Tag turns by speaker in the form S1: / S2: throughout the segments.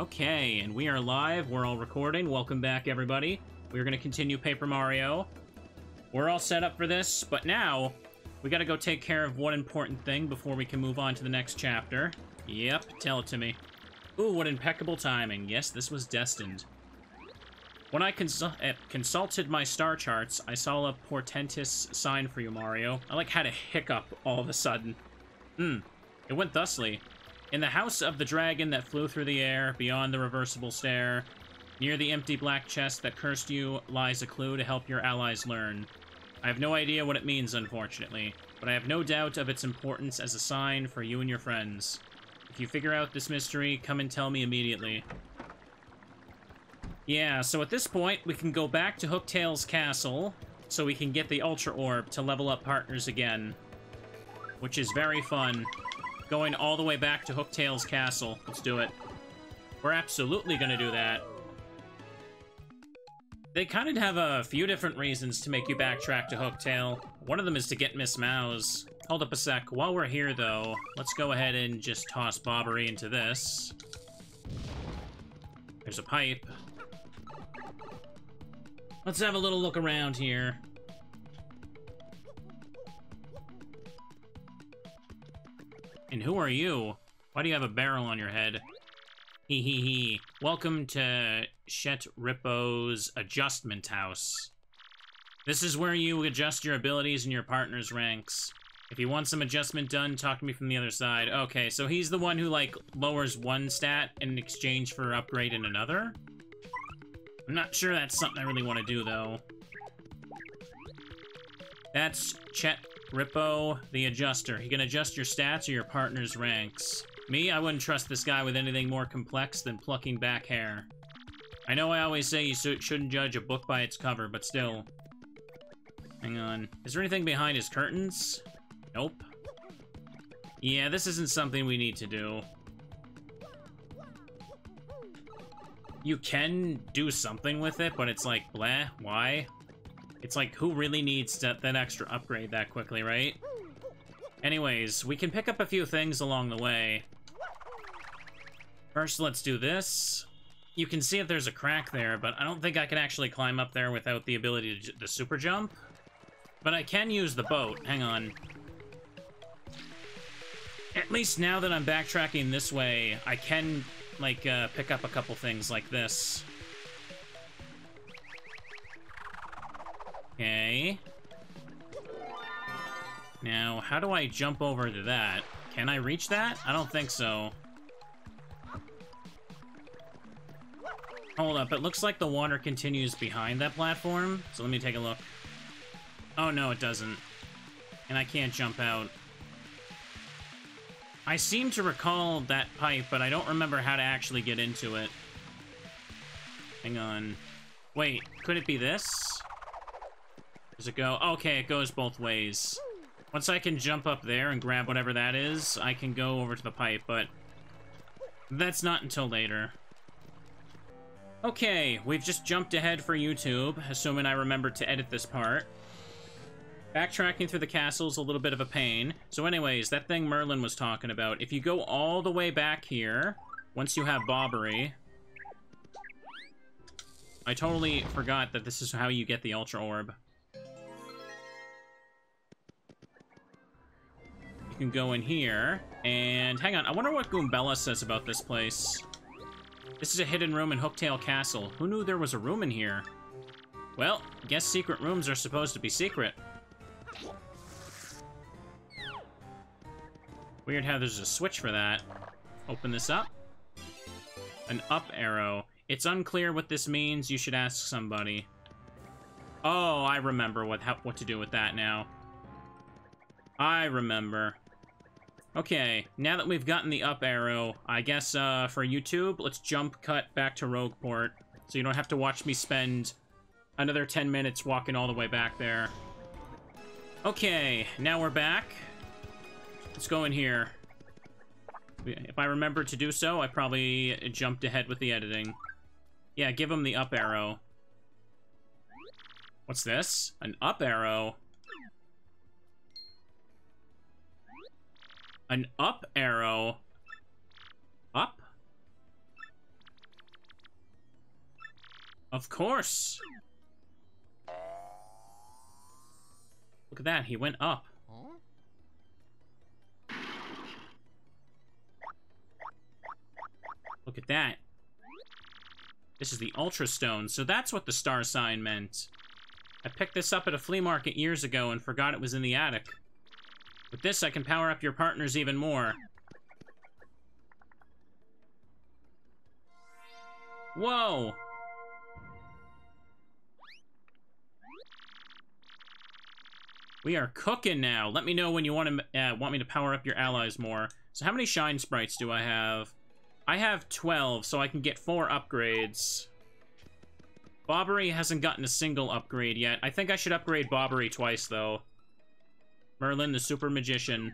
S1: Okay, and we are live. We're all recording. Welcome back, everybody. We're gonna continue Paper Mario. We're all set up for this, but now we gotta go take care of one important thing before we can move on to the next chapter. Yep, tell it to me. Ooh, what impeccable timing. Yes, this was destined. When I consul uh, consulted my star charts, I saw a portentous sign for you, Mario. I like had a hiccup all of a sudden. Hmm, it went thusly. In the house of the dragon that flew through the air, beyond the reversible stair, near the empty black chest that cursed you, lies a clue to help your allies learn. I have no idea what it means, unfortunately, but I have no doubt of its importance as a sign for you and your friends. If you figure out this mystery, come and tell me immediately. Yeah, so at this point, we can go back to Hooktail's castle, so we can get the Ultra Orb to level up partners again. Which is very fun. Going all the way back to Hooktail's castle. Let's do it. We're absolutely gonna do that. They kind of have a few different reasons to make you backtrack to Hooktail. One of them is to get Miss Mouse. Hold up a sec. While we're here, though, let's go ahead and just toss Bobbery into this. There's a pipe. Let's have a little look around here. And who are you? Why do you have a barrel on your head? Hee hee hee. Welcome to Chet Rippo's Adjustment House. This is where you adjust your abilities and your partner's ranks. If you want some adjustment done, talk to me from the other side. Okay, so he's the one who, like, lowers one stat in exchange for upgrade in another? I'm not sure that's something I really want to do, though. That's Chet Rippo, the adjuster. He can adjust your stats or your partner's ranks. Me, I wouldn't trust this guy with anything more complex than plucking back hair. I know I always say you shouldn't judge a book by its cover, but still. Hang on. Is there anything behind his curtains? Nope. Yeah, this isn't something we need to do. You can do something with it, but it's like, blah, why? It's like, who really needs that, that extra upgrade that quickly, right? Anyways, we can pick up a few things along the way. First, let's do this. You can see if there's a crack there, but I don't think I can actually climb up there without the ability to the super jump. But I can use the boat. Hang on. At least now that I'm backtracking this way, I can, like, uh, pick up a couple things like this. Okay. Now, how do I jump over to that? Can I reach that? I don't think so. Hold up, it looks like the water continues behind that platform, so let me take a look. Oh, no, it doesn't. And I can't jump out. I seem to recall that pipe, but I don't remember how to actually get into it. Hang on. Wait, could it be this? Does it go? Okay, it goes both ways. Once I can jump up there and grab whatever that is, I can go over to the pipe, but that's not until later. Okay, we've just jumped ahead for YouTube, assuming I remember to edit this part. Backtracking through the castle is a little bit of a pain. So anyways, that thing Merlin was talking about, if you go all the way back here, once you have Bobbery... I totally forgot that this is how you get the Ultra Orb. You can go in here, and hang on, I wonder what Goombella says about this place. This is a hidden room in Hooktail Castle. Who knew there was a room in here? Well, guess secret rooms are supposed to be secret. Weird how there's a switch for that. Open this up. An up arrow. It's unclear what this means. You should ask somebody. Oh, I remember what how, what to do with that now. I remember. Okay, now that we've gotten the up arrow, I guess uh, for YouTube, let's jump cut back to Rogueport, so you don't have to watch me spend another 10 minutes walking all the way back there. Okay, now we're back. Let's go in here. If I remember to do so, I probably jumped ahead with the editing. Yeah, give him the up arrow. What's this? An up arrow? An up arrow? Up? Of course. Look at that, he went up. Look at that. This is the Ultra Stone, so that's what the star sign meant. I picked this up at a flea market years ago and forgot it was in the attic. With this, I can power up your partners even more. Whoa! We are cooking now. Let me know when you want to uh, want me to power up your allies more. So how many shine sprites do I have? I have 12, so I can get four upgrades. Bobbery hasn't gotten a single upgrade yet. I think I should upgrade Bobbery twice, though. Merlin, the Super Magician.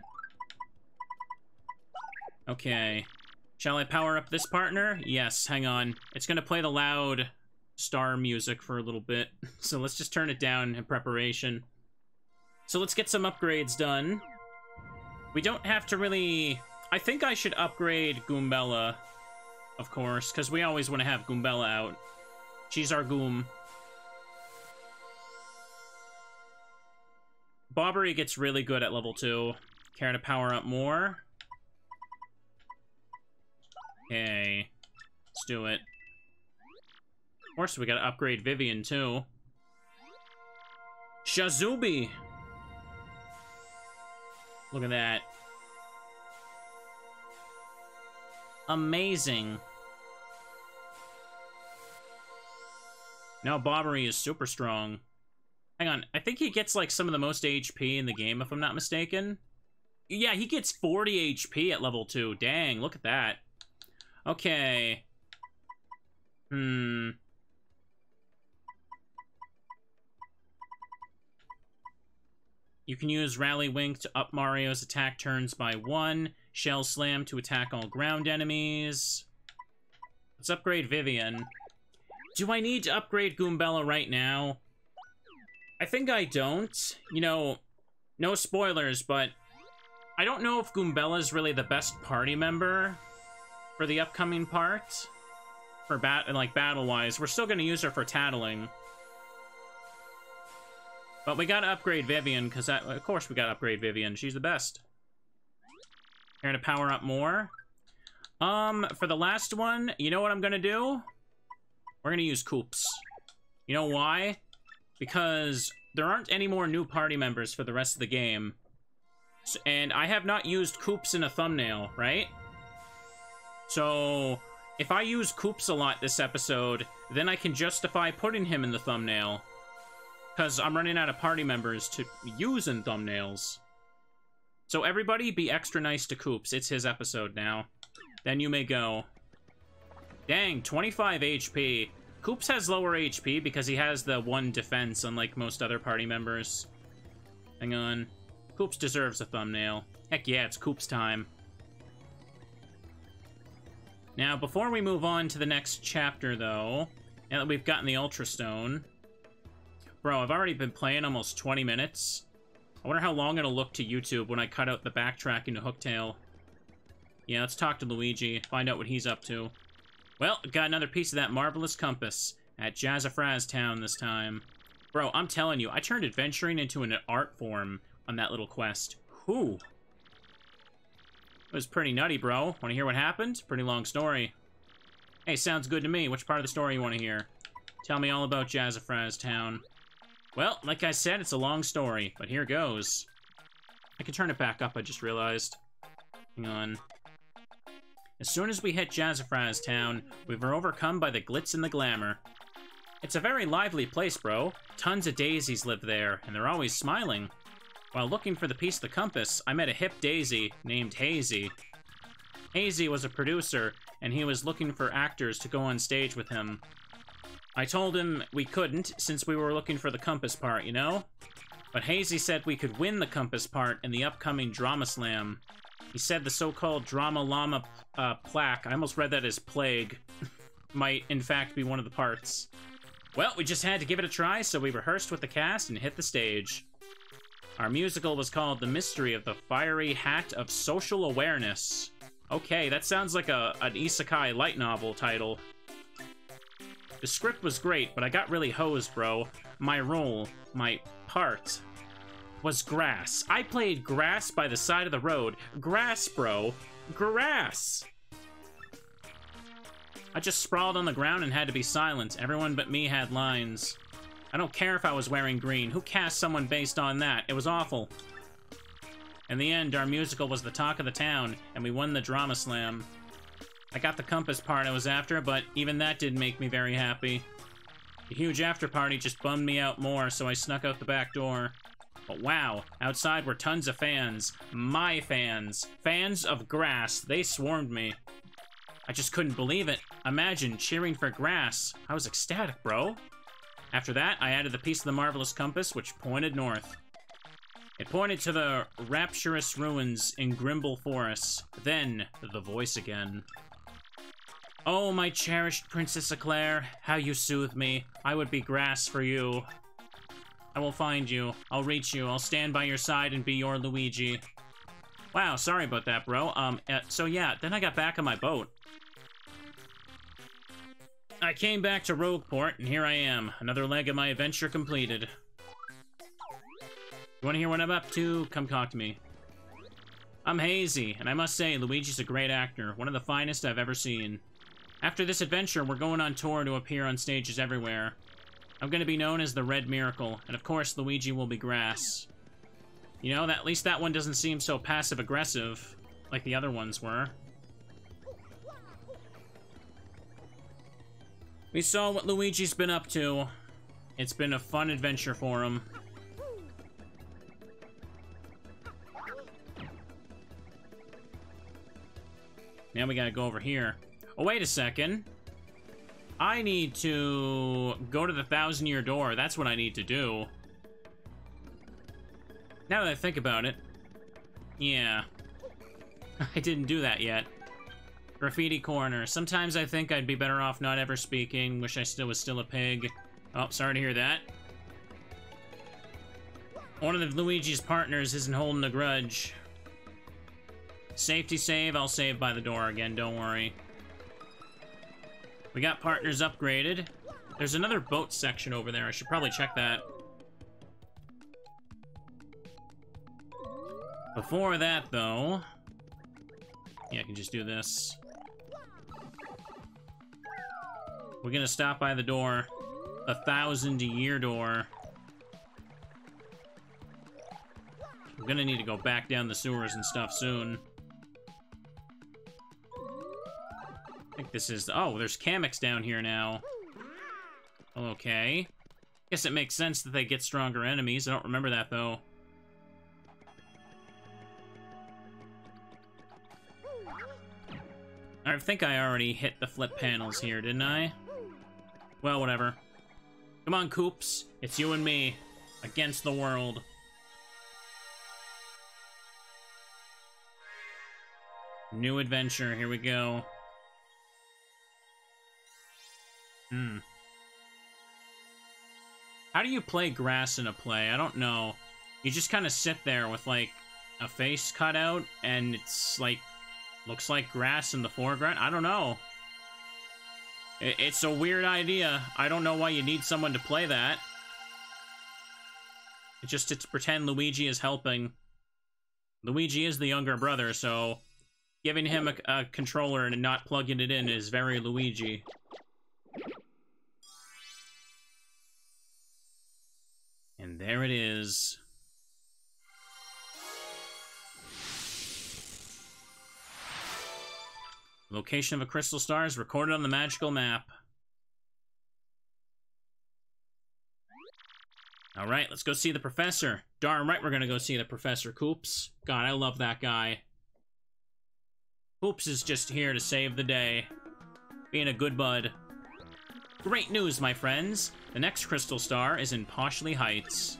S1: Okay. Shall I power up this partner? Yes, hang on. It's gonna play the loud star music for a little bit. So let's just turn it down in preparation. So let's get some upgrades done. We don't have to really... I think I should upgrade Goombella, of course, because we always want to have Goombella out. She's our Goom. Bobbery gets really good at level 2. Care to power up more? Okay. Let's do it. Of course, we gotta upgrade Vivian, too. Shazubi! Look at that. Amazing. Now Bobbery is super strong. Hang on, I think he gets like some of the most HP in the game, if I'm not mistaken. Yeah, he gets 40 HP at level 2. Dang, look at that. Okay. Hmm. You can use Rally Wink to up Mario's attack turns by one. Shell Slam to attack all ground enemies. Let's upgrade Vivian. Do I need to upgrade Goombella right now? I think I don't. You know, no spoilers, but I don't know if Goombella is really the best party member for the upcoming part. For bat and like battle-wise. We're still gonna use her for tattling. But we gotta upgrade Vivian, because of course we gotta upgrade Vivian. She's the best. Here to power up more. Um, for the last one, you know what I'm gonna do? We're gonna use Koops. You know why? Because there aren't any more new party members for the rest of the game. So, and I have not used Koops in a thumbnail, right? So, if I use Koops a lot this episode, then I can justify putting him in the thumbnail. Because I'm running out of party members to use in thumbnails. So everybody be extra nice to Koops. It's his episode now. Then you may go. Dang, 25 HP. Koops has lower HP because he has the one defense, unlike most other party members. Hang on. Koops deserves a thumbnail. Heck yeah, it's Koops time. Now, before we move on to the next chapter, though, now that we've gotten the Ultra Stone, Bro, I've already been playing almost 20 minutes. I wonder how long it'll look to YouTube when I cut out the backtracking to Hooktail. Yeah, let's talk to Luigi, find out what he's up to. Well, got another piece of that marvelous compass at Jazzafraz Town this time. Bro, I'm telling you, I turned adventuring into an art form on that little quest. Who? It was pretty nutty, bro. Want to hear what happened? Pretty long story. Hey, sounds good to me. Which part of the story you want to hear? Tell me all about Jazzafraz Town. Well, like I said, it's a long story, but here goes. I can turn it back up, I just realized. Hang on. As soon as we hit Jazzafraz Town, we were overcome by the glitz and the glamour. It's a very lively place, bro. Tons of daisies live there, and they're always smiling. While looking for the piece of the compass, I met a hip daisy named Hazy. Hazy was a producer, and he was looking for actors to go on stage with him. I told him we couldn't, since we were looking for the compass part, you know? But Hazy said we could win the compass part in the upcoming Drama Slam. He said the so-called Drama Llama uh, plaque, I almost read that as plague, might in fact be one of the parts. Well, we just had to give it a try, so we rehearsed with the cast and hit the stage. Our musical was called The Mystery of the Fiery Hat of Social Awareness. Okay, that sounds like a an isekai light novel title. The script was great, but I got really hosed, bro. My role, my part, was grass. I played grass by the side of the road. Grass, bro. Grass! I just sprawled on the ground and had to be silent. Everyone but me had lines. I don't care if I was wearing green. Who cast someone based on that? It was awful. In the end, our musical was the talk of the town, and we won the Drama Slam. I got the compass part I was after, but even that didn't make me very happy. The huge after party just bummed me out more, so I snuck out the back door. But wow, outside were tons of fans. My fans. Fans of grass. They swarmed me. I just couldn't believe it. Imagine cheering for grass. I was ecstatic, bro. After that, I added the piece of the Marvelous Compass, which pointed north. It pointed to the rapturous ruins in Grimble Forest. Then, the voice again. Oh, my cherished Princess Eclair, how you soothe me. I would be grass for you. I will find you. I'll reach you. I'll stand by your side and be your Luigi. Wow, sorry about that, bro. Um, uh, so yeah, then I got back on my boat. I came back to Rogueport, and here I am. Another leg of my adventure completed. You wanna hear what I'm up to? Come talk to me. I'm Hazy, and I must say, Luigi's a great actor. One of the finest I've ever seen. After this adventure, we're going on tour to appear on stages everywhere. I'm gonna be known as the Red Miracle, and of course, Luigi will be grass. You know, that, at least that one doesn't seem so passive-aggressive, like the other ones were. We saw what Luigi's been up to. It's been a fun adventure for him. Now we gotta go over here. Oh, wait a second. I need to go to the Thousand Year Door. That's what I need to do. Now that I think about it. Yeah. I didn't do that yet. Graffiti Corner. Sometimes I think I'd be better off not ever speaking. Wish I still was still a pig. Oh, sorry to hear that. One of the Luigi's partners isn't holding a grudge. Safety save, I'll save by the door again, don't worry. We got partners upgraded. There's another boat section over there. I should probably check that. Before that, though... Yeah, I can just do this. We're gonna stop by the door. A thousand year door. We're gonna need to go back down the sewers and stuff soon. I think this is... Oh, there's Kameks down here now. Okay. Guess it makes sense that they get stronger enemies. I don't remember that, though. I think I already hit the flip panels here, didn't I? Well, whatever. Come on, Coops. It's you and me. Against the world. New adventure. Here we go. Hmm. How do you play grass in a play? I don't know. You just kind of sit there with, like, a face cut out, and it's, like, looks like grass in the foreground? I don't know. It's a weird idea. I don't know why you need someone to play that. It's just to pretend Luigi is helping. Luigi is the younger brother, so giving him a, a controller and not plugging it in is very Luigi. And there it is. Location of a crystal star is recorded on the magical map. Alright, let's go see the professor. Darn right we're gonna go see the professor, Koops. God, I love that guy. Koops is just here to save the day. Being a good bud. Great news, my friends. The next crystal star is in Poshley Heights.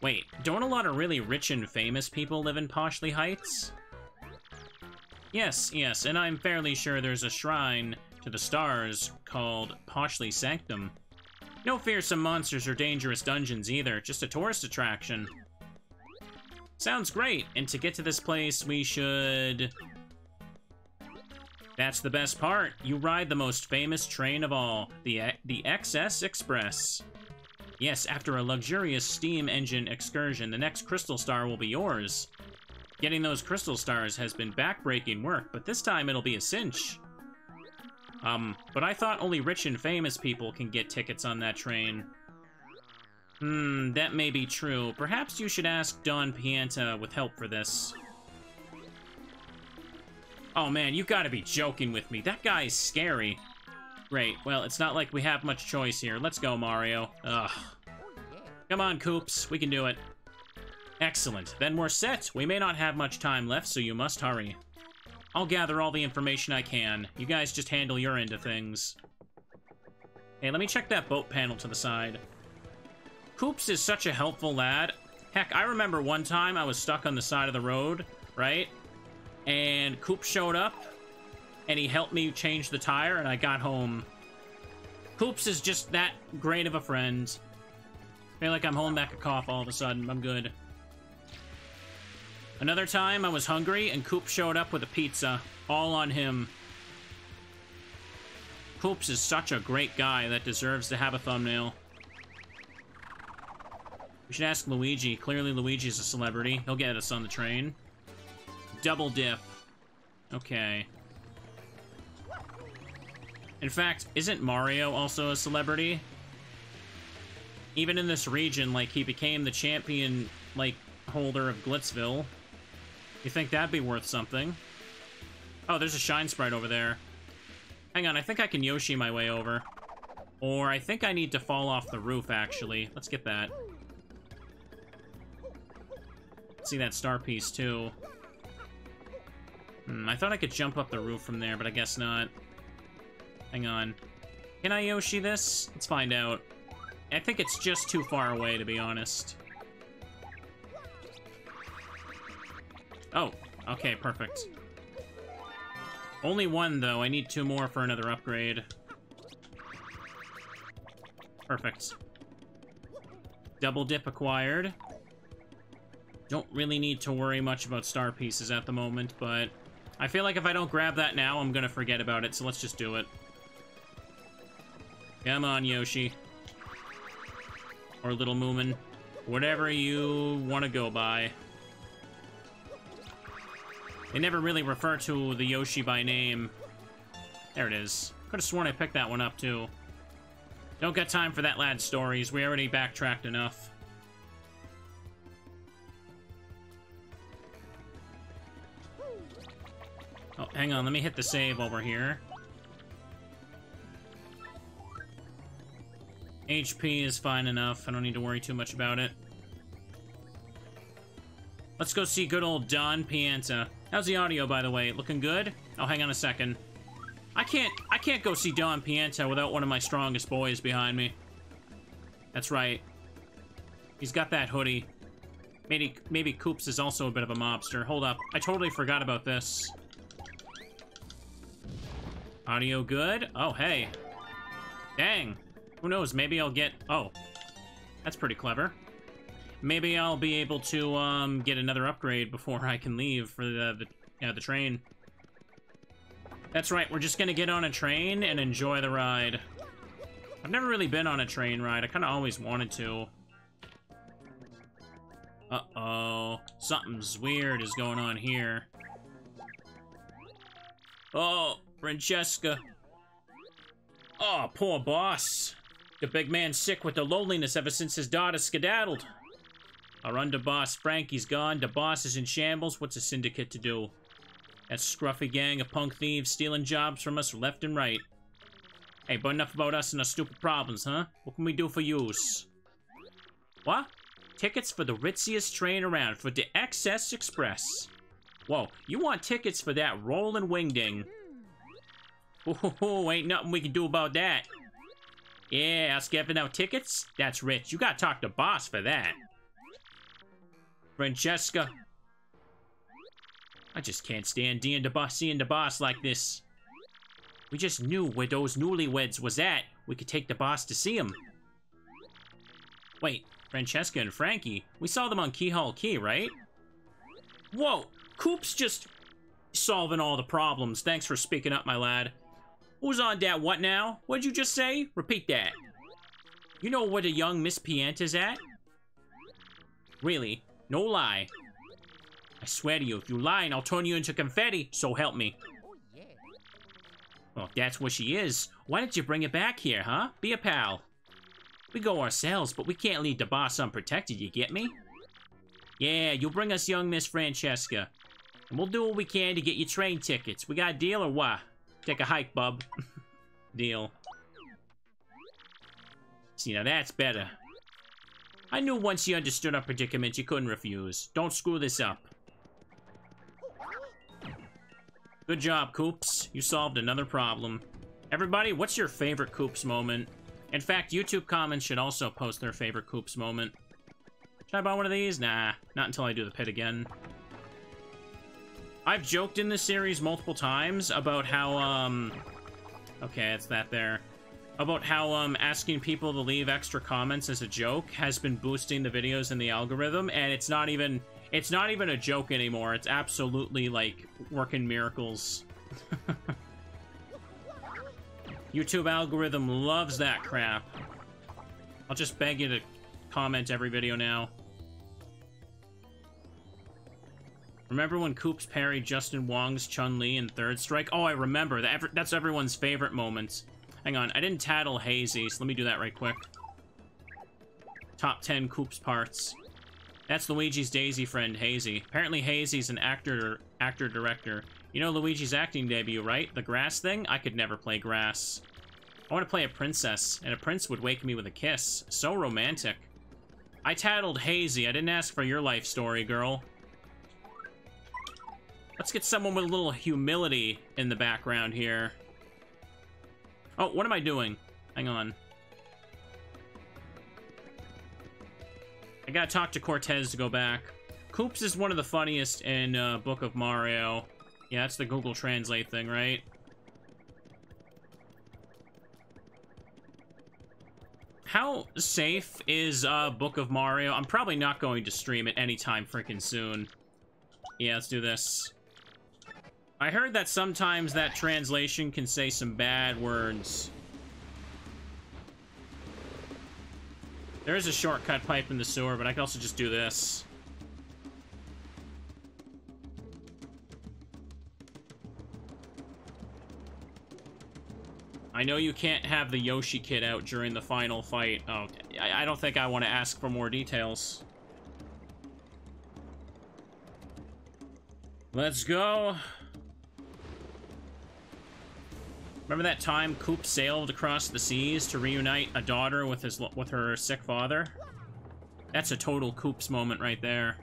S1: Wait, don't a lot of really rich and famous people live in Poshley Heights? Yes, yes, and I'm fairly sure there's a shrine to the stars called Poshley Sanctum. No fearsome monsters or dangerous dungeons either, just a tourist attraction. Sounds great, and to get to this place, we should... That's the best part. You ride the most famous train of all, the, the Excess Express. Yes, after a luxurious steam engine excursion, the next Crystal Star will be yours. Getting those Crystal Stars has been backbreaking work, but this time it'll be a cinch. Um, but I thought only rich and famous people can get tickets on that train. Hmm, that may be true. Perhaps you should ask Don Pianta with help for this. Oh man, you gotta be joking with me. That guy is scary. Great, well, it's not like we have much choice here. Let's go, Mario. Ugh. Come on, Koops, we can do it. Excellent, then we're set. We may not have much time left, so you must hurry. I'll gather all the information I can. You guys just handle your end of things. Hey, let me check that boat panel to the side. Koops is such a helpful lad. Heck, I remember one time I was stuck on the side of the road, right? And Koops showed up, and he helped me change the tire, and I got home. Koops is just that great of a friend. I feel like I'm holding back a cough all of a sudden. I'm good. Another time, I was hungry, and Koops showed up with a pizza. All on him. Koops is such a great guy that deserves to have a thumbnail. We should ask Luigi. Clearly Luigi's a celebrity. He'll get us on the train. Double dip. Okay. In fact, isn't Mario also a celebrity? Even in this region, like, he became the champion, like, holder of Glitzville. You think that'd be worth something? Oh, there's a Shine Sprite over there. Hang on, I think I can Yoshi my way over. Or I think I need to fall off the roof, actually. Let's get that. See that star piece, too. Hmm, I thought I could jump up the roof from there, but I guess not. Hang on. Can I Yoshi this? Let's find out. I think it's just too far away, to be honest. Oh, okay, perfect. Only one, though. I need two more for another upgrade. Perfect. Double dip acquired. Don't really need to worry much about star pieces at the moment, but I feel like if I don't grab that now, I'm gonna forget about it, so let's just do it. Come on, Yoshi. Or Little Moomin. Whatever you want to go by. They never really refer to the Yoshi by name. There it is. Could have sworn I picked that one up, too. Don't got time for that lad's stories. We already backtracked enough. Oh, hang on. Let me hit the save over here. HP is fine enough. I don't need to worry too much about it. Let's go see good old Don Pianta. How's the audio, by the way? Looking good? Oh, hang on a second. I can't, I can't go see Don Pianta without one of my strongest boys behind me. That's right. He's got that hoodie. Maybe, maybe Koops is also a bit of a mobster. Hold up. I totally forgot about this. Audio good? Oh, hey. Dang. Who knows? Maybe I'll get... Oh. That's pretty clever. Maybe I'll be able to um, get another upgrade before I can leave for the, the, the train. That's right, we're just gonna get on a train and enjoy the ride. I've never really been on a train ride. I kind of always wanted to. Uh-oh. Something's weird is going on here. Oh, Francesca. Oh, poor boss. The big man's sick with the loneliness ever since his daughter skedaddled. Our underboss Frankie's gone, the boss is in shambles, what's a syndicate to do? That scruffy gang of punk thieves stealing jobs from us left and right. Hey, but enough about us and our stupid problems, huh? What can we do for yous? What? Tickets for the ritziest train around, for the XS Express. Whoa, you want tickets for that rolling wingding? Oh, ain't nothing we can do about that. Yeah, us giving out tickets? That's rich. You gotta talk to boss for that. Francesca. I just can't stand seeing the boss, seeing the boss like this. We just knew where those newlyweds was at. We could take the boss to see him. Wait, Francesca and Frankie, we saw them on Keyhole Key, right? Whoa, Koops just Solving all the problems. Thanks for speaking up, my lad. Who's on that what now? What'd you just say? Repeat that. You know where the young Miss Pianta's at? Really? No lie. I swear to you, if you lie, and I'll turn you into confetti, so help me. Well, if that's where she is, why didn't you bring it back here, huh? Be a pal. We go ourselves, but we can't leave the boss unprotected, you get me? Yeah, you'll bring us young Miss Francesca. And we'll do what we can to get you train tickets. We got a deal or what? Take a hike, bub. deal. See, now that's better. I knew once you understood our predicament, you couldn't refuse. Don't screw this up. Good job, Koops. You solved another problem. Everybody, what's your favorite Koops moment? In fact, YouTube comments should also post their favorite Koops moment. Should I buy one of these? Nah, not until I do the pit again. I've joked in this series multiple times about how, um... Okay, it's that there. About how, um, asking people to leave extra comments as a joke has been boosting the videos in the algorithm, and it's not even... It's not even a joke anymore. It's absolutely, like, working miracles. YouTube algorithm loves that crap. I'll just beg you to comment every video now. Remember when Koops parried Justin Wong's Chun-Li in Third Strike? Oh, I remember. That that's everyone's favorite moment. Hang on, I didn't tattle Hazy, so let me do that right quick. Top 10 Koops parts. That's Luigi's Daisy friend, Hazy. Apparently Hazy's an actor actor-director. You know Luigi's acting debut, right? The grass thing? I could never play grass. I want to play a princess, and a prince would wake me with a kiss. So romantic. I tattled Hazy. I didn't ask for your life story, girl. Let's get someone with a little humility in the background here. Oh, what am I doing? Hang on. I gotta talk to Cortez to go back. Koops is one of the funniest in uh, Book of Mario. Yeah, that's the Google Translate thing, right? How safe is uh, Book of Mario? I'm probably not going to stream it anytime freaking soon. Yeah, let's do this. I heard that sometimes that translation can say some bad words. There is a shortcut pipe in the sewer, but I can also just do this. I know you can't have the Yoshi kid out during the final fight. Oh, I, I don't think I want to ask for more details. Let's go. Remember that time Koops sailed across the seas to reunite a daughter with his with her sick father? That's a total Koops moment right there.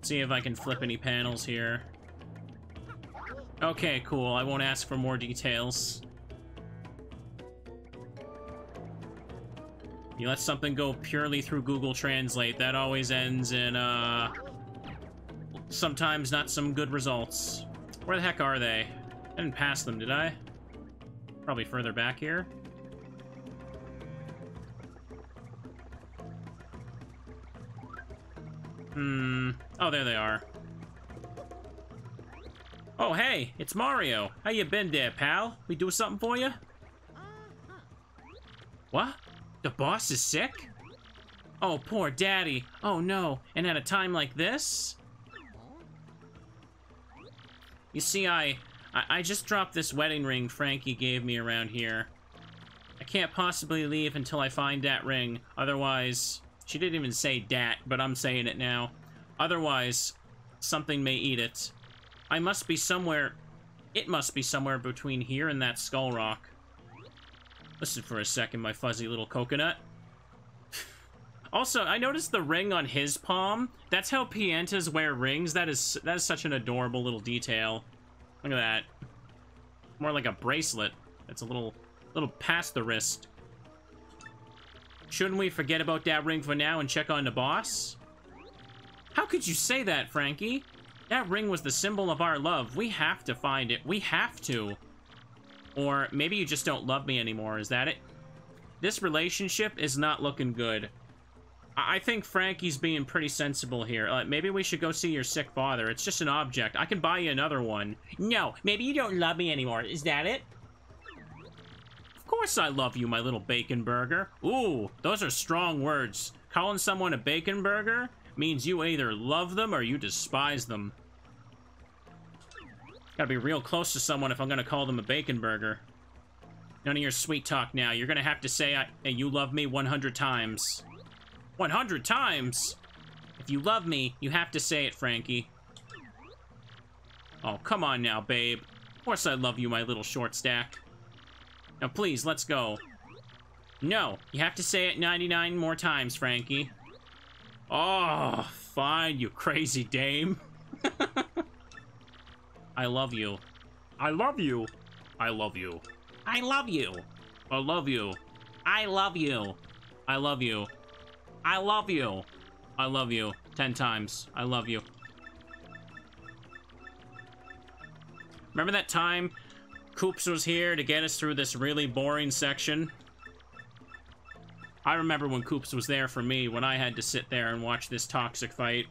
S1: See if I can flip any panels here. Okay, cool. I won't ask for more details. You let something go purely through Google Translate, that always ends in, uh... Sometimes not some good results. Where the heck are they? I didn't pass them, did I? Probably further back here. Hmm. Oh, there they are. Oh, hey, it's Mario. How you been there, pal? We do something for you? What? The boss is sick? Oh, poor daddy. Oh, no. And at a time like this? You see, I... I, I just dropped this wedding ring Frankie gave me around here. I can't possibly leave until I find that ring. Otherwise... She didn't even say dat, but I'm saying it now. Otherwise, something may eat it. I must be somewhere... It must be somewhere between here and that skull rock. Listen for a second, my fuzzy little coconut. also, I noticed the ring on his palm. That's how Piantas wear rings. That is that is such an adorable little detail. Look at that. More like a bracelet. It's a little, little past the wrist. Shouldn't we forget about that ring for now and check on the boss? How could you say that, Frankie? That ring was the symbol of our love. We have to find it. We have to. Or maybe you just don't love me anymore. Is that it? This relationship is not looking good. I think Frankie's being pretty sensible here. Uh, maybe we should go see your sick father. It's just an object. I can buy you another one. No, maybe you don't love me anymore. Is that it? Of course I love you, my little bacon burger. Ooh, those are strong words. Calling someone a bacon burger means you either love them or you despise them. Gotta be real close to someone if I'm gonna call them a bacon burger. None of your sweet talk now. You're gonna have to say I, hey, you love me 100 times. 100 times? If you love me, you have to say it, Frankie. Oh, come on now, babe. Of course I love you, my little short stack. Now, please, let's go. No, you have to say it 99 more times, Frankie. Oh, fine, you crazy dame. I love you. I love you. I love you. I love you. I love you. I love you. I love you. I love you. I love you. Ten times. I love you. Remember that time Koops was here to get us through this really boring section? I remember when Koops was there for me, when I had to sit there and watch this toxic fight.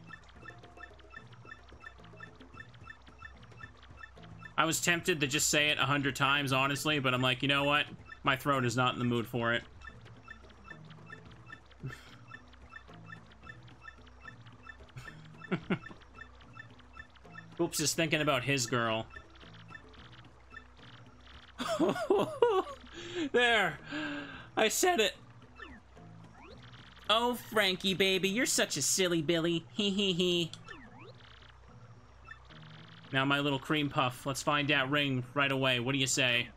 S1: I was tempted to just say it a hundred times, honestly, but I'm like, you know what? My throat is not in the mood for it. Koops is thinking about his girl. there! I said it! Oh, Frankie, baby, you're such a silly Billy. Hee hee hee. Now, my little cream puff. Let's find that ring right away. What do you say?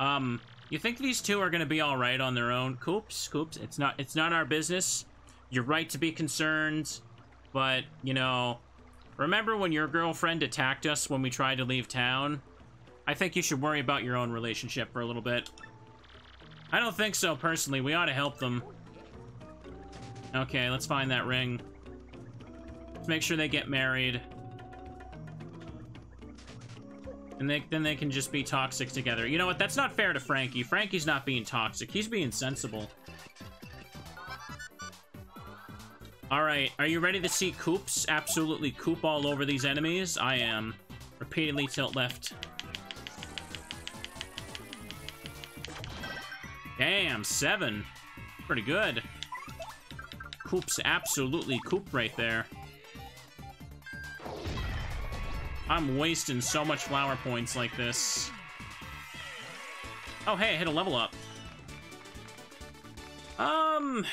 S1: Um, you think these two are gonna be alright on their own? Koops, Koops, it's not, it's not our business. You're right to be concerned. But, you know, remember when your girlfriend attacked us when we tried to leave town? I think you should worry about your own relationship for a little bit. I don't think so, personally. We ought to help them. Okay, let's find that ring. Let's make sure they get married. And they, then they can just be toxic together. You know what? That's not fair to Frankie. Frankie's not being toxic. He's being sensible. Alright, are you ready to see Koops absolutely coop all over these enemies? I am. Repeatedly tilt left. Damn, seven. Pretty good. Koops absolutely coop right there. I'm wasting so much flower points like this. Oh, hey, I hit a level up. Um...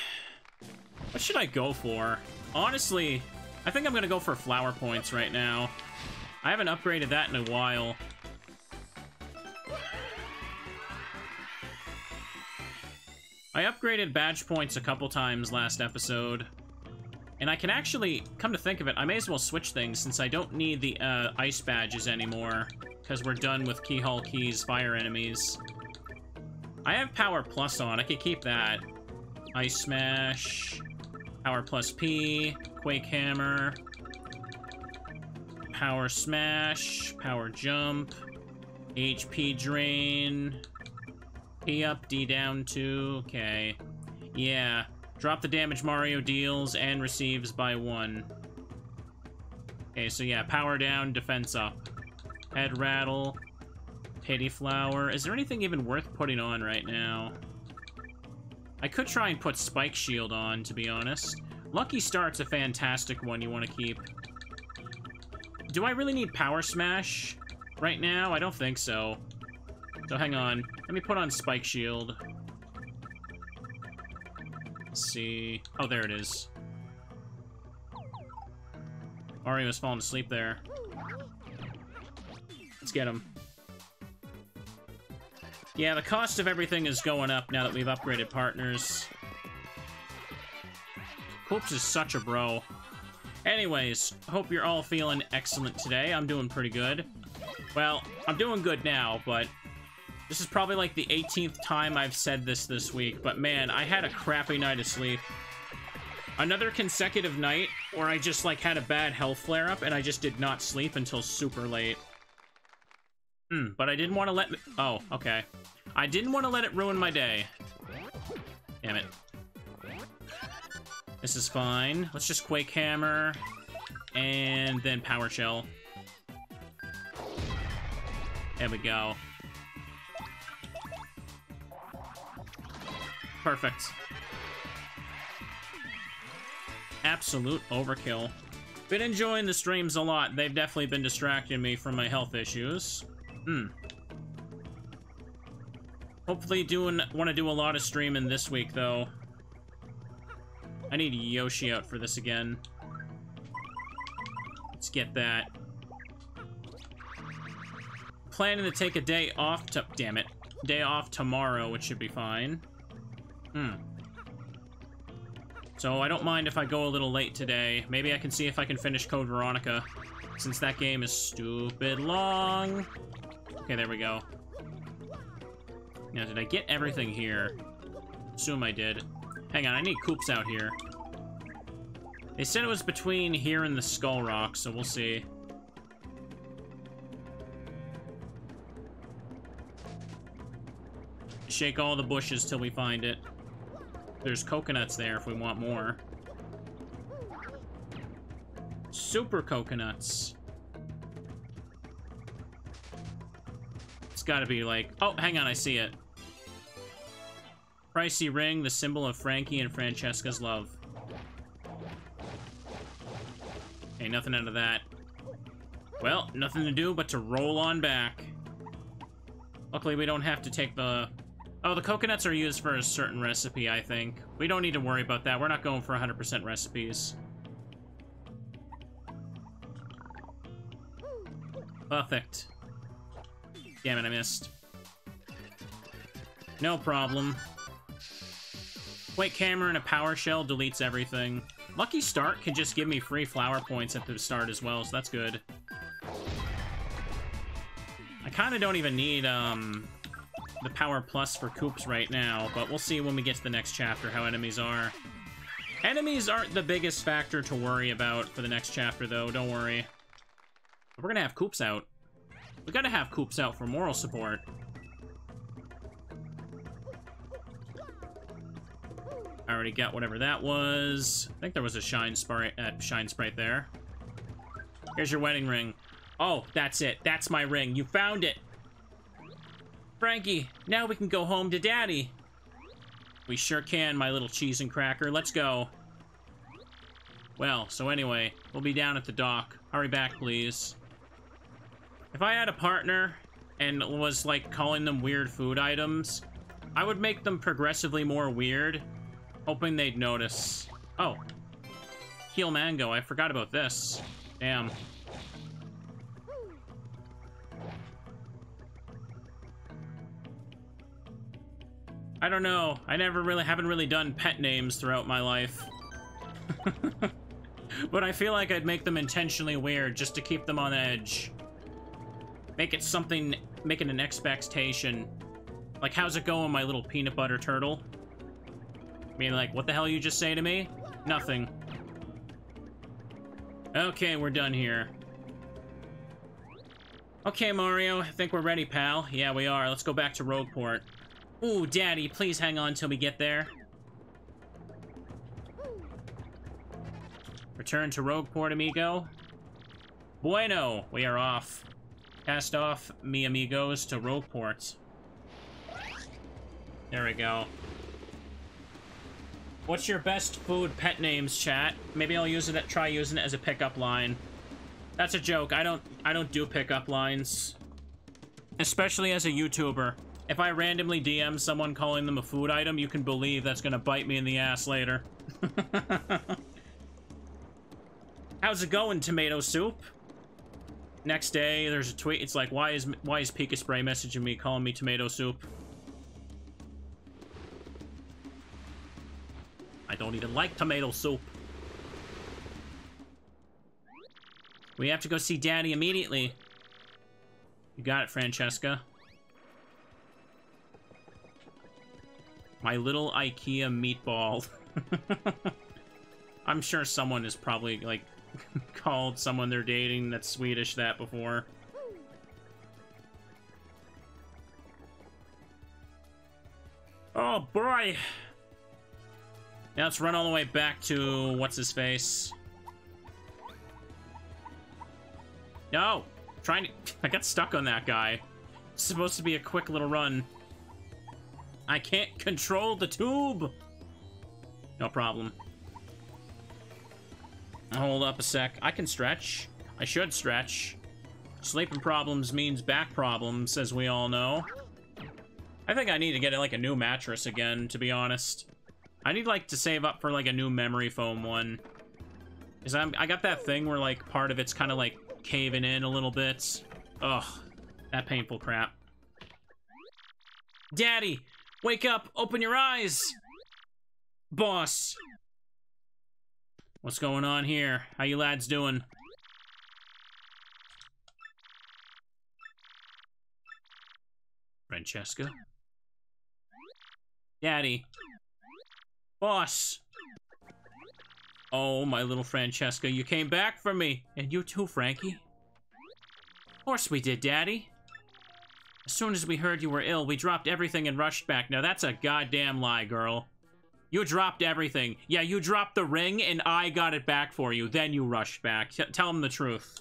S1: What should I go for? Honestly, I think I'm gonna go for flower points right now. I haven't upgraded that in a while. I upgraded badge points a couple times last episode. And I can actually, come to think of it, I may as well switch things since I don't need the uh, ice badges anymore. Because we're done with Keyhole Key's fire enemies. I have Power Plus on, I could keep that. Ice Smash. Power plus P, Quake Hammer, Power Smash, Power Jump, HP Drain, P up, D down 2, okay. Yeah, drop the damage Mario deals and receives by 1. Okay, so yeah, power down, defense up. Head rattle, pity flower. Is there anything even worth putting on right now? I could try and put Spike Shield on, to be honest. Lucky Start's a fantastic one you want to keep. Do I really need Power Smash right now? I don't think so. So hang on. Let me put on Spike Shield. Let's see. Oh, there it is. Mario was falling asleep there. Let's get him. Yeah, the cost of everything is going up now that we've upgraded partners. Koops is such a bro. Anyways, hope you're all feeling excellent today. I'm doing pretty good. Well, I'm doing good now, but this is probably like the 18th time I've said this this week, but man, I had a crappy night of sleep. Another consecutive night where I just like had a bad health flare-up and I just did not sleep until super late. Hmm, but I didn't want to let oh, okay. I didn't want to let it ruin my day. Damn it. This is fine. Let's just Quake Hammer and then Power Shell. There we go. Perfect. Absolute overkill. Been enjoying the streams a lot. They've definitely been distracting me from my health issues. Hmm. Hopefully doing want to do a lot of streaming this week, though. I need Yoshi out for this again. Let's get that. Planning to take a day off to- damn it. Day off tomorrow, which should be fine. Hmm. So I don't mind if I go a little late today. Maybe I can see if I can finish Code Veronica, since that game is stupid long. Okay, there we go. Now, did I get everything here? Assume I did. Hang on, I need Koops out here. They said it was between here and the Skull Rock, so we'll see. Shake all the bushes till we find it. There's coconuts there if we want more. Super coconuts. Gotta be like... Oh, hang on, I see it. Pricey ring, the symbol of Frankie and Francesca's love. Okay, nothing out of that. Well, nothing to do but to roll on back. Luckily, we don't have to take the... Oh, the coconuts are used for a certain recipe, I think. We don't need to worry about that. We're not going for 100% recipes. Perfect. Damn it, I missed. No problem. Quake Hammer and a Power Shell deletes everything. Lucky Start can just give me free flower points at the start as well, so that's good. I kind of don't even need um, the Power Plus for Koops right now, but we'll see when we get to the next chapter how enemies are. Enemies aren't the biggest factor to worry about for the next chapter, though, don't worry. We're gonna have Koops out. We gotta have Koops out for moral support. I already got whatever that was. I think there was a shine sprite, uh, shine sprite there. Here's your wedding ring. Oh, that's it. That's my ring. You found it. Frankie, now we can go home to Daddy. We sure can, my little cheese and cracker. Let's go. Well, so anyway, we'll be down at the dock. Hurry back, please. If I had a partner and was, like, calling them weird food items, I would make them progressively more weird Hoping they'd notice. Oh. Keel Mango. I forgot about this. Damn. I don't know. I never really haven't really done pet names throughout my life. but I feel like I'd make them intentionally weird just to keep them on edge. Make it something, make it an expectation. Like, how's it going, my little peanut butter turtle? I mean, like, what the hell you just say to me? Nothing. Okay, we're done here. Okay, Mario, I think we're ready, pal. Yeah, we are. Let's go back to Rogueport. Ooh, Daddy, please hang on till we get there. Return to Rogueport, amigo. Bueno, we are off. Cast off, me amigos, to Rogueport. There we go. What's your best food pet names, chat? Maybe I'll use it. Try using it as a pickup line. That's a joke. I don't. I don't do pickup lines. Especially as a YouTuber. If I randomly DM someone calling them a food item, you can believe that's gonna bite me in the ass later. How's it going, tomato soup? Next day, there's a tweet. It's like, why is why is Pikasprey messaging me, calling me tomato soup? I don't even like tomato soup. We have to go see Daddy immediately. You got it, Francesca. My little Ikea meatball. I'm sure someone is probably, like, called someone they're dating that's Swedish that before. Oh, boy! Now let's run all the way back to what's his face. No! I'm trying to I got stuck on that guy. It's supposed to be a quick little run. I can't control the tube! No problem. Hold up a sec. I can stretch. I should stretch. Sleeping problems means back problems, as we all know. I think I need to get like a new mattress again, to be honest. I need like to save up for like a new memory foam one. Cause I'm I got that thing where like part of it's kind of like caving in a little bit. Ugh, that painful crap. Daddy, wake up! Open your eyes! Boss! What's going on here? How you lads doing? Francesca? Daddy. Boss! Oh, my little Francesca, you came back for me. And you too, Frankie. Of course we did, Daddy. As soon as we heard you were ill, we dropped everything and rushed back. Now that's a goddamn lie, girl. You dropped everything. Yeah, you dropped the ring, and I got it back for you. Then you rushed back. T tell him the truth.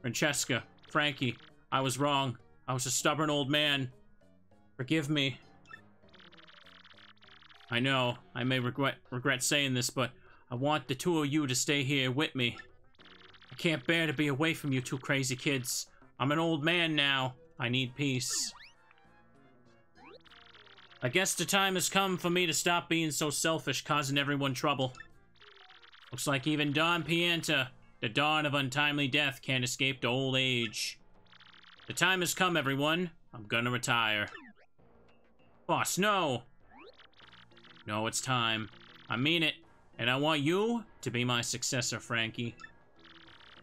S1: Francesca, Frankie, I was wrong. I was a stubborn old man. Forgive me. I know, I may regret regret saying this, but I want the two of you to stay here with me. I can't bear to be away from you two crazy kids. I'm an old man now. I need peace. I guess the time has come for me to stop being so selfish, causing everyone trouble. Looks like even Don Pianta, the dawn of untimely death, can't escape to old age. The time has come, everyone. I'm gonna retire. Boss, no! No, it's time. I mean it. And I want you to be my successor, Frankie.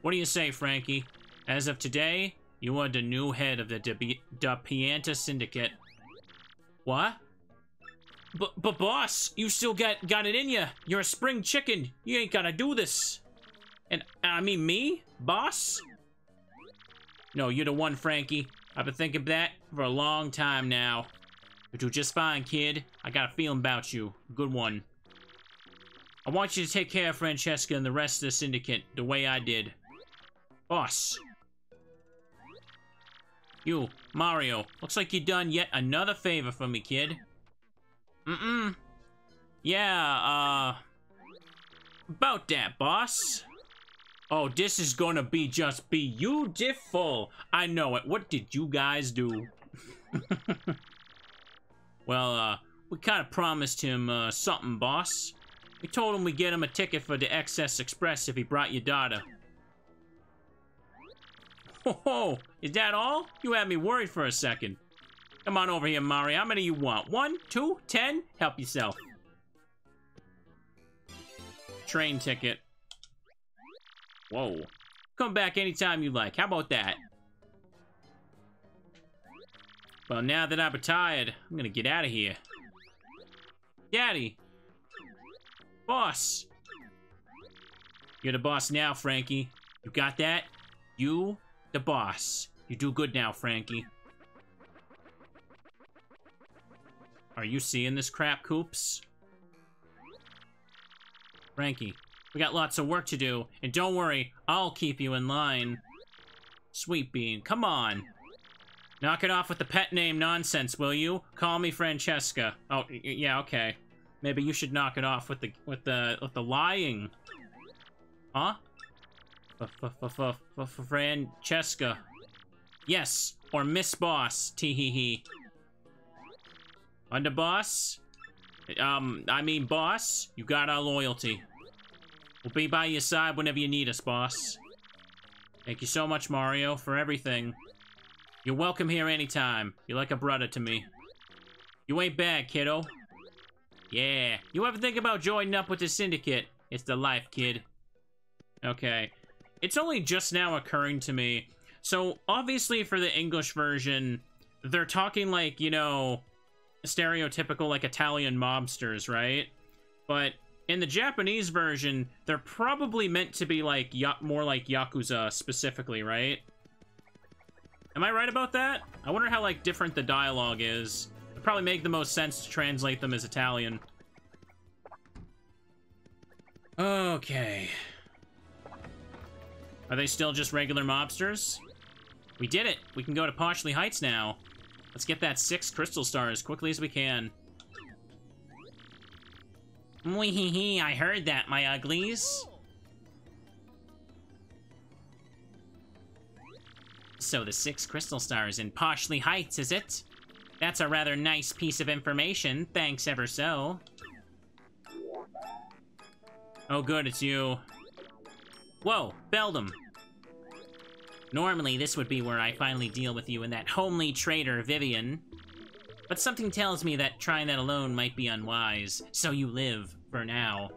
S1: What do you say, Frankie? As of today, you are the new head of the De, De Pianta Syndicate. What? But, but boss, you still got, got it in you. You're a spring chicken. You ain't gotta do this. And, I mean me? Boss? No, you're the one, Frankie. I've been thinking that for a long time now. You do just fine, kid. I got a feeling about you. Good one. I want you to take care of Francesca and the rest of the syndicate the way I did. Boss. You, Mario, looks like you done yet another favor for me, kid. Mm-mm. Yeah, uh... About that, boss. Oh, this is gonna be just beautiful. I know it. What did you guys do? well, uh, we kind of promised him, uh, something, boss. We told him we'd get him a ticket for the Excess Express if he brought your daughter. Ho ho! Is that all? You had me worried for a second. Come on over here, Mario. How many you want? One, two, ten? Help yourself. Train ticket. Whoa. Come back anytime you like. How about that? Well, now that I'm retired, I'm gonna get out of here. Daddy! Boss! You're the boss now, Frankie. You got that? You, the boss. You do good now, Frankie. Are you seeing this crap, Koops? Frankie, we got lots of work to do, and don't worry, I'll keep you in line. Sweet Bean, come on. Knock it off with the pet name nonsense, will you? Call me Francesca. Oh, yeah, okay. Maybe you should knock it off with the with the with the lying. Huh? Francesca. Yes, or Miss Boss. Tee hee hee. Underboss? Um, I mean, boss, you got our loyalty. We'll be by your side whenever you need us, boss. Thank you so much, Mario, for everything. You're welcome here anytime. You're like a brother to me. You ain't bad, kiddo. Yeah. You ever think about joining up with the Syndicate? It's the life, kid. Okay. It's only just now occurring to me. So, obviously for the English version, they're talking like, you know, stereotypical like Italian mobsters, right? But in the Japanese version, they're probably meant to be like more like Yakuza specifically, right? Am I right about that? I wonder how like different the dialogue is. It'd probably make the most sense to translate them as Italian. Okay. Are they still just regular mobsters? We did it! We can go to Poshley Heights now. Let's get that six crystal star as quickly as we can. Wee hee hee, I heard that, my uglies. So the six crystal stars in Poshley Heights, is it? That's a rather nice piece of information, thanks ever so. Oh good, it's you. Whoa, Beldam. Normally, this would be where I finally deal with you and that homely traitor, Vivian. But something tells me that trying that alone might be unwise, so you live, for now.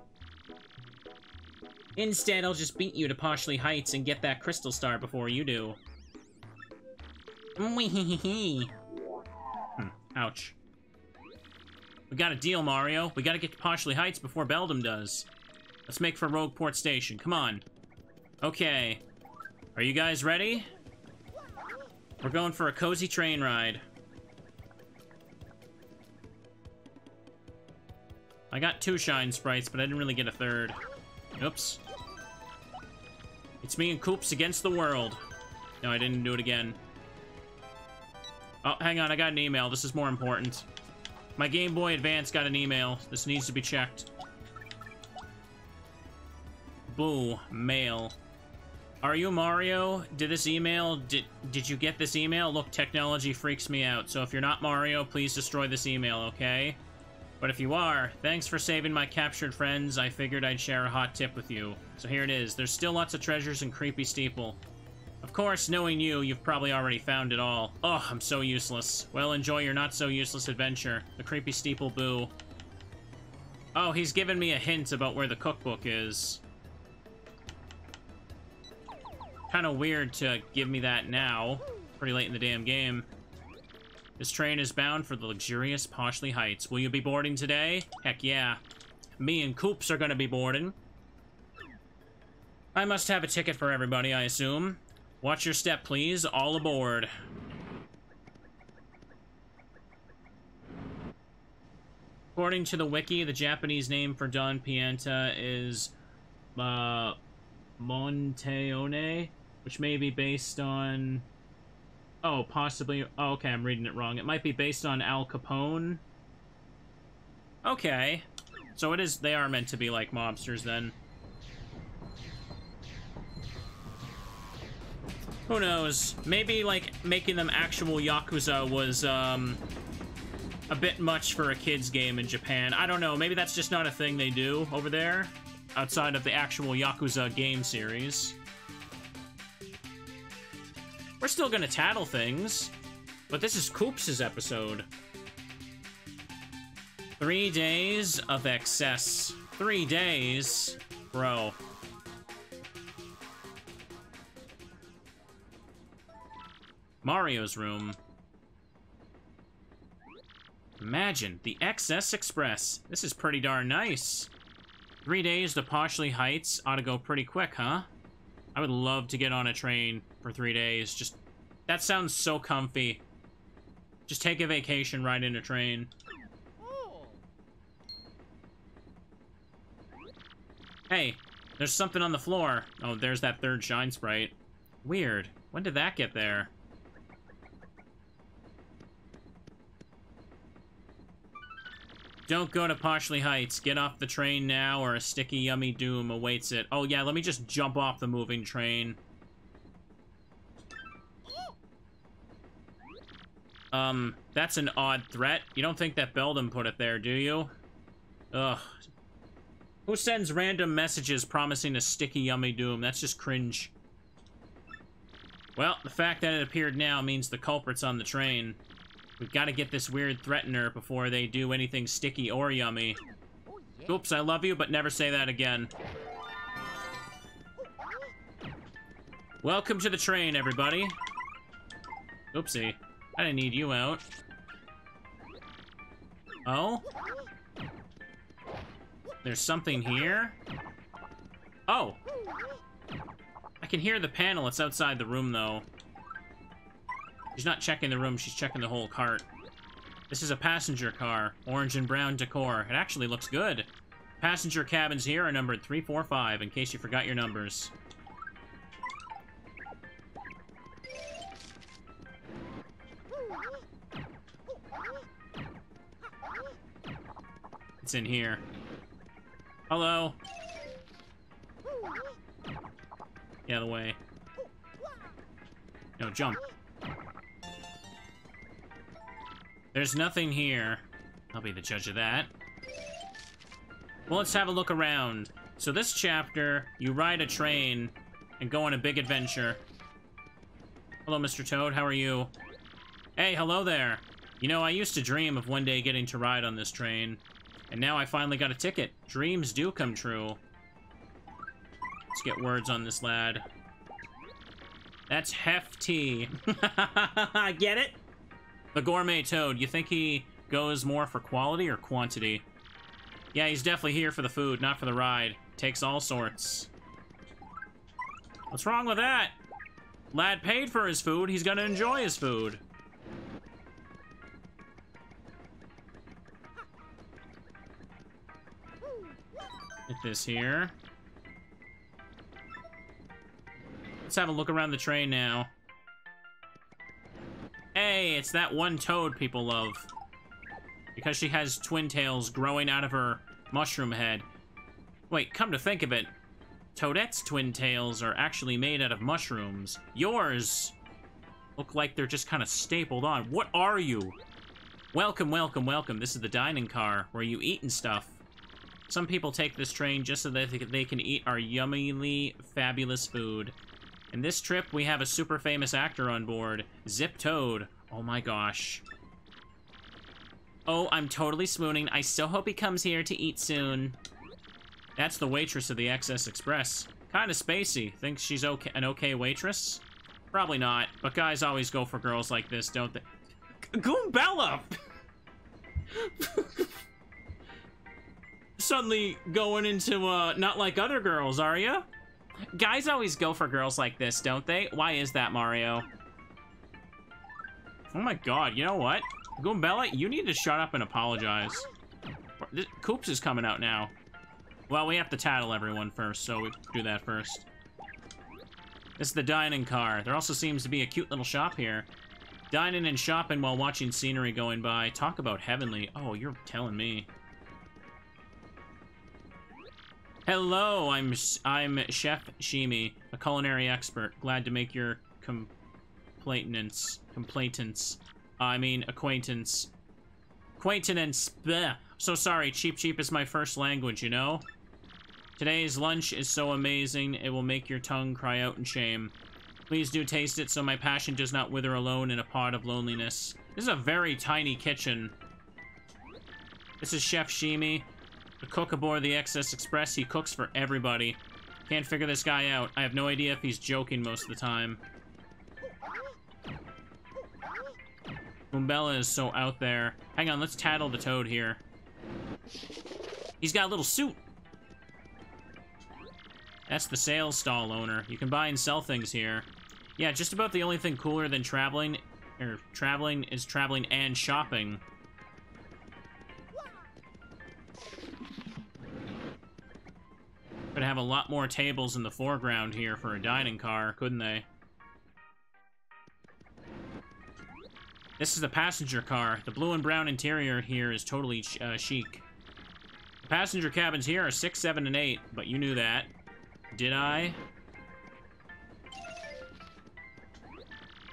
S1: Instead, I'll just beat you to Poshley Heights and get that crystal star before you do. Wee hmm, ouch. We got a deal, Mario. We gotta get to Poshley Heights before Beldam does. Let's make for Rogueport Station. Come on. Okay. Are you guys ready? We're going for a cozy train ride. I got two shine sprites, but I didn't really get a third. Oops. It's me and Koops against the world. No, I didn't do it again. Oh, hang on, I got an email. This is more important. My Game Boy Advance got an email. This needs to be checked. Boo, mail. Are you Mario? Did this email, did, did you get this email? Look, technology freaks me out, so if you're not Mario, please destroy this email, okay? But if you are, thanks for saving my captured friends, I figured I'd share a hot tip with you. So here it is, there's still lots of treasures in Creepy Steeple. Of course, knowing you, you've probably already found it all. Oh, I'm so useless. Well, enjoy your not-so-useless adventure. The Creepy Steeple Boo. Oh, he's given me a hint about where the cookbook is. Kind of weird to give me that now. Pretty late in the damn game. This train is bound for the luxurious Poshley Heights. Will you be boarding today? Heck yeah. Me and Koops are gonna be boarding. I must have a ticket for everybody, I assume. Watch your step, please. All aboard. According to the wiki, the Japanese name for Don Pianta is uh, Monteone, which may be based on Oh, possibly. Oh, okay, I'm reading it wrong. It might be based on Al Capone. Okay. So it is, they are meant to be like mobsters then. Who knows? Maybe, like, making them actual Yakuza was, um, a bit much for a kid's game in Japan. I don't know, maybe that's just not a thing they do over there, outside of the actual Yakuza game series. We're still gonna tattle things. But this is Koops' episode. Three days of excess. Three days? Bro. Mario's room. Imagine, the Excess Express. This is pretty darn nice. Three days to Poshley Heights ought to go pretty quick, huh? I would love to get on a train for three days. Just, that sounds so comfy. Just take a vacation, ride in a train. Hey, there's something on the floor. Oh, there's that third shine sprite. Weird. When did that get there? Don't go to Poshley Heights. Get off the train now or a sticky yummy doom awaits it. Oh yeah, let me just jump off the moving train. Um, that's an odd threat. You don't think that Beldam put it there, do you? Ugh. Who sends random messages promising a sticky yummy doom? That's just cringe. Well, the fact that it appeared now means the culprit's on the train. We've got to get this weird threatener before they do anything sticky or yummy. Oops, I love you, but never say that again. Welcome to the train, everybody. Oopsie. I didn't need you out. Oh? There's something here? Oh! I can hear the panel. It's outside the room, though. She's not checking the room, she's checking the whole cart. This is a passenger car. Orange and brown decor. It actually looks good. Passenger cabins here are numbered 345, in case you forgot your numbers. It's in here. Hello. Get out of the way. No, jump. There's nothing here. I'll be the judge of that. Well, let's have a look around. So this chapter, you ride a train and go on a big adventure. Hello, Mr. Toad. How are you? Hey, hello there. You know, I used to dream of one day getting to ride on this train. And now I finally got a ticket. Dreams do come true. Let's get words on this lad. That's hefty. get it? The gourmet toad, you think he goes more for quality or quantity? Yeah, he's definitely here for the food, not for the ride. Takes all sorts. What's wrong with that? Lad paid for his food, he's gonna enjoy his food. Get this here. Let's have a look around the train now. Hey, it's that one toad people love. Because she has twin tails growing out of her mushroom head. Wait, come to think of it, Toadette's twin tails are actually made out of mushrooms. Yours look like they're just kind of stapled on. What are you? Welcome, welcome, welcome. This is the dining car where you eat and stuff. Some people take this train just so that they can eat our yummily fabulous food. In this trip, we have a super famous actor on board, Zip Toad. Oh my gosh. Oh, I'm totally swooning. I still hope he comes here to eat soon. That's the waitress of the Excess Express. Kinda spacey. Thinks she's okay, an okay waitress? Probably not, but guys always go for girls like this, don't they? Goombella! Suddenly going into, uh, not like other girls, are ya? Guys always go for girls like this, don't they? Why is that, Mario? Oh my god, you know what? Goombella, you need to shut up and apologize. Koops is coming out now. Well, we have to tattle everyone first, so we do that first. This is the dining car. There also seems to be a cute little shop here. Dining and shopping while watching scenery going by. Talk about heavenly. Oh, you're telling me. Hello, I'm I'm Chef Shimi, a culinary expert. Glad to make your complainants. Complainants. I mean, acquaintance. Acquaintance. Bleh. So sorry, cheap cheap is my first language, you know? Today's lunch is so amazing, it will make your tongue cry out in shame. Please do taste it so my passion does not wither alone in a pot of loneliness. This is a very tiny kitchen. This is Chef Shimi, the cook aboard the Excess Express. He cooks for everybody. Can't figure this guy out. I have no idea if he's joking most of the time. Goombella is so out there. Hang on, let's tattle the toad here. He's got a little suit. That's the sales stall owner. You can buy and sell things here. Yeah, just about the only thing cooler than traveling, or traveling, is traveling and shopping. Could have a lot more tables in the foreground here for a dining car, couldn't they? This is the passenger car. The blue and brown interior here is totally uh, chic. The passenger cabins here are 6, 7, and 8, but you knew that. Did I?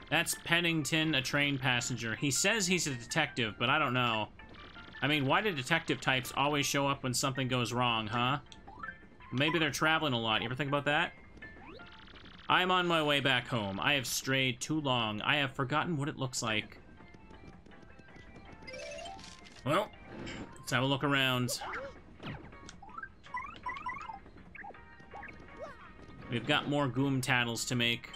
S1: That's Pennington, a train passenger. He says he's a detective, but I don't know. I mean, why do detective types always show up when something goes wrong, huh? Maybe they're traveling a lot. You ever think about that? I'm on my way back home. I have strayed too long. I have forgotten what it looks like. Well, let's have a look around. We've got more Goom Tattles to make.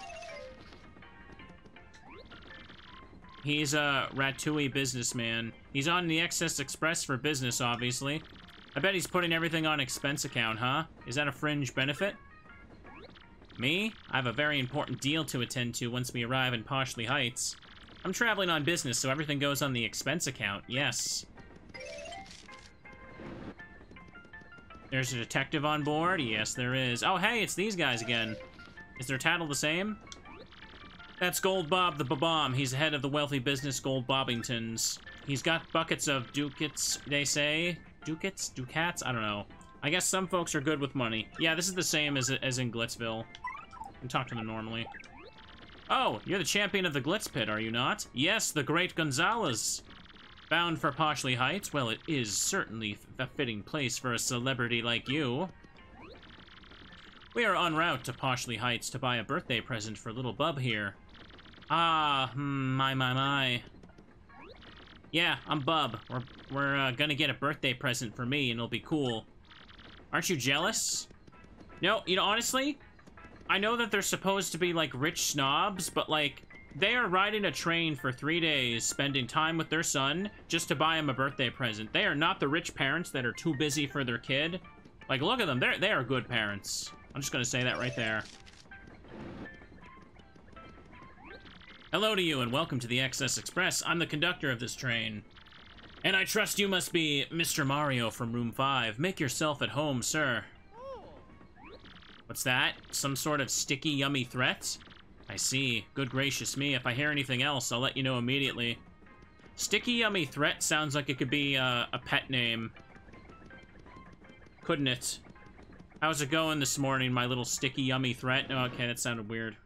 S1: He's a Ratatouille businessman. He's on the Excess Express for business, obviously. I bet he's putting everything on expense account, huh? Is that a fringe benefit? Me? I have a very important deal to attend to once we arrive in Poshley Heights. I'm traveling on business, so everything goes on the expense account, yes. There's a detective on board? Yes, there is. Oh, hey, it's these guys again. Is their title the same? That's Gold Bob the Bob-omb. He's the head of the wealthy business Gold Bobbingtons. He's got buckets of ducats, they say. Ducats? Ducats? I don't know. I guess some folks are good with money. Yeah, this is the same as, as in Glitzville. can talk to them normally. Oh, you're the champion of the Glitz Pit, are you not? Yes, the great Gonzales. Bound for Poshley Heights? Well, it is certainly a fitting place for a celebrity like you. We are en route to Poshley Heights to buy a birthday present for little Bub here. Ah, hmm, my, my, my. Yeah, I'm Bub. We're, we're uh, gonna get a birthday present for me, and it'll be cool. Aren't you jealous? No, you know, honestly, I know that they're supposed to be, like, rich snobs, but, like, they are riding a train for three days, spending time with their son, just to buy him a birthday present. They are not the rich parents that are too busy for their kid. Like, look at them. They're, they are good parents. I'm just gonna say that right there. Hello to you, and welcome to the Excess Express. I'm the conductor of this train. And I trust you must be Mr. Mario from Room 5. Make yourself at home, sir. What's that? Some sort of sticky, yummy threat? I see. Good gracious me. If I hear anything else, I'll let you know immediately. Sticky Yummy Threat sounds like it could be uh, a pet name. Couldn't it? How's it going this morning, my little sticky yummy threat? Oh, okay, that sounded weird.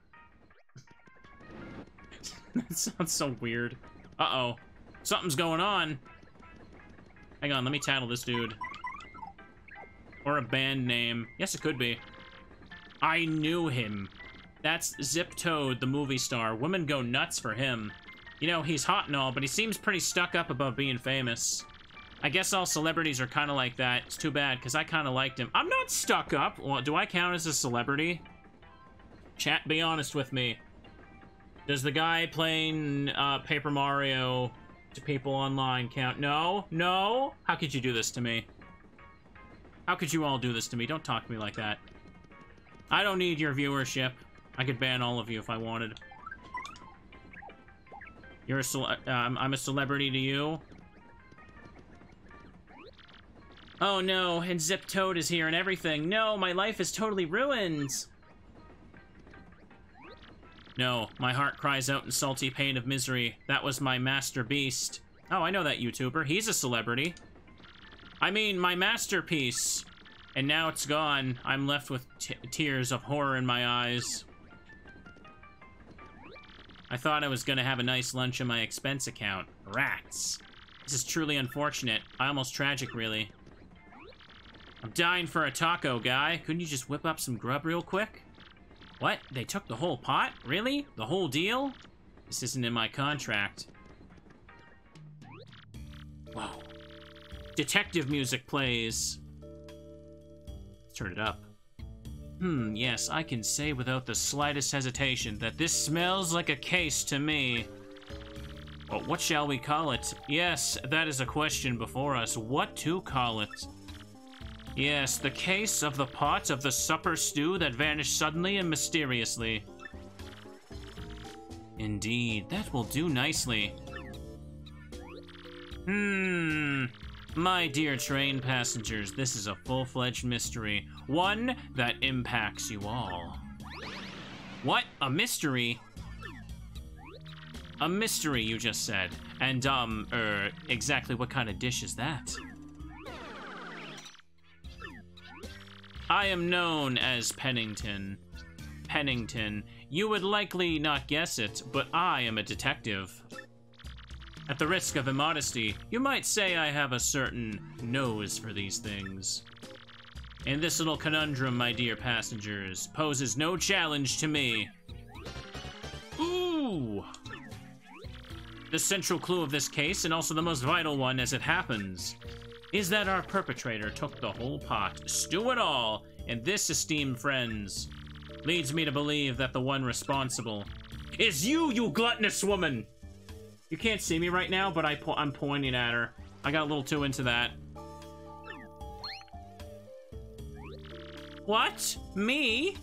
S1: that sounds so weird. Uh-oh. Something's going on. Hang on, let me tattle this dude. Or a band name. Yes, it could be. I knew him. That's Zip Toad, the movie star. Women go nuts for him. You know, he's hot and all, but he seems pretty stuck up about being famous. I guess all celebrities are kind of like that. It's too bad, because I kind of liked him. I'm not stuck up. Well, do I count as a celebrity? Chat, be honest with me. Does the guy playing uh, Paper Mario to people online count? No? No? How could you do this to me? How could you all do this to me? Don't talk to me like that. I don't need your viewership. I could ban all of you if I wanted. You're a cele uh, I'm a celebrity to you? Oh no, and Zip Toad is here and everything. No, my life is totally ruined. No, my heart cries out in salty pain of misery. That was my master beast. Oh, I know that YouTuber. He's a celebrity. I mean, my masterpiece. And now it's gone. I'm left with tears of horror in my eyes. I thought I was gonna have a nice lunch in my expense account. Rats. This is truly unfortunate. I almost tragic, really. I'm dying for a taco, guy. Couldn't you just whip up some grub real quick? What? They took the whole pot? Really? The whole deal? This isn't in my contract. Whoa. Detective music plays. Let's turn it up. Hmm, yes, I can say without the slightest hesitation that this smells like a case to me. But what shall we call it? Yes, that is a question before us. What to call it? Yes, the case of the pot of the supper stew that vanished suddenly and mysteriously. Indeed, that will do nicely. Hmm. My dear train passengers, this is a full-fledged mystery. One that impacts you all. What? A mystery? A mystery, you just said. And, um, er, exactly what kind of dish is that? I am known as Pennington. Pennington. You would likely not guess it, but I am a detective. At the risk of immodesty, you might say I have a certain nose for these things. And this little conundrum, my dear passengers, poses no challenge to me. Ooh! The central clue of this case, and also the most vital one as it happens, is that our perpetrator took the whole pot, stew it all, and this, esteemed friends, leads me to believe that the one responsible is you, you gluttonous woman! You can't see me right now, but I po I'm pointing at her. I got a little too into that. What? Me?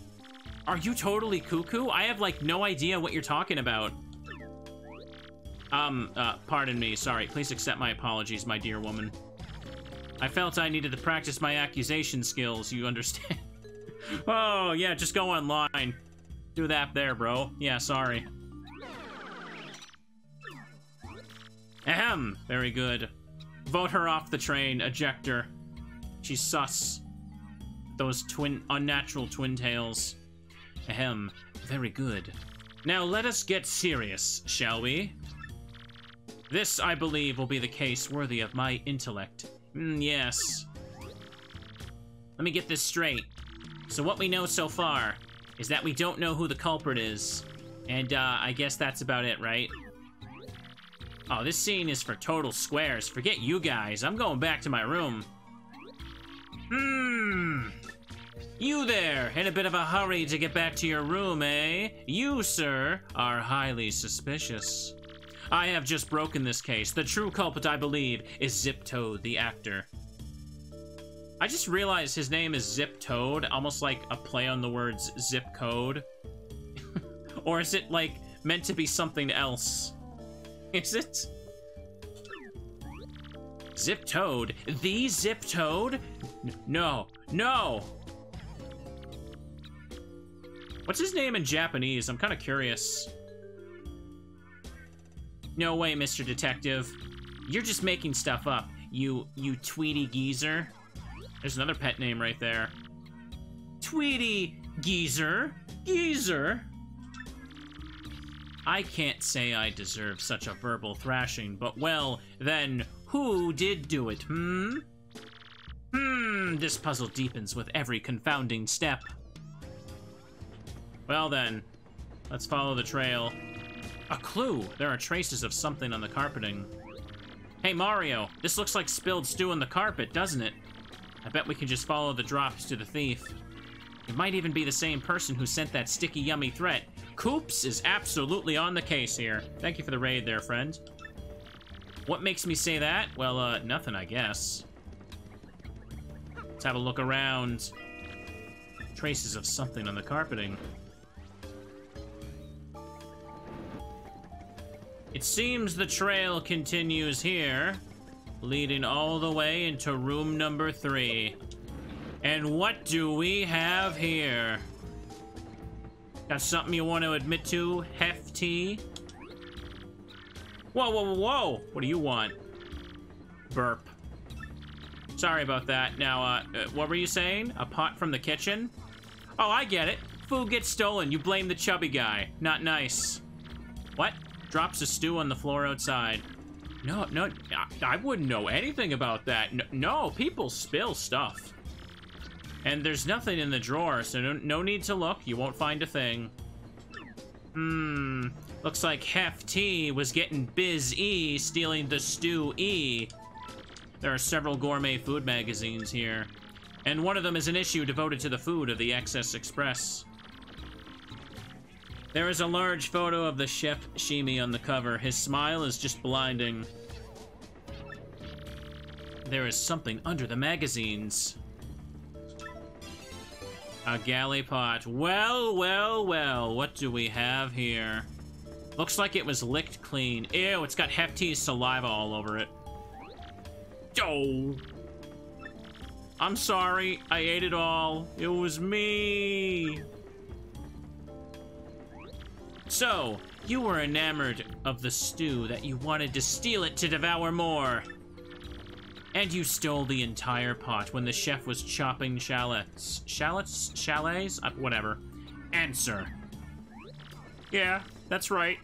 S1: Are you totally cuckoo? I have, like, no idea what you're talking about. Um, uh, pardon me. Sorry. Please accept my apologies, my dear woman. I felt I needed to practice my accusation skills, you understand? oh, yeah, just go online. Do that there, bro. Yeah, sorry. Ahem! Very good. Vote her off the train, ejector. She's sus. Those twin, unnatural twin tails. Ahem. Very good. Now let us get serious, shall we? This, I believe, will be the case worthy of my intellect. Mm, yes. Let me get this straight. So what we know so far is that we don't know who the culprit is. And, uh, I guess that's about it, right? Oh, this scene is for total squares. Forget you guys. I'm going back to my room. Hmm. You there, in a bit of a hurry to get back to your room, eh? You, sir, are highly suspicious. I have just broken this case. The true culprit, I believe, is Zip Toad, the actor. I just realized his name is Zip Toad, almost like a play on the words zip code. or is it, like, meant to be something else? Is it? Zip Toad? The Zip Toad? No, no! What's his name in Japanese? I'm kind of curious. No way, Mr. Detective. You're just making stuff up, you, you Tweety Geezer. There's another pet name right there. Tweety Geezer? Geezer? I can't say I deserve such a verbal thrashing, but well, then, who did do it, hmm? Hmm, this puzzle deepens with every confounding step. Well then, let's follow the trail. A clue! There are traces of something on the carpeting. Hey Mario, this looks like spilled stew on the carpet, doesn't it? I bet we can just follow the drops to the thief. It might even be the same person who sent that sticky yummy threat, Koops is absolutely on the case here. Thank you for the raid there, friend. What makes me say that? Well, uh, nothing, I guess. Let's have a look around. Traces of something on the carpeting. It seems the trail continues here, leading all the way into room number three. And what do we have here? Got something you want to admit to, Hefty? Whoa, whoa, whoa! What do you want? Burp. Sorry about that. Now, uh, uh, what were you saying? A pot from the kitchen? Oh, I get it. Food gets stolen. You blame the chubby guy. Not nice. What? Drops a stew on the floor outside. No, no, I wouldn't know anything about that. No, people spill stuff. And there's nothing in the drawer, so no, no need to look. You won't find a thing. Hmm. Looks like Hef was getting Biz E stealing the Stew E. There are several gourmet food magazines here. And one of them is an issue devoted to the food of the Excess Express. There is a large photo of the chef Shimi on the cover. His smile is just blinding. There is something under the magazines. A galley pot. Well, well, well, what do we have here? Looks like it was licked clean. Ew, it's got Hefty's saliva all over it. Oh. I'm sorry, I ate it all. It was me. So, you were enamored of the stew that you wanted to steal it to devour more. And you stole the entire pot when the chef was chopping shallots. Shallots? Chalets? Uh, whatever. Answer. Yeah, that's right.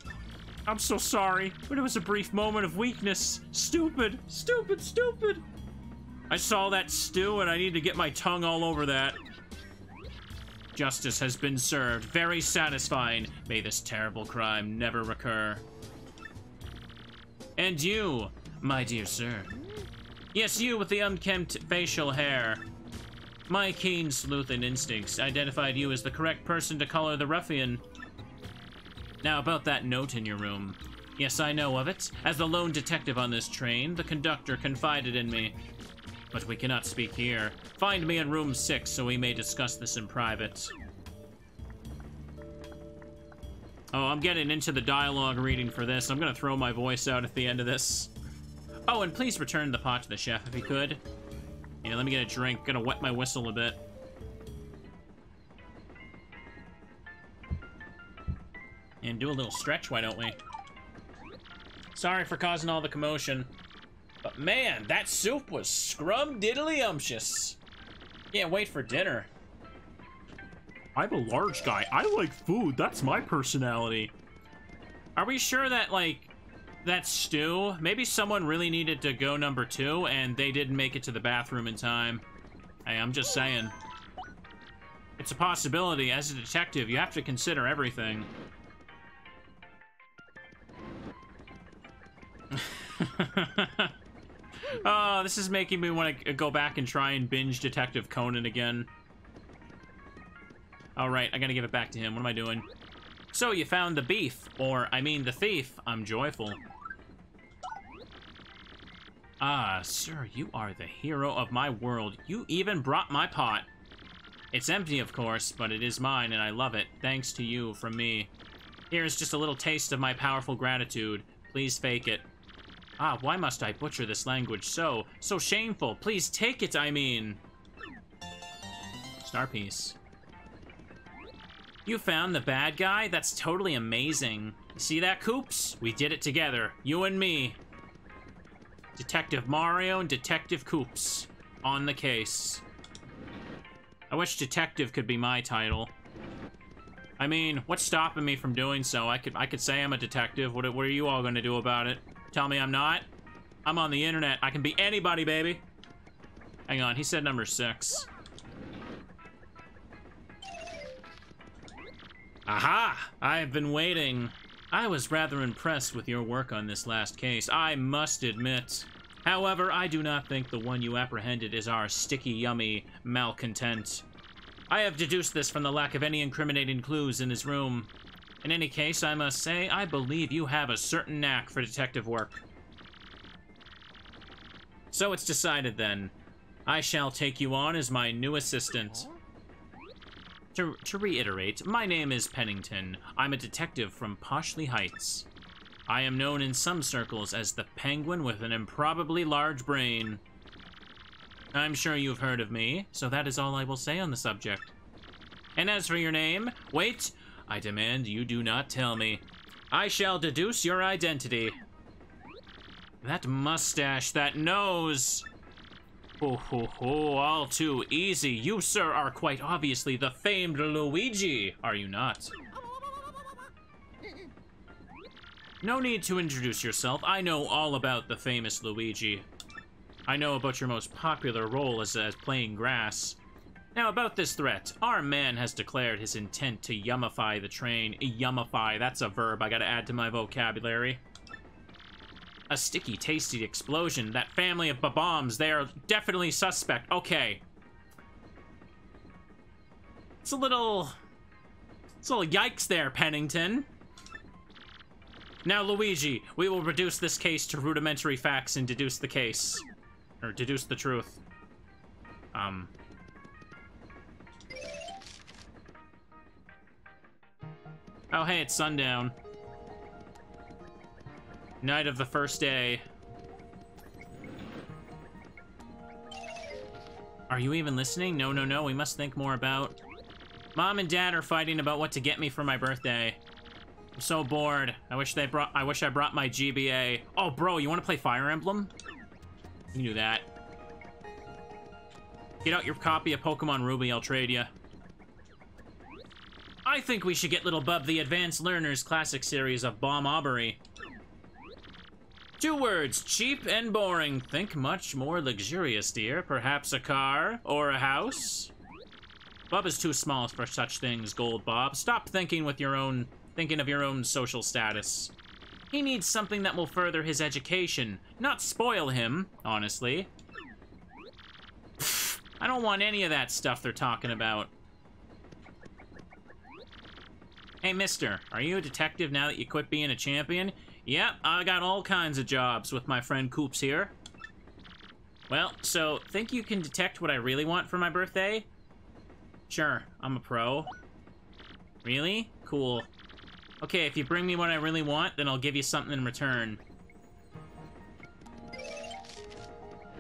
S1: I'm so sorry, but it was a brief moment of weakness. Stupid, stupid, stupid. I saw that stew and I need to get my tongue all over that. Justice has been served. Very satisfying. May this terrible crime never recur. And you, my dear sir, Yes, you with the unkempt facial hair. My keen sleuthing instincts identified you as the correct person to color the ruffian. Now, about that note in your room. Yes, I know of it. As the lone detective on this train, the conductor confided in me. But we cannot speak here. Find me in room six so we may discuss this in private. Oh, I'm getting into the dialogue reading for this. I'm gonna throw my voice out at the end of this. Oh, and please return the pot to the chef if you could. Yeah, let me get a drink. Gonna wet my whistle a bit. And do a little stretch, why don't we? Sorry for causing all the commotion. But man, that soup was scrum diddly umptious. Can't wait for dinner. I'm a large guy. I like food. That's my personality. Are we sure that, like, that stew? Maybe someone really needed to go number two and they didn't make it to the bathroom in time. Hey, I'm just saying. It's a possibility. As a detective, you have to consider everything. oh, this is making me want to go back and try and binge Detective Conan again. Alright, I gotta give it back to him. What am I doing? So, you found the beef, or, I mean, the thief. I'm joyful. Ah, sir, you are the hero of my world. You even brought my pot. It's empty, of course, but it is mine, and I love it. Thanks to you from me. Here's just a little taste of my powerful gratitude. Please fake it. Ah, why must I butcher this language so, so shameful? Please take it, I mean. Star piece. You found the bad guy? That's totally amazing. See that, Koops? We did it together. You and me. Detective Mario and Detective Koops On the case. I wish Detective could be my title. I mean, what's stopping me from doing so? I could I could say I'm a detective. What, what are you all gonna do about it? Tell me I'm not? I'm on the internet. I can be anybody, baby. Hang on, he said number six. Aha! I've been waiting. I was rather impressed with your work on this last case, I must admit. However, I do not think the one you apprehended is our sticky, yummy malcontent. I have deduced this from the lack of any incriminating clues in his room. In any case, I must say, I believe you have a certain knack for detective work. So it's decided then. I shall take you on as my new assistant. To, to reiterate, my name is Pennington. I'm a detective from Poshley Heights. I am known in some circles as the penguin with an improbably large brain. I'm sure you've heard of me, so that is all I will say on the subject. And as for your name, wait, I demand you do not tell me. I shall deduce your identity. That mustache, that nose. Ho ho ho, all too easy. You, sir, are quite obviously the famed Luigi, are you not? No need to introduce yourself. I know all about the famous Luigi. I know about your most popular role as, as playing grass. Now, about this threat. Our man has declared his intent to yummify the train. Yummify, that's a verb I gotta add to my vocabulary. A sticky, tasty explosion. That family of bombs, they are definitely suspect. Okay. It's a little... It's a little yikes there, Pennington. Now, Luigi, we will reduce this case to rudimentary facts and deduce the case. Or deduce the truth. Um... Oh, hey, it's sundown. Night of the first day. Are you even listening? No, no, no. We must think more about... Mom and Dad are fighting about what to get me for my birthday. I'm so bored. I wish they brought... I wish I brought my GBA. Oh, bro, you want to play Fire Emblem? You can do that. Get out your copy of Pokemon Ruby. I'll trade you. I think we should get Little Bub the Advanced Learners Classic Series of Bomb Aubrey. Two words, cheap and boring. Think much more luxurious, dear. Perhaps a car or a house? Bob is too small for such things, Gold Bob. Stop thinking with your own, thinking of your own social status. He needs something that will further his education, not spoil him, honestly. Pfft, I don't want any of that stuff they're talking about. Hey, mister, are you a detective now that you quit being a champion? Yep, I got all kinds of jobs with my friend Koops here. Well, so, think you can detect what I really want for my birthday? Sure, I'm a pro. Really? Cool. Okay, if you bring me what I really want, then I'll give you something in return.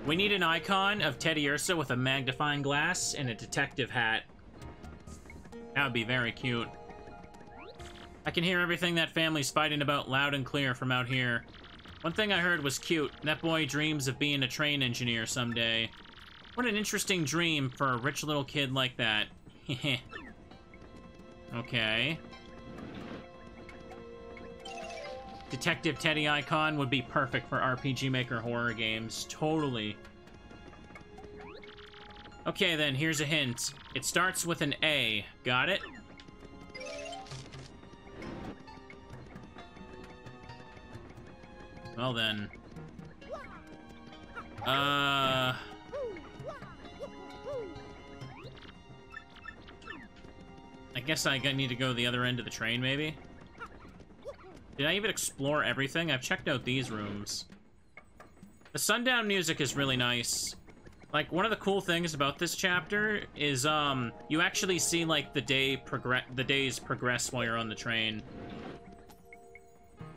S1: We need an icon of Teddiursa with a magnifying glass and a detective hat. That would be very cute. I can hear everything that family's fighting about loud and clear from out here. One thing I heard was cute. That boy dreams of being a train engineer someday. What an interesting dream for a rich little kid like that. okay. Detective Teddy icon would be perfect for RPG Maker horror games. Totally. Okay, then, here's a hint. It starts with an A. Got it? Well, then. Uh... I guess I need to go the other end of the train, maybe? Did I even explore everything? I've checked out these rooms. The sundown music is really nice. Like, one of the cool things about this chapter is, um, you actually see, like, the day progress- the days progress while you're on the train.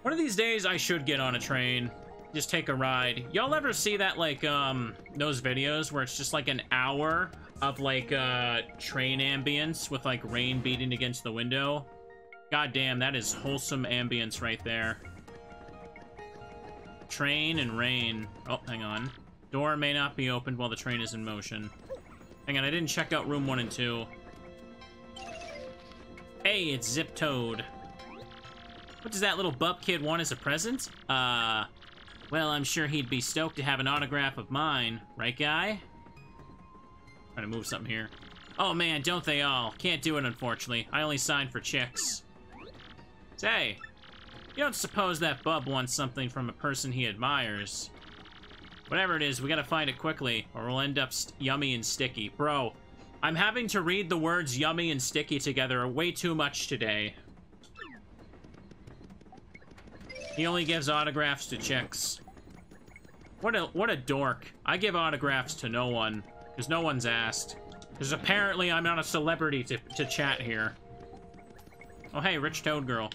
S1: One of these days, I should get on a train. Just take a ride. Y'all ever see that, like, um, those videos where it's just, like, an hour of, like, uh, train ambience with, like, rain beating against the window? God damn, that is wholesome ambience right there. Train and rain. Oh, hang on. Door may not be opened while the train is in motion. Hang on, I didn't check out room one and two. Hey, it's Zip Toad. What does that little bub kid want as a present? Uh, well, I'm sure he'd be stoked to have an autograph of mine. Right, guy? Trying to move something here. Oh man, don't they all? Can't do it, unfortunately. I only signed for chicks. Say, you don't suppose that bub wants something from a person he admires. Whatever it is, we gotta find it quickly, or we'll end up yummy and sticky. Bro, I'm having to read the words yummy and sticky together way too much today. He only gives autographs to chicks. What a what a dork. I give autographs to no one, because no one's asked. Because apparently I'm not a celebrity to, to chat here. Oh hey, Rich Toad Girl.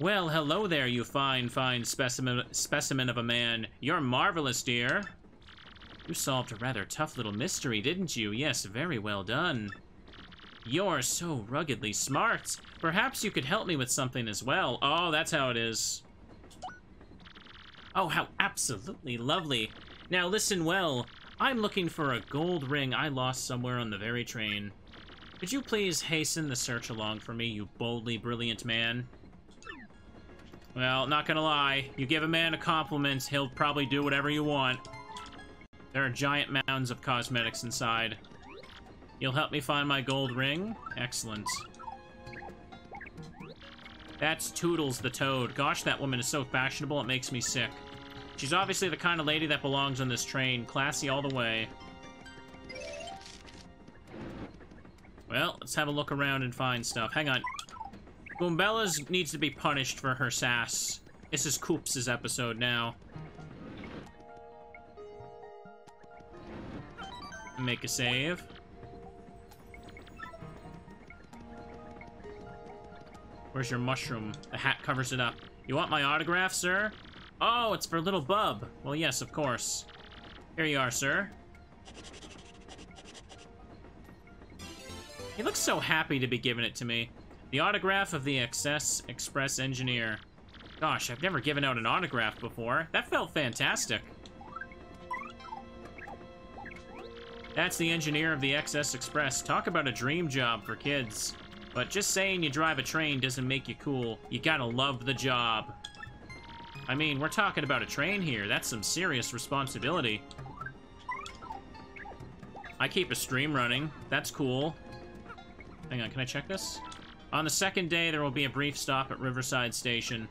S1: Well, hello there, you fine, fine specimen specimen of a man. You're marvelous, dear. You solved a rather tough little mystery, didn't you? Yes, very well done. You're so ruggedly smart. Perhaps you could help me with something as well. Oh, that's how it is. Oh, how absolutely lovely. Now listen well. I'm looking for a gold ring I lost somewhere on the very train. Could you please hasten the search along for me, you boldly brilliant man? Well, not gonna lie, you give a man a compliment, he'll probably do whatever you want. There are giant mounds of cosmetics inside. You'll help me find my gold ring? Excellent. That's Toodles the Toad. Gosh, that woman is so fashionable, it makes me sick. She's obviously the kind of lady that belongs on this train. Classy all the way. Well, let's have a look around and find stuff. Hang on. Goombella's needs to be punished for her sass. This is Koops' episode now. Make a save. Where's your mushroom? The hat covers it up. You want my autograph, sir? Oh, it's for little Bub. Well, yes, of course. Here you are, sir. He looks so happy to be giving it to me. The autograph of the Excess Express Engineer. Gosh, I've never given out an autograph before. That felt fantastic. That's the engineer of the Excess Express. Talk about a dream job for kids. But just saying you drive a train doesn't make you cool. You gotta love the job. I mean, we're talking about a train here. That's some serious responsibility. I keep a stream running. That's cool. Hang on, can I check this? On the second day, there will be a brief stop at Riverside Station,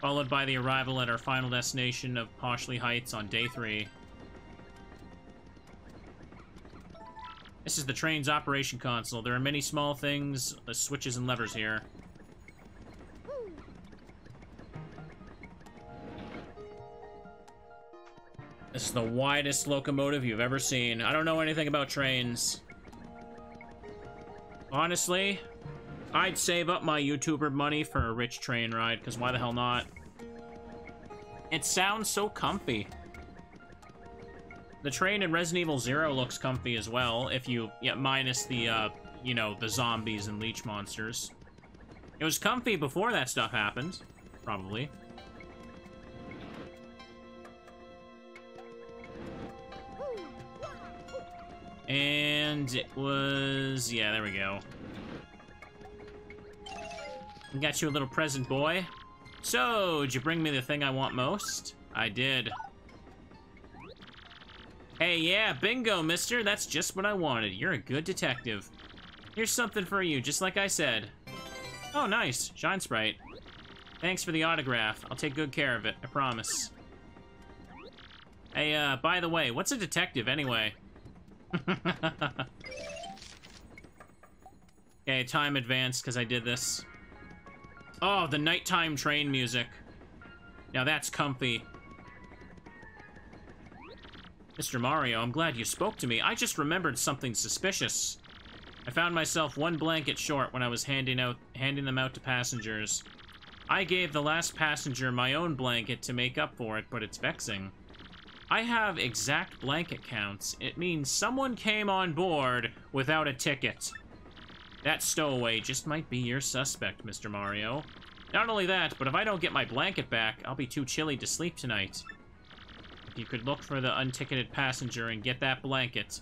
S1: followed by the arrival at our final destination of Poshley Heights on day three. This is the train's operation console. There are many small things, uh, switches and levers here. This is the widest locomotive you've ever seen. I don't know anything about trains. Honestly, I'd save up my YouTuber money for a rich train ride, because why the hell not? It sounds so comfy. The train in Resident Evil Zero looks comfy as well, if you, yeah, minus the, uh, you know, the zombies and leech monsters. It was comfy before that stuff happened, probably. And it was... Yeah, there we go. Got you a little present, boy. So, did you bring me the thing I want most? I did. Hey, yeah, bingo, mister. That's just what I wanted. You're a good detective. Here's something for you, just like I said. Oh, nice. Shine Sprite. Thanks for the autograph. I'll take good care of it, I promise. Hey, uh, by the way, what's a detective anyway? okay, time advanced because I did this. Oh, the nighttime train music. Now that's comfy. Mr. Mario, I'm glad you spoke to me. I just remembered something suspicious. I found myself one blanket short when I was handing out handing them out to passengers. I gave the last passenger my own blanket to make up for it, but it's vexing. I have exact blanket counts. It means someone came on board without a ticket. That stowaway just might be your suspect, Mr. Mario. Not only that, but if I don't get my blanket back, I'll be too chilly to sleep tonight. You could look for the unticketed passenger and get that blanket,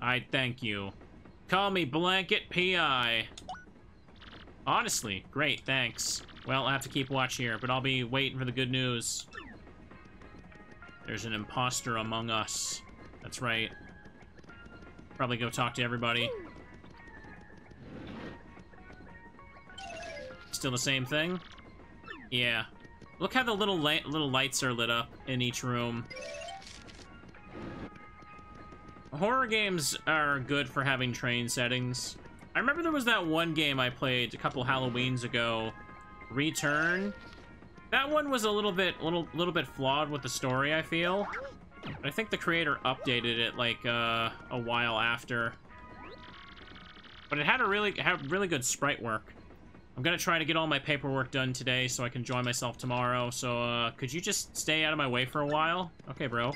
S1: I'd thank you. Call me Blanket P.I. Honestly, great, thanks. Well, I'll have to keep watch here, but I'll be waiting for the good news. There's an imposter among us. That's right. Probably go talk to everybody. Still the same thing? Yeah. Look how the little light, little lights are lit up in each room. Horror games are good for having train settings. I remember there was that one game I played a couple Halloweens ago, Return, that one was a little bit, little, little bit flawed with the story. I feel. I think the creator updated it like uh, a while after. But it had a really, had really good sprite work. I'm gonna try to get all my paperwork done today so I can join myself tomorrow. So, uh, could you just stay out of my way for a while? Okay, bro.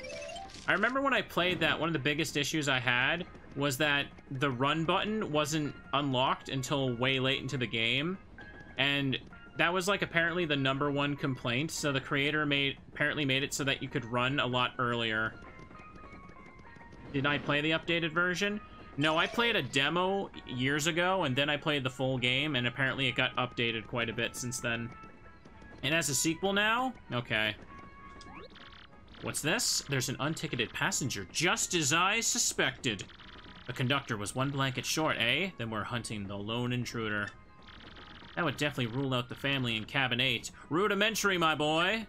S1: I remember when I played that, one of the biggest issues I had was that the run button wasn't unlocked until way late into the game. And that was like apparently the number one complaint. So the creator made apparently made it so that you could run a lot earlier. Did I play the updated version? No, I played a demo years ago, and then I played the full game, and apparently it got updated quite a bit since then. And as a sequel now? Okay. What's this? There's an unticketed passenger, just as I suspected. The conductor was one blanket short, eh? Then we're hunting the lone intruder. That would definitely rule out the family in cabin 8. Rudimentary, my boy!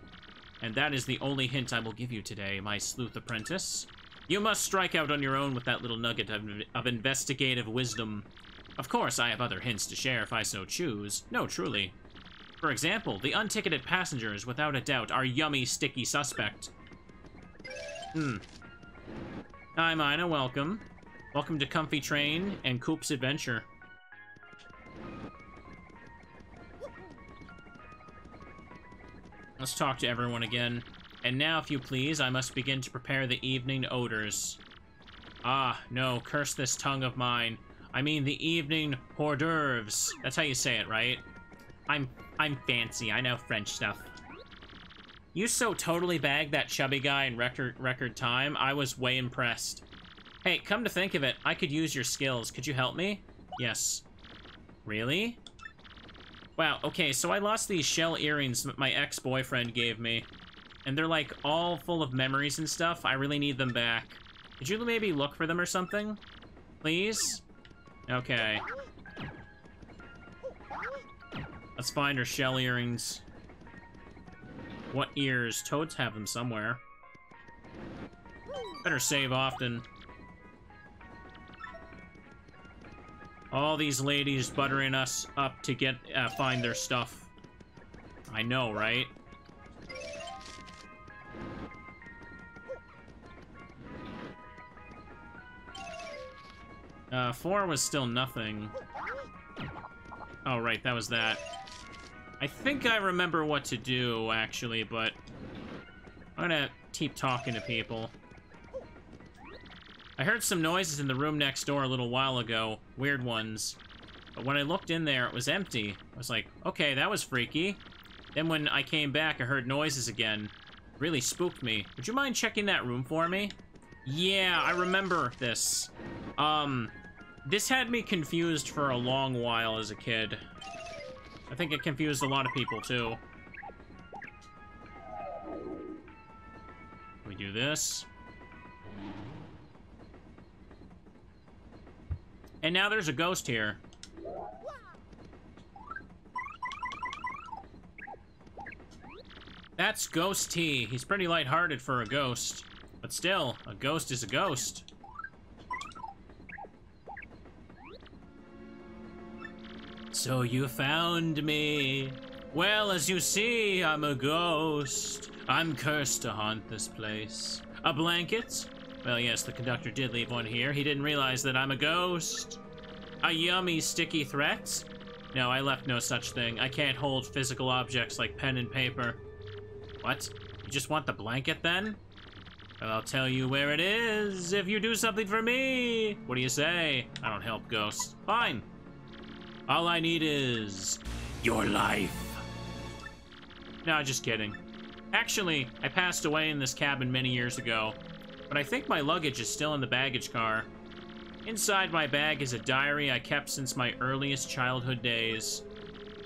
S1: And that is the only hint I will give you today, my sleuth apprentice. You must strike out on your own with that little nugget of, of investigative wisdom. Of course, I have other hints to share if I so choose. No, truly. For example, the unticketed passengers, without a doubt, are yummy, sticky suspect. Hmm. Hi, Mina, welcome. Welcome to Comfy Train and Koops' Adventure. Let's talk to everyone again. And now, if you please, I must begin to prepare the evening odors. Ah, no, curse this tongue of mine. I mean the evening hors d'oeuvres. That's how you say it, right? I'm I'm fancy. I know French stuff. You so totally bagged that chubby guy in record record time. I was way impressed. Hey, come to think of it, I could use your skills. Could you help me? Yes. Really? Wow, okay, so I lost these shell earrings that my ex-boyfriend gave me. And they're, like, all full of memories and stuff. I really need them back. Could you maybe look for them or something? Please? Okay. Let's find her shell earrings. What ears? Toads have them somewhere. Better save often. All these ladies buttering us up to get uh, find their stuff. I know, right? Uh, four was still nothing. Oh, right, that was that. I think I remember what to do, actually, but... I'm gonna keep talking to people. I heard some noises in the room next door a little while ago. Weird ones. But when I looked in there, it was empty. I was like, okay, that was freaky. Then when I came back, I heard noises again. Really spooked me. Would you mind checking that room for me? Yeah, I remember this. Um, this had me confused for a long while as a kid. I think it confused a lot of people, too. We do this. And now there's a ghost here. That's Ghost T. He's pretty lighthearted for a ghost. But still, a ghost is a ghost. So you found me. Well, as you see, I'm a ghost. I'm cursed to haunt this place. A blanket? Well, yes, the conductor did leave one here. He didn't realize that I'm a ghost. A yummy, sticky threat? No, I left no such thing. I can't hold physical objects like pen and paper. What? You just want the blanket, then? Well, I'll tell you where it is if you do something for me. What do you say? I don't help ghosts. Fine. All I need is your life. No, just kidding. Actually, I passed away in this cabin many years ago, but I think my luggage is still in the baggage car. Inside my bag is a diary I kept since my earliest childhood days.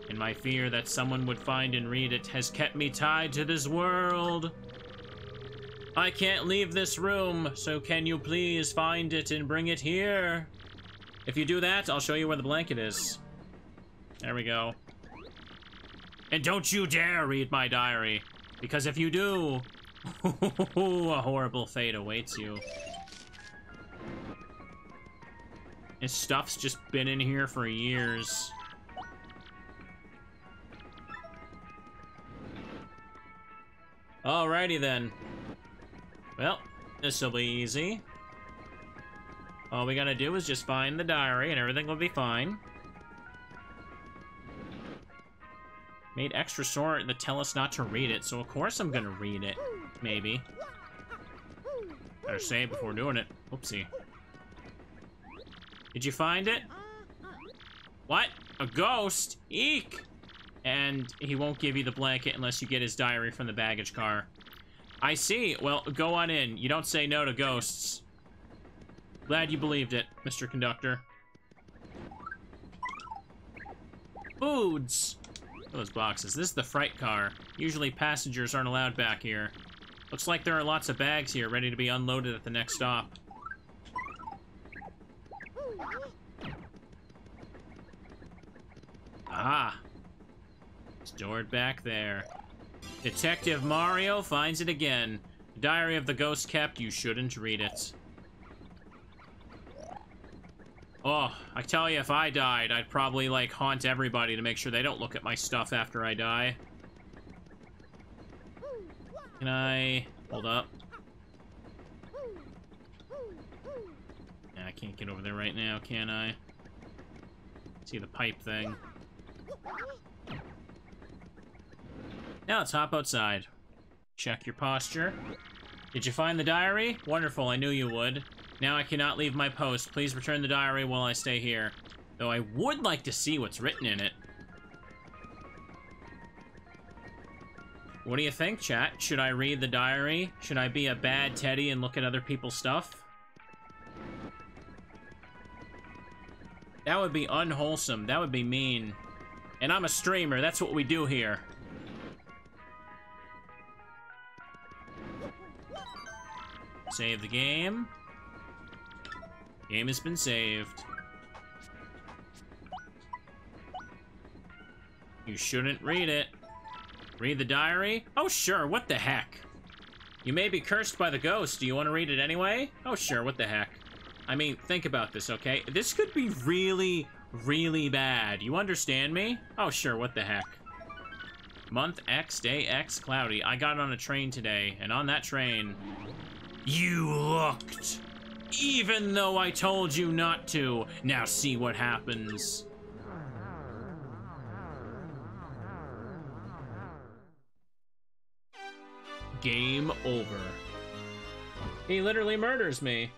S1: And my fear that someone would find and read it has kept me tied to this world. I can't leave this room, so can you please find it and bring it here? If you do that, I'll show you where the blanket is. There we go. And don't you dare read my diary, because if you do, a horrible fate awaits you. His stuff's just been in here for years. Alrighty then. Well, this'll be easy. All we gotta do is just find the diary and everything will be fine. Made extra short to tell us not to read it, so of course I'm gonna read it. Maybe. Better say before doing it. Oopsie. Did you find it? What? A ghost? Eek! And he won't give you the blanket unless you get his diary from the baggage car. I see. Well, go on in. You don't say no to ghosts. Glad you believed it, Mr. Conductor. Foods! Those boxes. This is the freight car. Usually passengers aren't allowed back here. Looks like there are lots of bags here ready to be unloaded at the next stop. Ah. Stored back there. Detective Mario finds it again. Diary of the Ghost kept, you shouldn't read it. Oh, I tell you, if I died, I'd probably, like, haunt everybody to make sure they don't look at my stuff after I die. Can I... Hold up. I can't get over there right now, can I? See the pipe thing. Now let's hop outside. Check your posture. Did you find the diary? Wonderful, I knew you would. Now I cannot leave my post. Please return the diary while I stay here. Though I would like to see what's written in it. What do you think, chat? Should I read the diary? Should I be a bad teddy and look at other people's stuff? That would be unwholesome. That would be mean. And I'm a streamer. That's what we do here. Save the game. Game has been saved. You shouldn't read it. Read the diary? Oh, sure, what the heck? You may be cursed by the ghost. Do you want to read it anyway? Oh, sure, what the heck? I mean, think about this, okay? This could be really, really bad. You understand me? Oh, sure, what the heck? Month X, day X, cloudy. I got on a train today, and on that train, you looked. Even though I told you not to. Now see what happens. Game over. He literally murders me.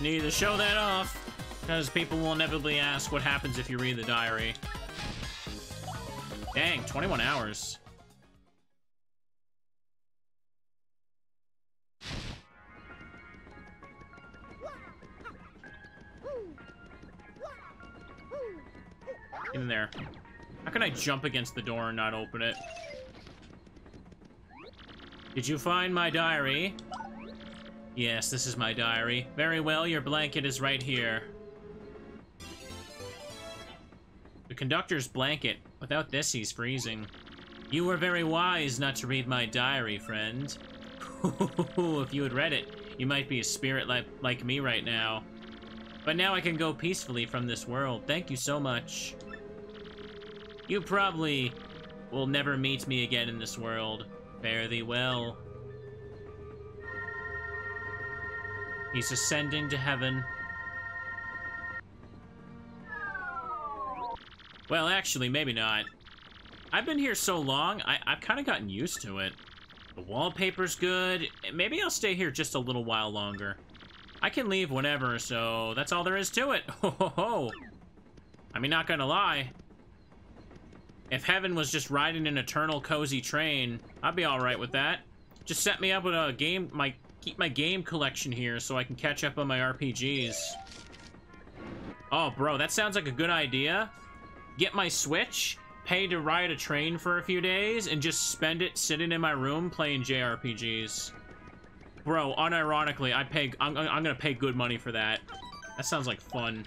S1: Need to show that off, because people will inevitably ask what happens if you read the diary. Dang, 21 hours. In there. How can I jump against the door and not open it? Did you find my diary? Yes, this is my diary. Very well, your blanket is right here. The conductor's blanket. Without this, he's freezing. You were very wise not to read my diary, friend. if you had read it, you might be a spirit like, like me right now. But now I can go peacefully from this world. Thank you so much. You probably will never meet me again in this world. Fare thee well. He's ascending to heaven. Well, actually, maybe not. I've been here so long, I, I've kind of gotten used to it. The wallpaper's good. Maybe I'll stay here just a little while longer. I can leave whenever, so that's all there is to it. Ho ho ho. I mean, not gonna lie. If heaven was just riding an eternal cozy train, I'd be alright with that. Just set me up with a game, my keep my game collection here so I can catch up on my RPGs. Oh, bro, that sounds like a good idea. Get my Switch, pay to ride a train for a few days, and just spend it sitting in my room playing JRPGs. Bro, unironically, I pay. I'm, I'm gonna pay good money for that. That sounds like fun.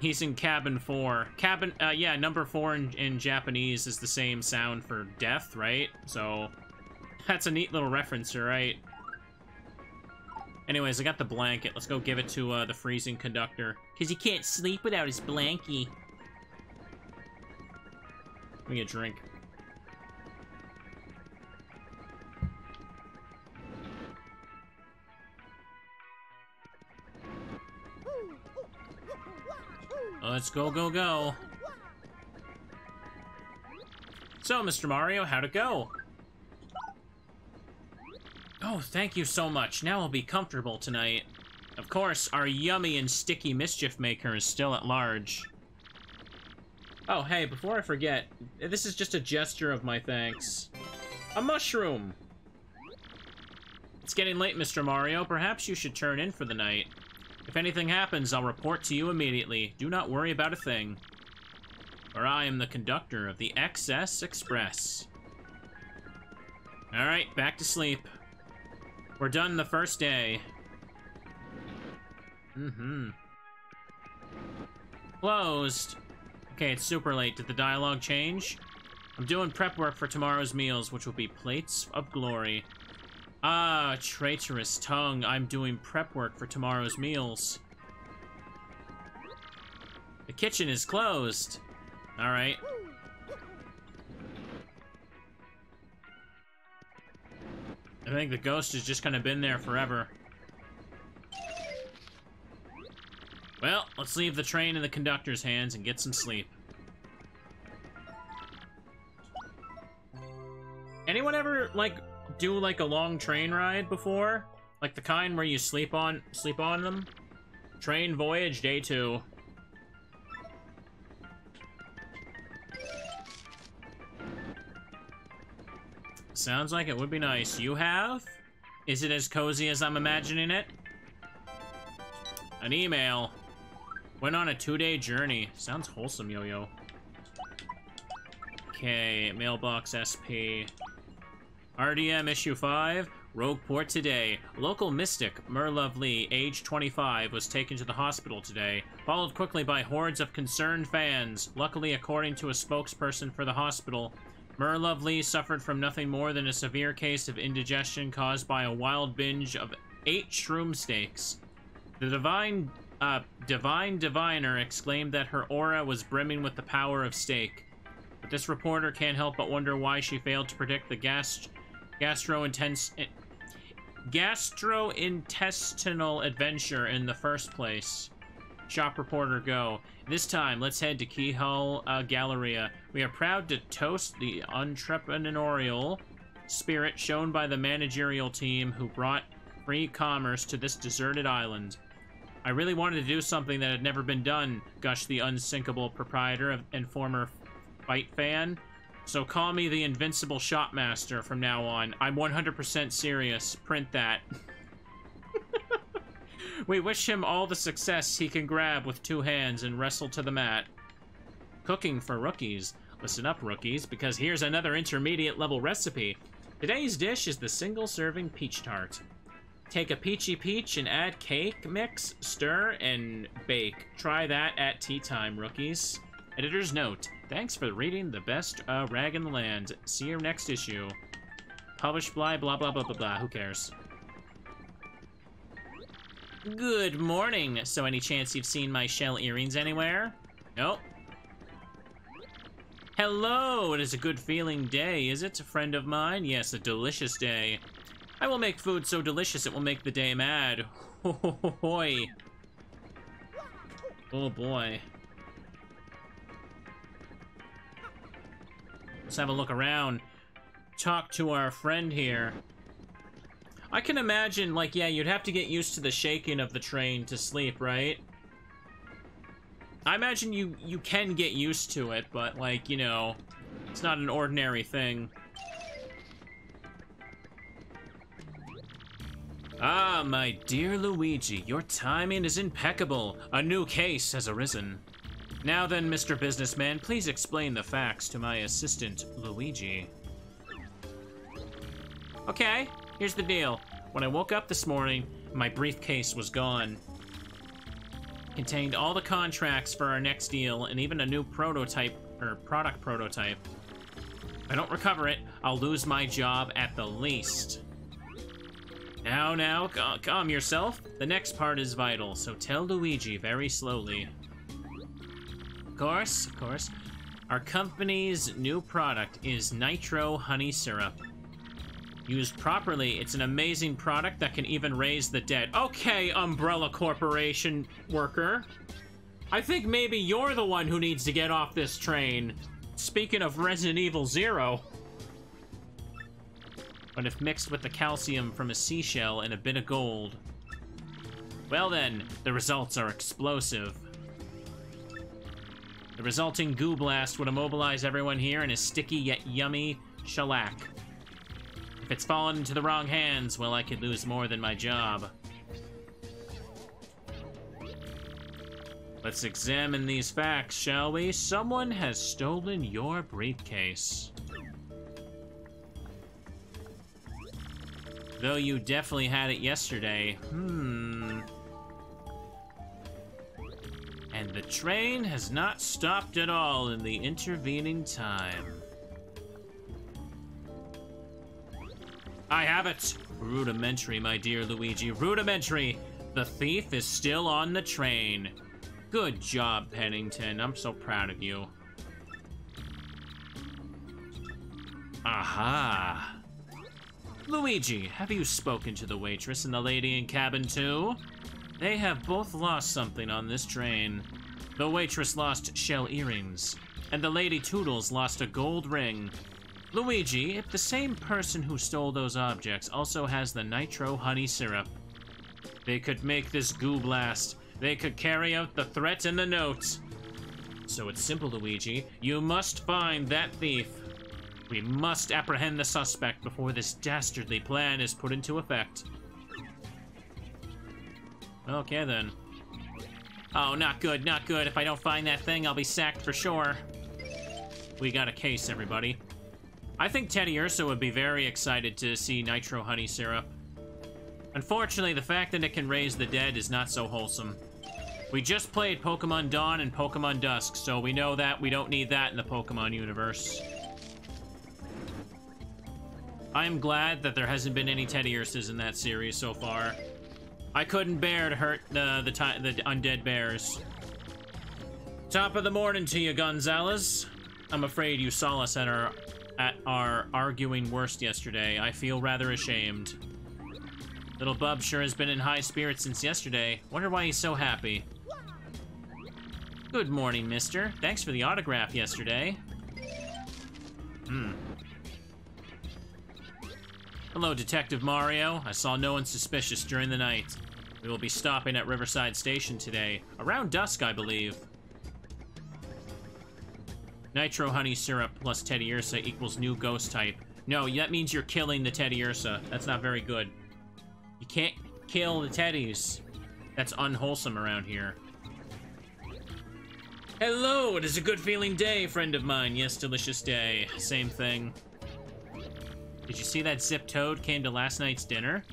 S1: He's in cabin four. Cabin, uh, yeah, number four in, in Japanese is the same sound for death, right? So, that's a neat little reference, right? Anyways, I got the blanket. Let's go give it to uh, the freezing conductor. Because he can't sleep without his blankie. Let me get a drink. Let's go, go, go. So, Mr. Mario, how'd it go? Oh, thank you so much. Now I'll be comfortable tonight. Of course, our yummy and sticky mischief maker is still at large. Oh, hey, before I forget, this is just a gesture of my thanks. A mushroom! It's getting late, Mr. Mario. Perhaps you should turn in for the night. If anything happens, I'll report to you immediately. Do not worry about a thing. For I am the conductor of the Excess Express. Alright, back to sleep. We're done the first day. Mm-hmm. Closed. Okay, it's super late. Did the dialogue change? I'm doing prep work for tomorrow's meals, which will be plates of glory. Ah, traitorous tongue. I'm doing prep work for tomorrow's meals. The kitchen is closed. Alright. I think the ghost has just kind of been there forever. Well, let's leave the train in the conductor's hands and get some sleep. Anyone ever, like, do like a long train ride before? Like the kind where you sleep on sleep on them? Train voyage day two. Sounds like it would be nice. You have? Is it as cozy as I'm imagining it? An email. Went on a two-day journey. Sounds wholesome, Yo-Yo. Okay, mailbox SP. RDM issue 5, Rogueport today. Local mystic, Merluvlee, age 25, was taken to the hospital today, followed quickly by hordes of concerned fans. Luckily, according to a spokesperson for the hospital, Merluvlee suffered from nothing more than a severe case of indigestion caused by a wild binge of eight shroom steaks. The divine, uh, divine diviner exclaimed that her aura was brimming with the power of steak. But this reporter can't help but wonder why she failed to predict the gas gastrointestinal gastrointestinal adventure in the first place. Shop reporter go. This time, let's head to Keyhole uh, Galleria. We are proud to toast the entrepreneurial spirit shown by the managerial team who brought free commerce to this deserted island. I really wanted to do something that had never been done, gushed the unsinkable proprietor of, and former fight fan. So call me the invincible shopmaster from now on. I'm 100% serious. Print that. we wish him all the success he can grab with two hands and wrestle to the mat. Cooking for rookies. Listen up, rookies, because here's another intermediate level recipe. Today's dish is the single-serving peach tart. Take a peachy peach and add cake mix, stir, and bake. Try that at tea time, rookies. Editor's note. Thanks for reading the best uh, rag in the land. See your next issue. Published by blah blah blah blah blah. Who cares? Good morning. So any chance you've seen my shell earrings anywhere? Nope. Hello, it is a good feeling day, is it, a friend of mine? Yes, a delicious day. I will make food so delicious it will make the day mad. Ho ho ho. Oh boy. Let's have a look around. Talk to our friend here. I can imagine, like, yeah, you'd have to get used to the shaking of the train to sleep, right? I imagine you, you can get used to it, but, like, you know, it's not an ordinary thing. Ah, my dear Luigi, your timing is impeccable. A new case has arisen. Now then, Mr. Businessman, please explain the facts to my assistant, Luigi. Okay, here's the deal. When I woke up this morning, my briefcase was gone. Contained all the contracts for our next deal and even a new prototype, or product prototype. If I don't recover it, I'll lose my job at the least. Now, now, calm yourself. The next part is vital, so tell Luigi very slowly course, of course. Our company's new product is Nitro Honey Syrup. Used properly, it's an amazing product that can even raise the dead. Okay, Umbrella Corporation worker. I think maybe you're the one who needs to get off this train. Speaking of Resident Evil Zero. But if mixed with the calcium from a seashell and a bit of gold, well then, the results are explosive. The resulting goo blast would immobilize everyone here in a sticky yet yummy shellac. If it's fallen into the wrong hands, well, I could lose more than my job. Let's examine these facts, shall we? Someone has stolen your briefcase. Though you definitely had it yesterday. Hmm. And the train has not stopped at all in the intervening time. I have it! Rudimentary, my dear Luigi, rudimentary! The thief is still on the train. Good job, Pennington. I'm so proud of you. Aha! Luigi, have you spoken to the waitress and the lady in cabin too? They have both lost something on this train. The waitress lost shell earrings, and the Lady Toodles lost a gold ring. Luigi, if the same person who stole those objects also has the nitro honey syrup, they could make this goo blast. They could carry out the threat in the note. So it's simple, Luigi. You must find that thief. We must apprehend the suspect before this dastardly plan is put into effect. Okay, then. Oh, not good, not good. If I don't find that thing, I'll be sacked for sure. We got a case, everybody. I think Teddiursa would be very excited to see Nitro Honey Syrup. Unfortunately, the fact that it can raise the dead is not so wholesome. We just played Pokemon Dawn and Pokemon Dusk, so we know that we don't need that in the Pokemon universe. I am glad that there hasn't been any Teddiursas in that series so far. I couldn't bear to hurt the the, the undead bears. Top of the morning to you, Gonzales. I'm afraid you saw us at our at our arguing worst yesterday. I feel rather ashamed. Little Bub sure has been in high spirits since yesterday. Wonder why he's so happy. Good morning, mister. Thanks for the autograph yesterday. Hmm. Hello, Detective Mario. I saw no one suspicious during the night. We will be stopping at Riverside Station today. Around dusk, I believe. Nitro Honey Syrup plus Teddiursa equals new ghost type. No, that means you're killing the Teddiursa. That's not very good. You can't kill the teddies. That's unwholesome around here. Hello, it is a good feeling day, friend of mine. Yes, delicious day. Same thing. Did you see that Zip Toad came to last night's dinner?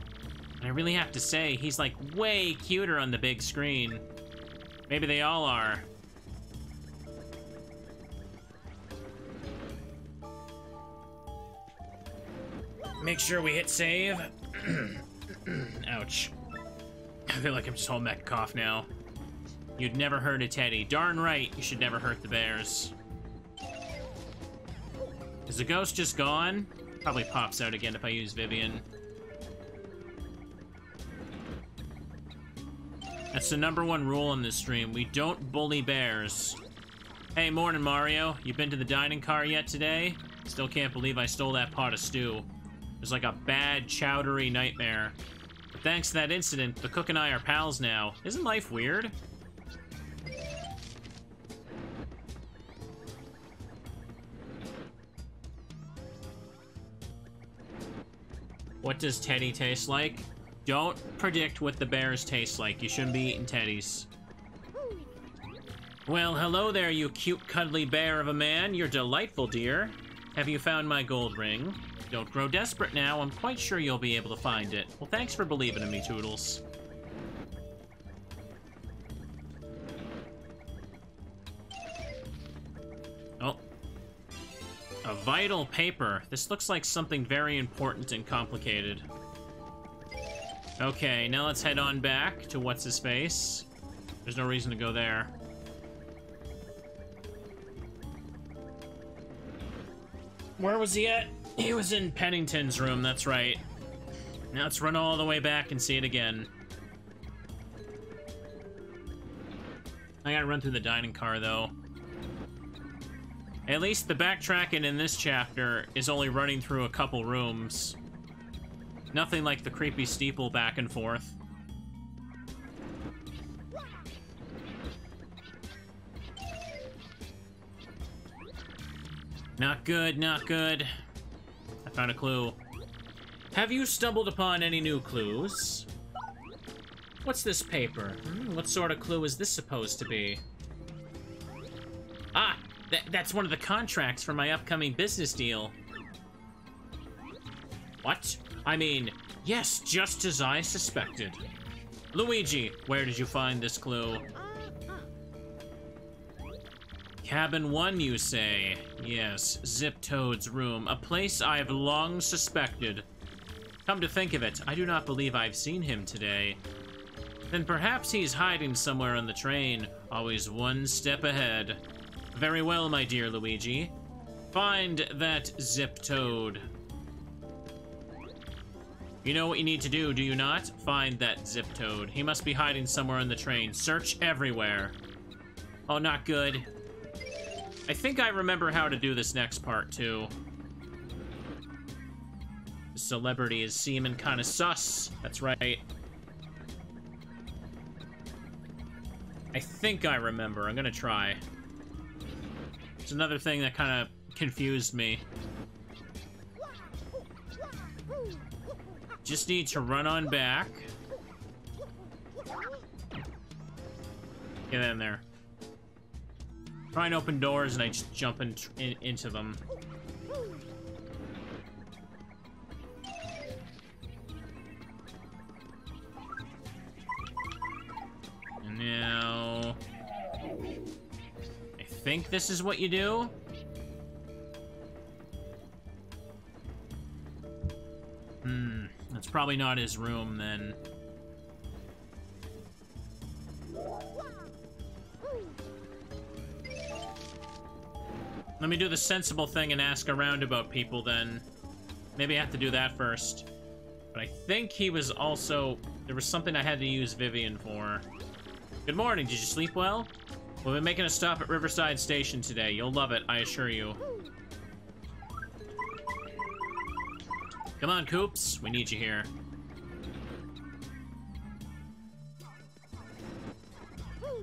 S1: And I really have to say, he's like way cuter on the big screen. Maybe they all are. Make sure we hit save. Ouch. I feel like I'm just holding back a cough now. You'd never hurt a teddy. Darn right, you should never hurt the bears. Is the ghost just gone? Probably pops out again if I use Vivian. That's the number one rule in this stream. We don't bully bears. Hey, morning, Mario. You been to the dining car yet today? Still can't believe I stole that pot of stew. It was like a bad, chowdery nightmare. But thanks to that incident, the cook and I are pals now. Isn't life weird? What does Teddy taste like? Don't predict what the bears taste like. You shouldn't be eating Teddies. Well, hello there, you cute, cuddly bear of a man. You're delightful, dear. Have you found my gold ring? Don't grow desperate now. I'm quite sure you'll be able to find it. Well, thanks for believing in me, Toodles. Oh, a vital paper. This looks like something very important and complicated. Okay, now let's head on back to what's-his-face. There's no reason to go there. Where was he at? He was in Pennington's room, that's right. Now let's run all the way back and see it again. I gotta run through the dining car, though. At least the backtracking in this chapter is only running through a couple rooms. Nothing like the creepy steeple back and forth. Not good, not good. I found a clue. Have you stumbled upon any new clues? What's this paper? Hmm, what sort of clue is this supposed to be? Ah, Th that's one of the contracts for my upcoming business deal. What? I mean, yes, just as I suspected. Luigi, where did you find this clue? Cabin 1, you say? Yes, Zip Toad's room, a place I've long suspected. Come to think of it, I do not believe I've seen him today. Then perhaps he's hiding somewhere on the train, always one step ahead. Very well, my dear Luigi. Find that Zip Toad. You know what you need to do, do you not? Find that Zip Toad. He must be hiding somewhere on the train. Search everywhere. Oh, not good. I think I remember how to do this next part, too. The celebrity is seeming kind of sus. That's right. I think I remember. I'm gonna try. It's another thing that kind of confused me. Just need to run on back. Get in there. Try and open doors and I just jump in, in, into them. And now I think this is what you do? Probably not his room, then. Let me do the sensible thing and ask around about people, then. Maybe I have to do that first. But I think he was also... There was something I had to use Vivian for. Good morning, did you sleep well? We'll be making a stop at Riverside Station today. You'll love it, I assure you. Come on, Koops. We need you here.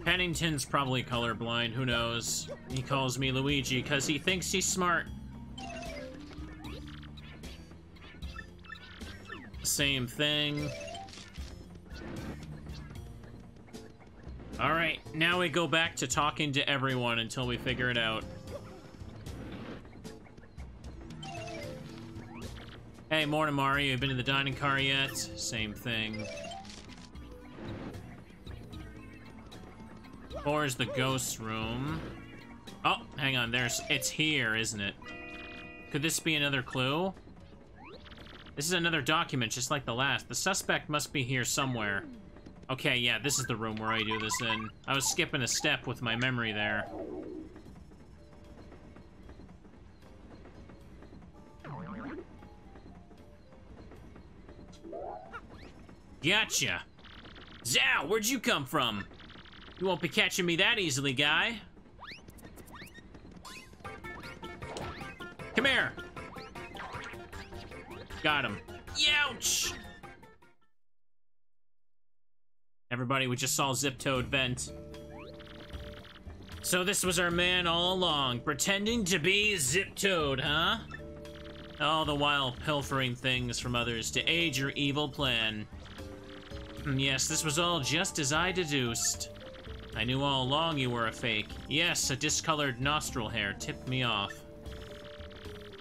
S1: Pennington's probably colorblind, who knows? He calls me Luigi because he thinks he's smart. Same thing. Alright, now we go back to talking to everyone until we figure it out. Hey, morning Mario, you been in the dining car yet? Same thing. Or is the ghost room? Oh, hang on, there's- it's here, isn't it? Could this be another clue? This is another document, just like the last. The suspect must be here somewhere. Okay, yeah, this is the room where I do this in. I was skipping a step with my memory there. Gotcha! Zao, where'd you come from? You won't be catching me that easily, guy. Come here. Got him. Youch! Everybody, we just saw Zip Toad vent. So this was our man all along, pretending to be Zip Toad, huh? All the while pilfering things from others to aid your evil plan. Yes, this was all just as I deduced. I knew all along you were a fake. Yes, a discolored nostril hair tipped me off.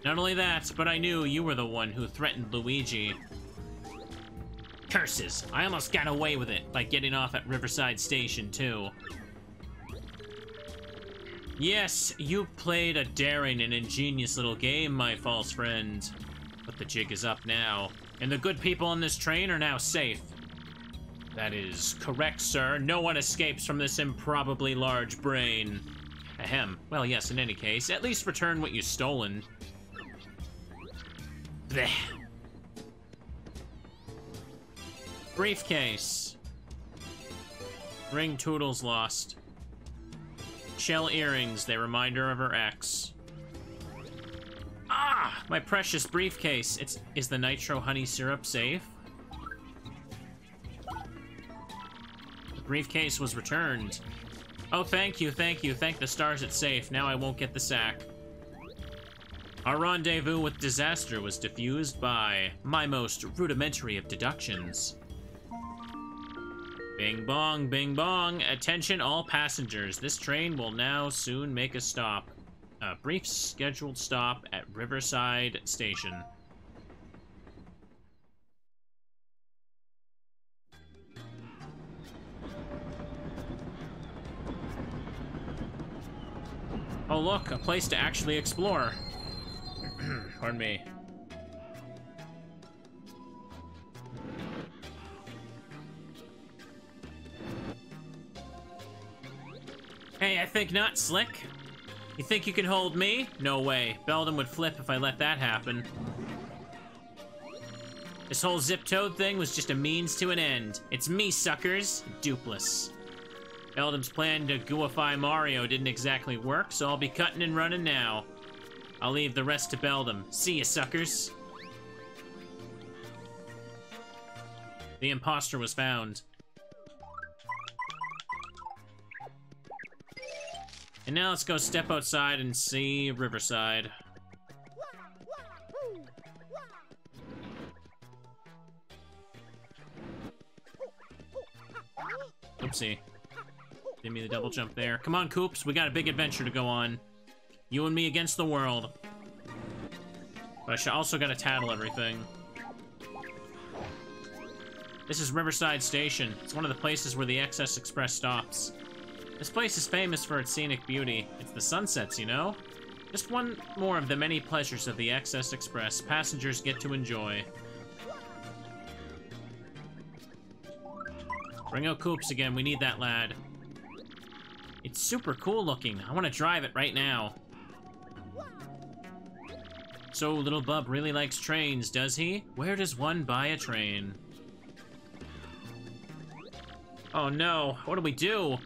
S1: Not only that, but I knew you were the one who threatened Luigi. Curses! I almost got away with it by getting off at Riverside Station, too. Yes, you played a daring and ingenious little game, my false friend. But the jig is up now, and the good people on this train are now safe. That is correct, sir. No one escapes from this improbably large brain. Ahem. Well, yes, in any case, at least return what you've stolen. Blech. Briefcase. Ring Toodles lost. Shell earrings, they remind her of her ex. Ah! My precious briefcase. It's is the nitro honey syrup safe? Briefcase was returned. Oh, thank you, thank you. Thank the stars it's safe. Now I won't get the sack. Our rendezvous with disaster was diffused by my most rudimentary of deductions. Bing bong, bing bong. Attention all passengers. This train will now soon make a stop. A brief scheduled stop at Riverside Station. Oh look, a place to actually explore. Pardon me. Hey, I think not, Slick. You think you can hold me? No way. Beldam would flip if I let that happen. This whole Zip Toad thing was just a means to an end. It's me, suckers. Doopliss. Beldam's plan to gooify Mario didn't exactly work, so I'll be cutting and running now. I'll leave the rest to Beldam. See ya, suckers. The imposter was found. And now let's go step outside and see Riverside. Oopsie. Give me the double jump there. Come on, Koops. We got a big adventure to go on. You and me against the world. But I also gotta tattle everything. This is Riverside Station. It's one of the places where the Excess Express stops. This place is famous for its scenic beauty. It's the sunsets, you know? Just one more of the many pleasures of the Excess Express passengers get to enjoy. Bring out Koops again, we need that lad. It's super cool looking. I want to drive it right now. So, little Bub really likes trains, does he? Where does one buy a train? Oh no, what do we do?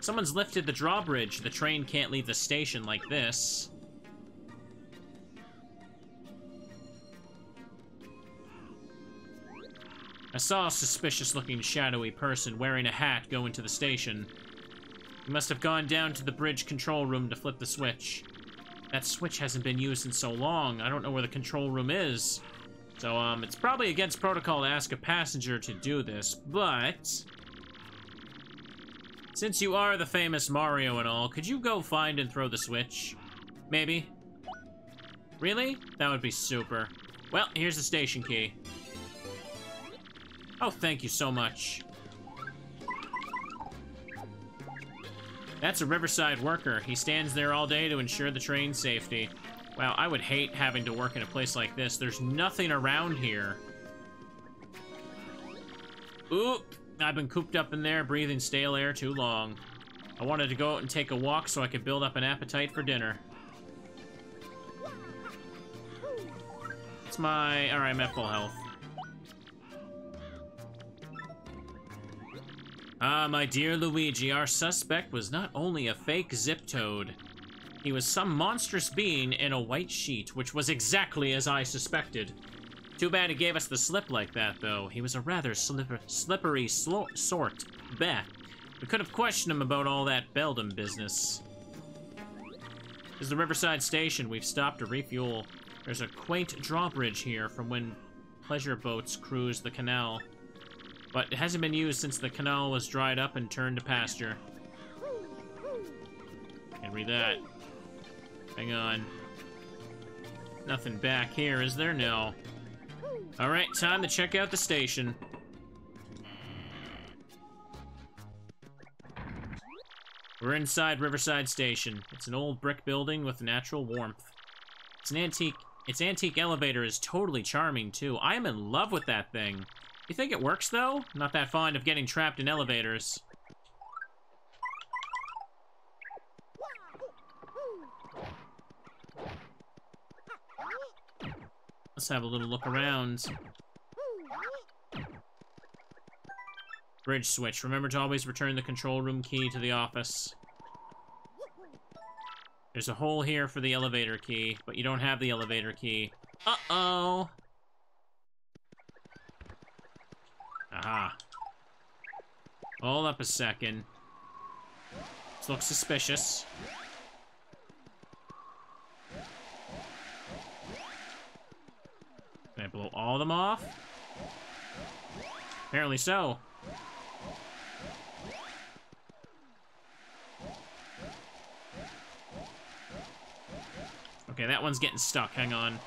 S1: Someone's lifted the drawbridge. The train can't leave the station like this. I saw a suspicious-looking shadowy person wearing a hat go into the station. He must have gone down to the bridge control room to flip the switch. That switch hasn't been used in so long, I don't know where the control room is. So, um, it's probably against protocol to ask a passenger to do this, but... Since you are the famous Mario and all, could you go find and throw the switch? Maybe? Really? That would be super. Well, here's the station key. Oh, thank you so much. That's a Riverside worker. He stands there all day to ensure the train's safety. Wow, I would hate having to work in a place like this. There's nothing around here. Oop! I've been cooped up in there, breathing stale air too long. I wanted to go out and take a walk so I could build up an appetite for dinner. It's my... Alright, I'm at full health. Ah, my dear Luigi, our suspect was not only a fake Zip Toad. He was some monstrous being in a white sheet, which was exactly as I suspected. Too bad he gave us the slip like that, though. He was a rather slipper, slippery sort. Bah. We could have questioned him about all that Beldam business. This is the Riverside Station. We've stopped to refuel. There's a quaint drawbridge here from when pleasure boats cruise the canal. But it hasn't been used since the canal was dried up and turned to pasture. Can't read that. Hang on. Nothing back here, is there? No. Alright, time to check out the station. We're inside Riverside Station. It's an old brick building with natural warmth. It's an antique... Its antique elevator is totally charming, too. I am in love with that thing. You think it works, though? Not that fond of getting trapped in elevators. Let's have a little look around. Bridge switch. Remember to always return the control room key to the office. There's a hole here for the elevator key, but you don't have the elevator key. Uh-oh! Aha. Hold up a second. This looks suspicious. Can I blow all of them off? Apparently so. Okay, that one's getting stuck. Hang on.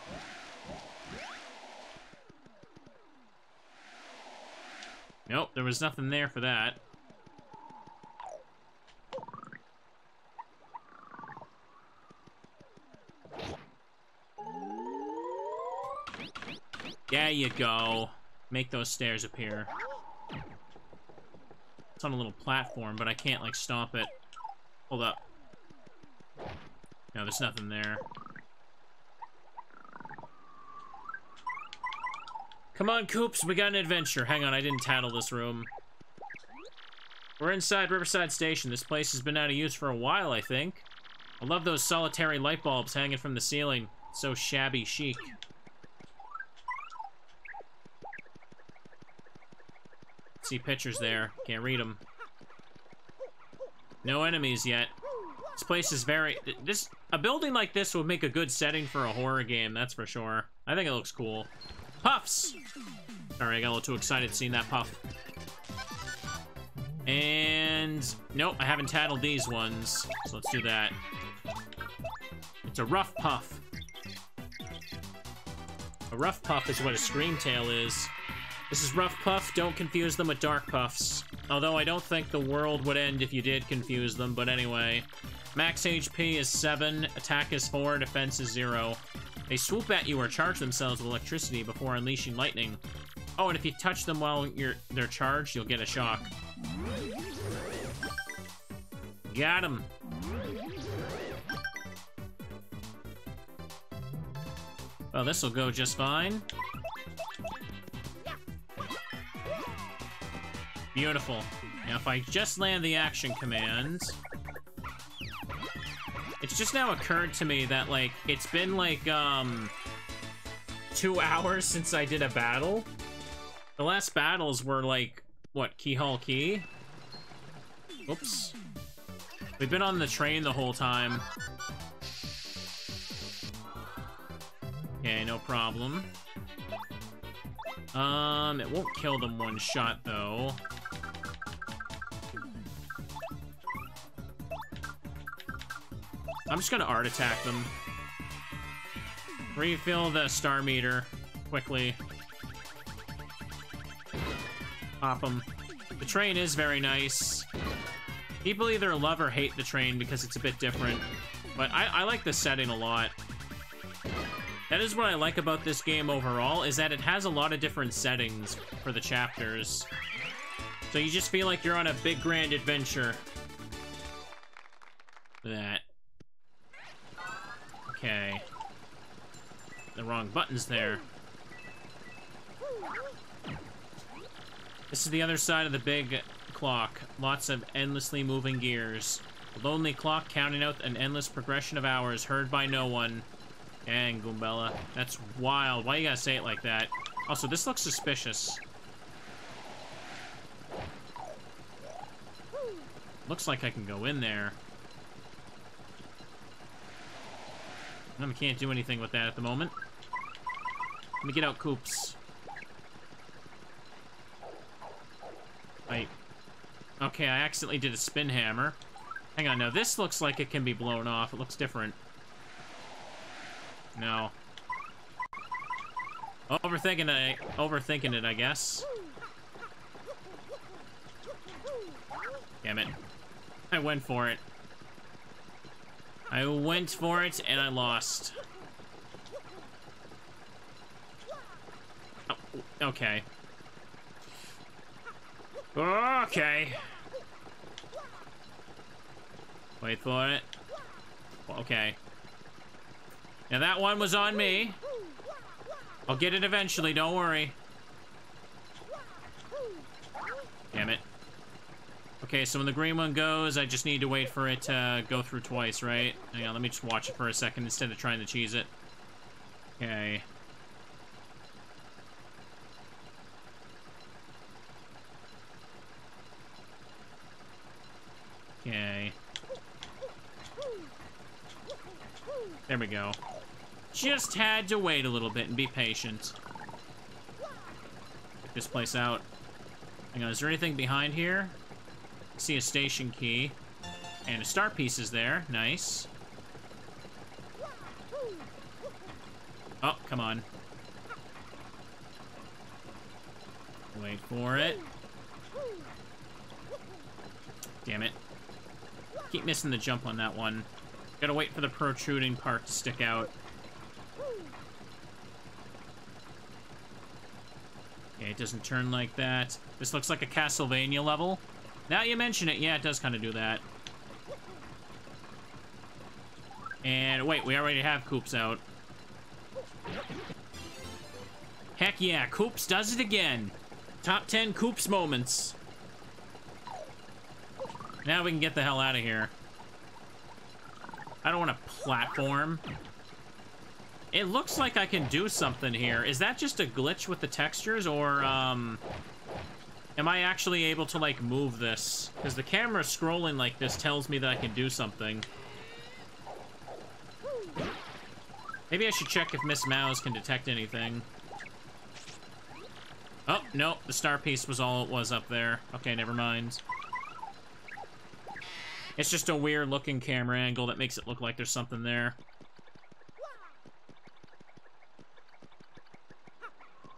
S1: Nope, there was nothing there for that. There you go. Make those stairs appear. It's on a little platform, but I can't, like, stomp it. Hold up. No, there's nothing there. Come on, Koops, we got an adventure. Hang on, I didn't tattle this room. We're inside Riverside Station. This place has been out of use for a while, I think. I love those solitary light bulbs hanging from the ceiling. so shabby chic. See pictures there. Can't read them. No enemies yet. This place is very... This A building like this would make a good setting for a horror game, that's for sure. I think it looks cool. Puffs! Sorry, I got a little too excited seeing that puff. And... Nope, I haven't tattled these ones. So let's do that. It's a Ruff Puff. A Ruff Puff is what a scream tail is. This is Ruff Puff, don't confuse them with dark puffs. Although I don't think the world would end if you did confuse them, but anyway. Max HP is 7, attack is 4, defense is 0. They swoop at you or charge themselves with electricity before unleashing lightning. Oh, and if you touch them while you're they're charged, you'll get a shock. Got him. Well, this will go just fine. Beautiful. Now, if I just land the action command... It's just now occurred to me that, like, it's been, like, um... Two hours since I did a battle. The last battles were like, what, Keyhole Key? Oops. We've been on the train the whole time. Okay, no problem. Um, it won't kill them one shot, though. I'm just gonna art attack them. Refill the star meter quickly. Pop them. The train is very nice. People either love or hate the train because it's a bit different. But I, I like the setting a lot. That is what I like about this game overall, is that it has a lot of different settings for the chapters. So you just feel like you're on a big grand adventure. That. Wrong buttons there. This is the other side of the big clock. Lots of endlessly moving gears. A lonely clock counting out an endless progression of hours, heard by no one. And Goombella. That's wild. Why you gotta say it like that? Also, this looks suspicious. Looks like I can go in there. I can't do anything with that at the moment. Let me get out Koops. Wait. Okay, I accidentally did a spin hammer. Hang on, now this looks like it can be blown off. It looks different. No. Overthinking it, overthinking it, I guess. Damn it. I went for it. I went for it, and I lost. Okay. Okay. Wait for it. Okay. Now that one was on me. I'll get it eventually, don't worry. Damn it. Okay, so when the green one goes, I just need to wait for it to go through twice, right? Hang on, let me just watch it for a second instead of trying to cheese it. Okay. Okay. There we go. Just had to wait a little bit and be patient. Get this place out. Hang on, is there anything behind here? I see a station key. And a star piece is there. Nice. Oh, come on. Wait for it. Damn it. Keep missing the jump on that one. Gotta wait for the protruding part to stick out. Okay, it doesn't turn like that. This looks like a Castlevania level. Now you mention it, yeah, it does kind of do that. And wait, we already have Koops out. Heck yeah, Koops does it again. Top 10 Koops moments. Now we can get the hell out of here. I don't want a platform. It looks like I can do something here. Is that just a glitch with the textures, or, um... Am I actually able to, like, move this? Because the camera scrolling like this tells me that I can do something. Maybe I should check if Ms. Mowz can detect anything. Oh, no, the star piece was all it was up there. Okay, never mind. It's just a weird looking camera angle that makes it look like there's something there.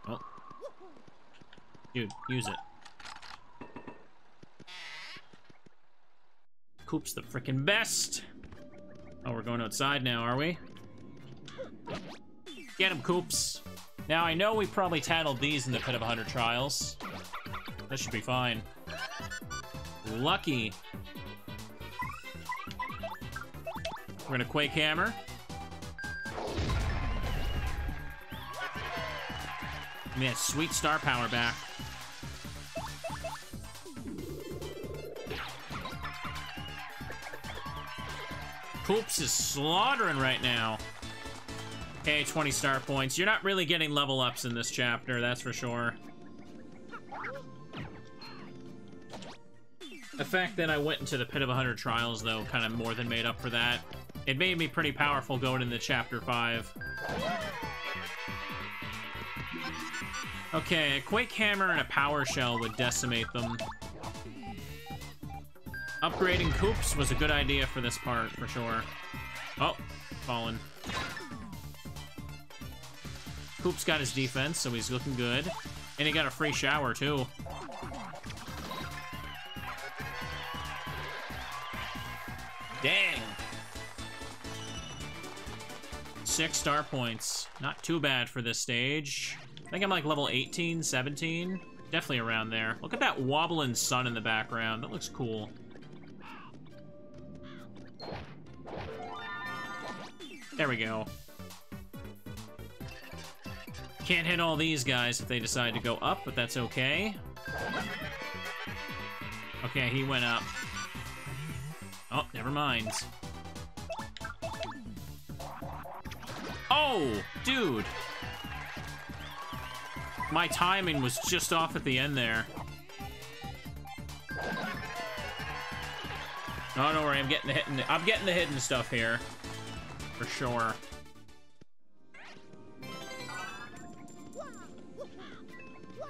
S1: Oh. Dude, use it. Koops the freaking best! Oh, we're going outside now, are we? Get him, Koops. Now, I know we probably tattled these in the Pit of a Hundred Trials. That should be fine. Lucky We're gonna Quake Hammer. Man, sweet star power back. Koops is slaughtering right now. Okay, 20 star points. You're not really getting level ups in this chapter, that's for sure. The fact that I went into the Pit of a Hundred Trials, though, kind of more than made up for that. It made me pretty powerful going into Chapter 5. Okay, a Quake Hammer and a Power Shell would decimate them. Upgrading Koops was a good idea for this part, for sure. Oh, fallen. Koops got his defense, so he's looking good. And he got a free shower, too. Dang. Six star points. Not too bad for this stage. I think I'm like level 18, 17. Definitely around there. Look at that wobbling sun in the background. That looks cool. There we go. Can't hit all these guys if they decide to go up, but that's okay. Okay, he went up. Oh, never mind. Oh, dude. My timing was just off at the end there. Oh, don't worry, I'm getting the hidden. I'm getting the hidden stuff here, for sure.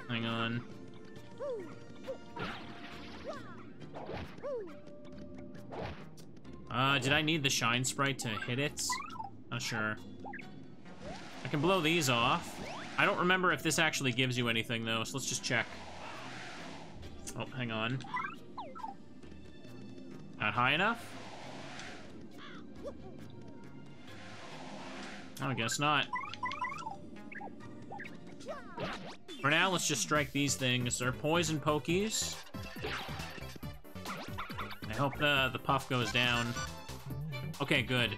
S1: Hang on. Uh, did I need the shine sprite to hit it? Not sure. I can blow these off. I don't remember if this actually gives you anything, though, so let's just check. Oh, hang on. Not high enough? I guess not. For now, let's just strike these things. They're Poison Pokeys. Hope the, the puff goes down. Okay, good.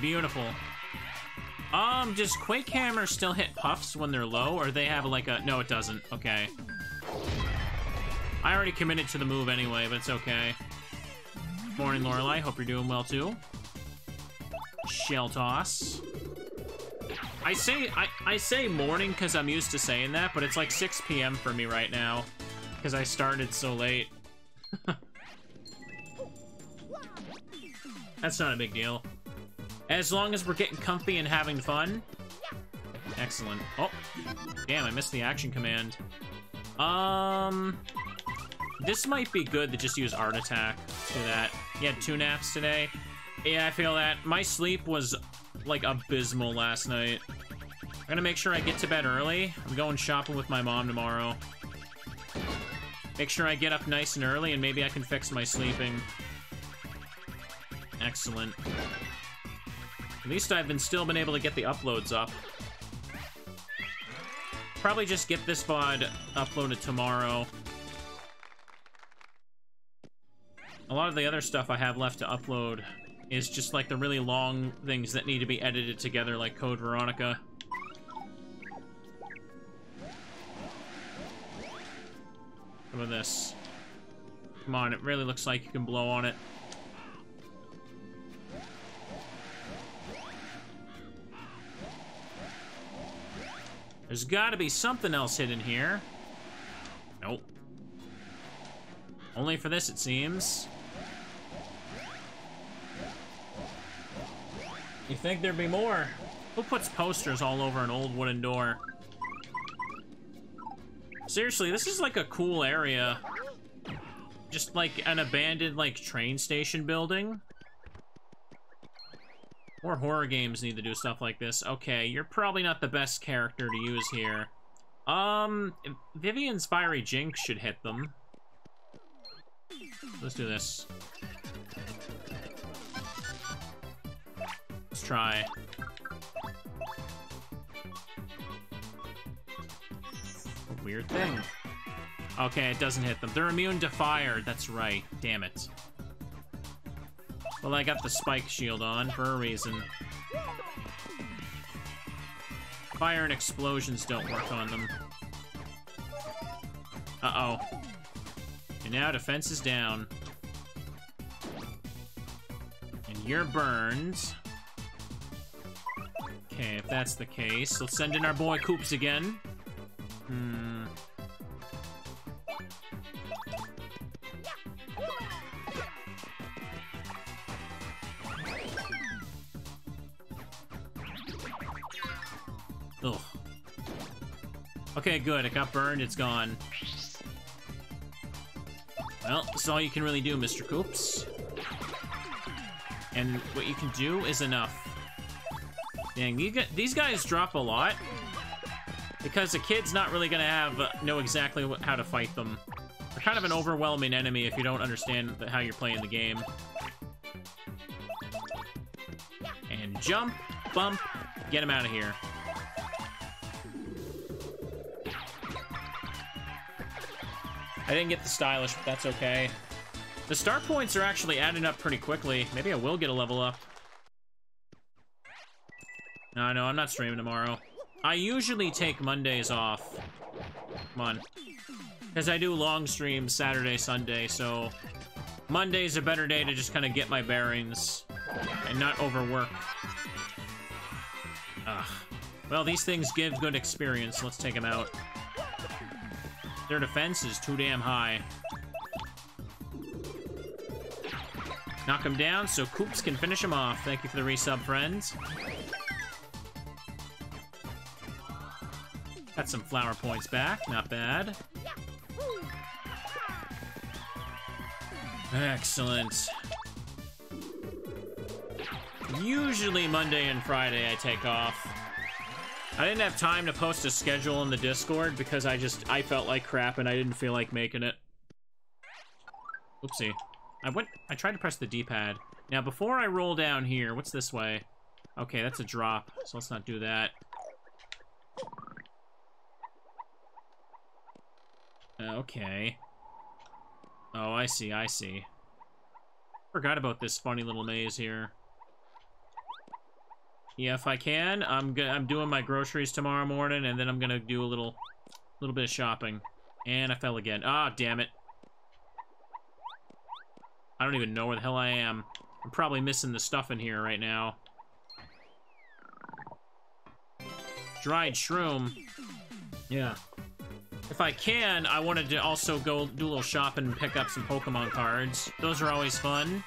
S1: Beautiful. Um, does Quake Hammer still hit puffs when they're low, or they have like a... No, it doesn't. Okay. I already committed to the move anyway, but it's okay. Morning, Lorelei. Hope you're doing well, too. Shell toss. I say I, I say morning because I'm used to saying that, but it's like 6 p.m. for me right now because I started so late. That's not a big deal. As long as we're getting comfy and having fun. Excellent. Oh, damn, I missed the action command. Um, this might be good to just use art attack to that. You had two naps today. Yeah, I feel that. My sleep was, like, abysmal last night. I'm gonna make sure I get to bed early. I'm going shopping with my mom tomorrow. Make sure I get up nice and early, and maybe I can fix my sleeping. Excellent. At least I've been still been able to get the uploads up. Probably just get this VOD uploaded tomorrow. A lot of the other stuff I have left to upload is just like the really long things that need to be edited together like Code Veronica. Look at this. Come on, it really looks like you can blow on it. There's gotta be something else hidden here. Nope. Only for this, it seems. You think there'd be more? Who puts posters all over an old wooden door? Seriously, this is like a cool area. Just like an abandoned like train station building. More horror games need to do stuff like this. Okay, you're probably not the best character to use here. Um, Vivian's Fiery Jinx should hit them. Let's do this. Let's try. A weird thing. Okay, it doesn't hit them. They're immune to fire. That's right. Damn it. Well, I got the spike shield on for a reason. Fire and explosions don't work on them. Uh-oh. And now defense is down. And you're burned. Okay, if that's the case, let's send in our boy Koops again. Hmm. Ugh. Okay, good. It got burned. It's gone. Well, that's all you can really do, Mr. Koops. And what you can do is enough. Dang, these guys drop a lot. Because a kid's not really gonna have uh, know exactly what, how to fight them. They're kind of an overwhelming enemy if you don't understand how you're playing the game. And jump, bump, get him out of here. I didn't get the stylish, but that's okay. The star points are actually adding up pretty quickly. Maybe I will get a level up. No, no, I'm not streaming tomorrow. I usually take Mondays off. Come on. Because I do long streams Saturday, Sunday, so... Monday's a better day to just kind of get my bearings and not overwork. Ugh. Well, these things give good experience. Let's take them out. Their defense is too damn high. Knock him down so Koops can finish him off. Thank you for the resub, friends. Got some flower points back. Not bad. Excellent. Usually Monday and Friday I take off. I didn't have time to post a schedule in the Discord because I just, I felt like crap and I didn't feel like making it. Oopsie. I went, I tried to press the D-pad. Now, before I roll down here, what's this way? Okay, that's a drop, so let's not do that. Okay. Oh, I see, I see. Forgot about this funny little maze here. Yeah, if I can, I'm gonna I'm doing my groceries tomorrow morning, and then I'm gonna do a little, little bit of shopping. And I fell again. Ah, oh, damn it. I don't even know where the hell I am. I'm probably missing the stuff in here right now. Dried shroom. Yeah. If I can, I wanted to also go do a little shopping and pick up some Pokemon cards. Those are always fun.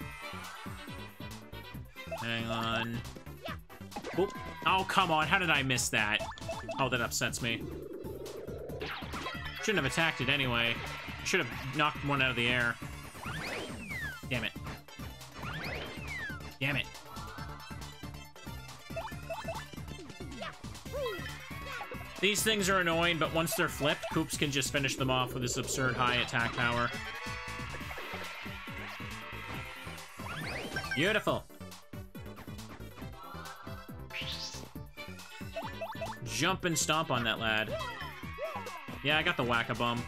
S1: Hang on. Oh, come on. How did I miss that? Oh, that upsets me. Shouldn't have attacked it anyway. Should have knocked one out of the air. Damn it. Damn it. These things are annoying, but once they're flipped, Koops can just finish them off with his absurd high attack power. Beautiful. Jump and stomp on that lad. Yeah, I got the whack-a-bum.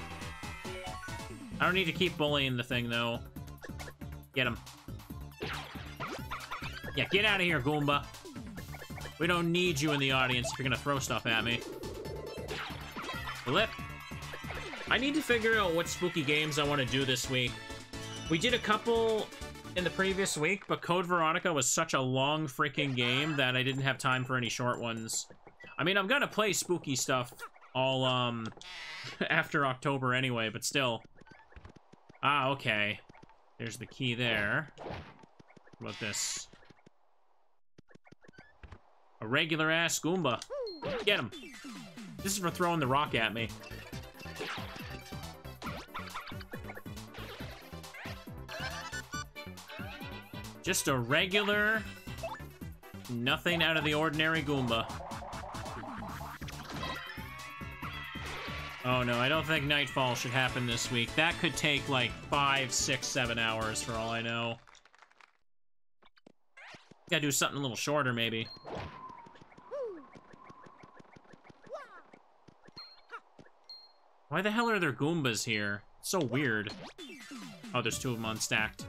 S1: I don't need to keep bullying the thing, though. Get him. Yeah, get out of here, Goomba. We don't need you in the audience if you're gonna throw stuff at me. I need to figure out what spooky games I want to do this week. We did a couple in the previous week, but Code Veronica was such a long freaking game that I didn't have time for any short ones. I mean, I'm gonna play spooky stuff all, um, after October anyway, but still. Ah, okay. There's the key there. What about this? A regular-ass Goomba. Get him. This is for throwing the rock at me. Just a regular, nothing out of the ordinary Goomba. Oh no, I don't think Nightfall should happen this week. That could take like five, six, seven hours for all I know. Gotta do something a little shorter, maybe. Why the hell are there Goombas here? It's so weird. Oh, there's two of them unstacked.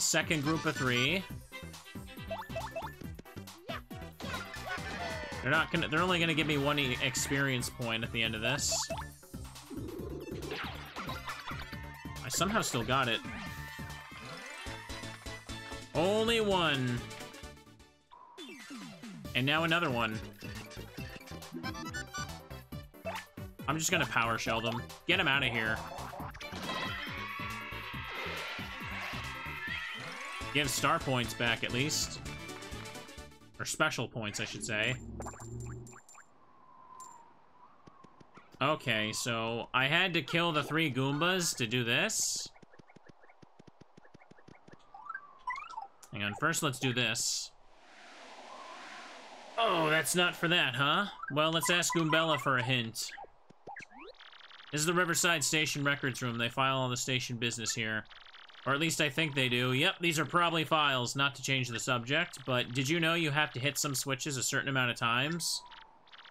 S1: Second group of three. They're not gonna, they're only gonna give me one experience point at the end of this. I somehow still got it. Only one. And now another one. I'm just gonna power shell them. Get them out of here. Give star points back at least. Or special points, I should say. Okay, so I had to kill the three Goombas to do this. Hang on, first let's do this. Oh, that's not for that, huh? Well, let's ask Goombella for a hint. This is the Riverside Station Records Room. They file all the station business here. Or at least I think they do. Yep, these are probably files, not to change the subject, but did you know you have to hit some switches a certain amount of times?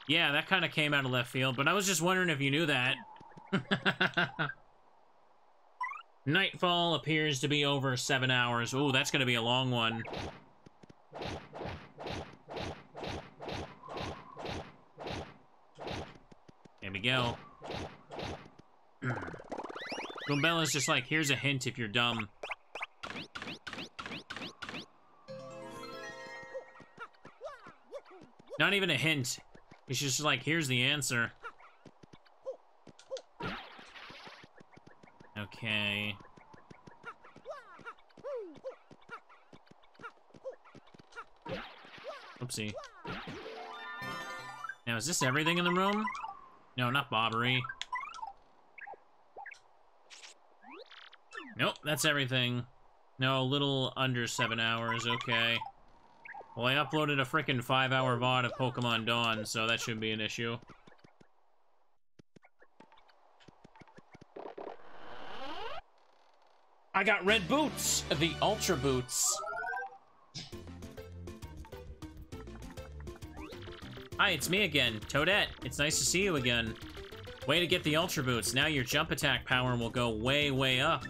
S1: Yeah, that kind of came out of left field, but I was just wondering if you knew that. Nightfall appears to be over seven hours. Ooh, that's gonna be a long one. There we go. Goombella's just like, here's a hint if you're dumb. Not even a hint. It's just like, here's the answer. Okay. Oopsie. Now, is this everything in the room? No, not Bobbery. Nope, that's everything. No, a little under seven hours, okay. Well, I uploaded a freaking five-hour VOD of Pokemon Dawn, so that shouldn't be an issue. I got red boots! The Ultra Boots. Hi, it's me again, Toadette. It's nice to see you again. Way to get the Ultra Boots. Now your jump attack power will go way, way up.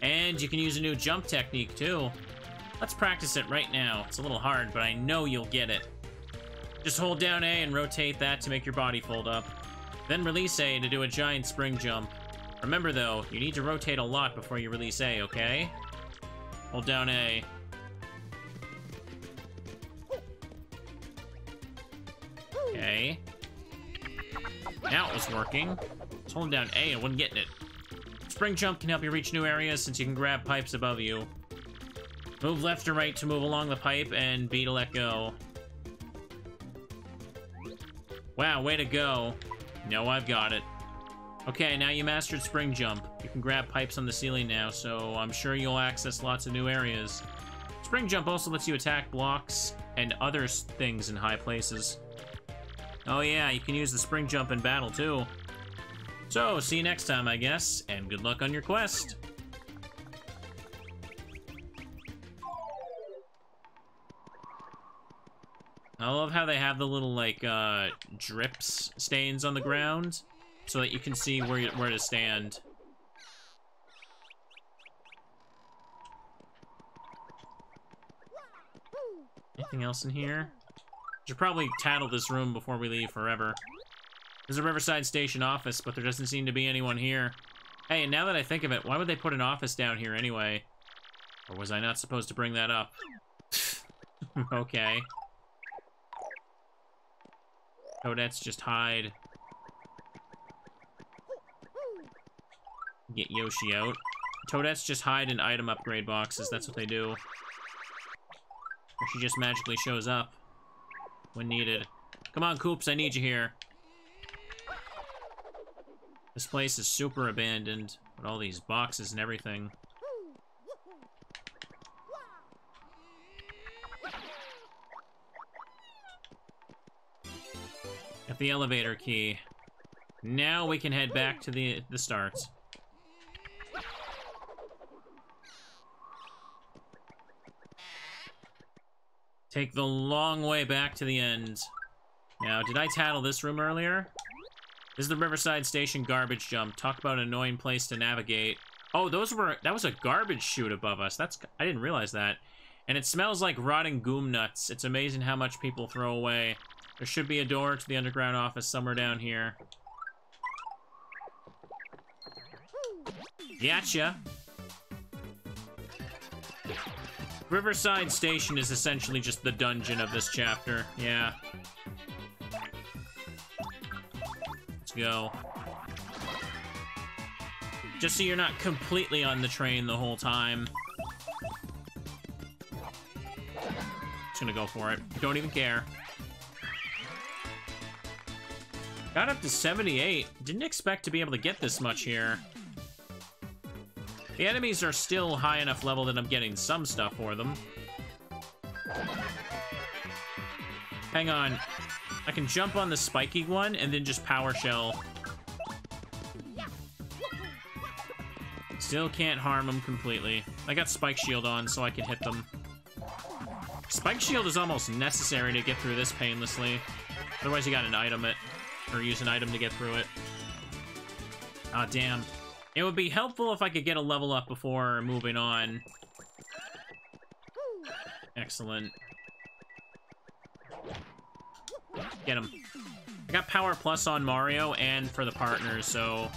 S1: And you can use a new jump technique, too. Let's practice it right now. It's a little hard, but I know you'll get it. Just hold down A and rotate that to make your body fold up. Then release A to do a giant spring jump. Remember, though, you need to rotate a lot before you release A, okay? Hold down A. Okay. Now it was working. Was holding down A and wasn't getting it. Spring Jump can help you reach new areas since you can grab pipes above you. Move left or right to move along the pipe, and B to let go. Wow, way to go. No, I've got it. Okay, now you mastered Spring Jump. You can grab pipes on the ceiling now, so I'm sure you'll access lots of new areas. Spring Jump also lets you attack blocks and other things in high places. Oh yeah, you can use the Spring Jump in battle too. So, see you next time, I guess, and good luck on your quest. I love how they have the little, like, uh, drips stains on the ground so that you can see where, you, where to stand. Anything else in here? Should probably tattle this room before we leave forever. There's a Riverside Station office, but there doesn't seem to be anyone here. Hey, and now that I think of it, why would they put an office down here anyway? Or was I not supposed to bring that up? okay. Toadette's just hide. Get Yoshi out. Toadette's just hide in item upgrade boxes. That's what they do. Or she just magically shows up when needed. Come on, Koops, I need you here. This place is super abandoned, with all these boxes and everything. At the elevator key. Now we can head back to the, the start. Take the long way back to the end. Now, did I tattle this room earlier? This is the Riverside Station garbage jump. Talk about an annoying place to navigate. Oh, those were... That was a garbage chute above us. That's... I didn't realize that. And it smells like rotting goom nuts. It's amazing how much people throw away. There should be a door to the underground office somewhere down here. Gotcha. Riverside Station is essentially just the dungeon of this chapter. Yeah. Let's go. Just so you're not completely on the train the whole time. Let's gonna go for it. Don't even care. Got up to 78. Didn't expect to be able to get this much here. The enemies are still high enough level that I'm getting some stuff for them. Hang on. I can jump on the spiky one and then just power shell. Still can't harm them completely. I got spike shield on so I can hit them. Spike shield is almost necessary to get through this painlessly. Otherwise you got an item it, or use an item to get through it. Ah, damn. It would be helpful if I could get a level up before moving on. Excellent. Get him. I got Power Plus on Mario and for the partners, so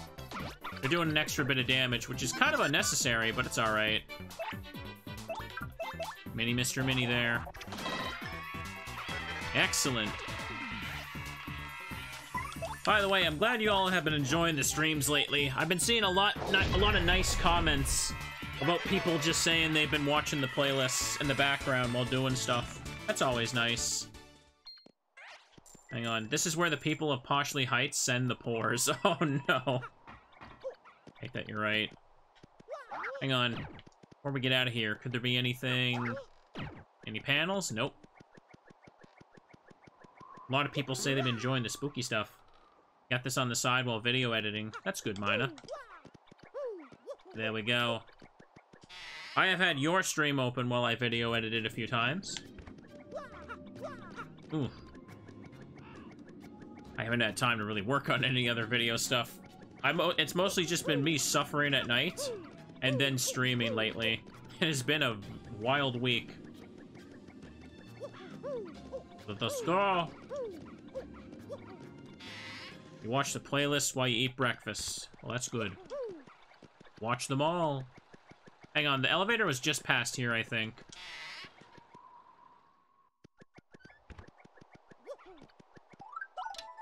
S1: they're doing an extra bit of damage, which is kind of unnecessary, but it's alright. Mini Mr. Mini there. Excellent. By the way, I'm glad you all have been enjoying the streams lately. I've been seeing a lot, a lot of nice comments about people just saying they've been watching the playlists in the background while doing stuff. That's always nice. Hang on, this is where the people of Poshley Heights send the pores. Oh no. I that you're right. Hang on. Before we get out of here, could there be anything... Any panels? Nope. A lot of people say they've been enjoying the spooky stuff. Got this on the side while video editing. That's good, Mina. There we go. I have had your stream open while I video edited a few times. Ooh. I haven't had time to really work on any other video stuff. I'm, it's mostly just been me suffering at night and then streaming lately. It has been a wild week. Let's go! You watch the playlist while you eat breakfast. Well, that's good. Watch them all. Hang on, the elevator was just past here, I think.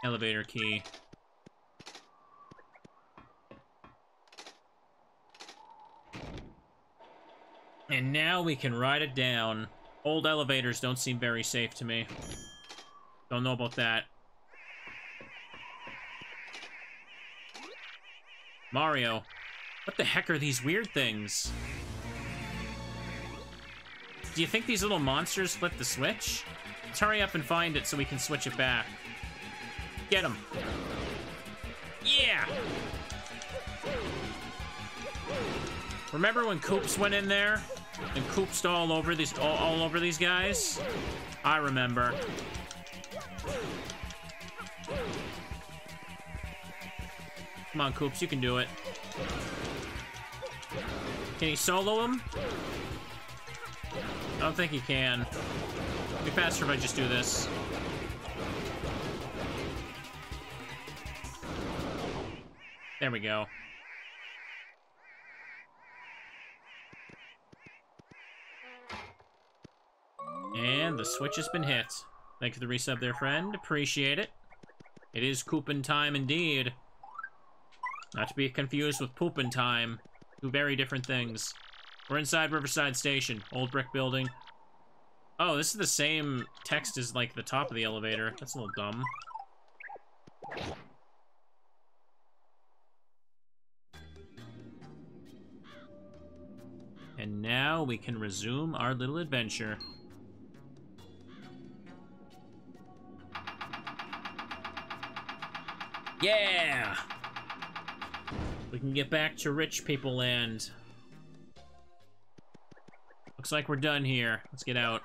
S1: Elevator key. And now we can ride it down. Old elevators don't seem very safe to me. Don't know about that. Mario, what the heck are these weird things? Do you think these little monsters flip the switch? Let's hurry up and find it so we can switch it back. Get him. Yeah! Remember when Koops went in there? And Koops all over these all, all over these guys? I remember. Come on, Koops, you can do it. Can he solo him? I don't think he can. Be faster if I just do this. There we go. And the switch has been hit. Thank you for the resub there, friend. Appreciate it. It is Koopin time indeed. Not to be confused with poopin' time. Two very different things. We're inside Riverside Station. Old brick building. Oh, this is the same text as, like, the top of the elevator. That's a little dumb. And now we can resume our little adventure. Yeah! We can get back to rich people land. Looks like we're done here. Let's get out.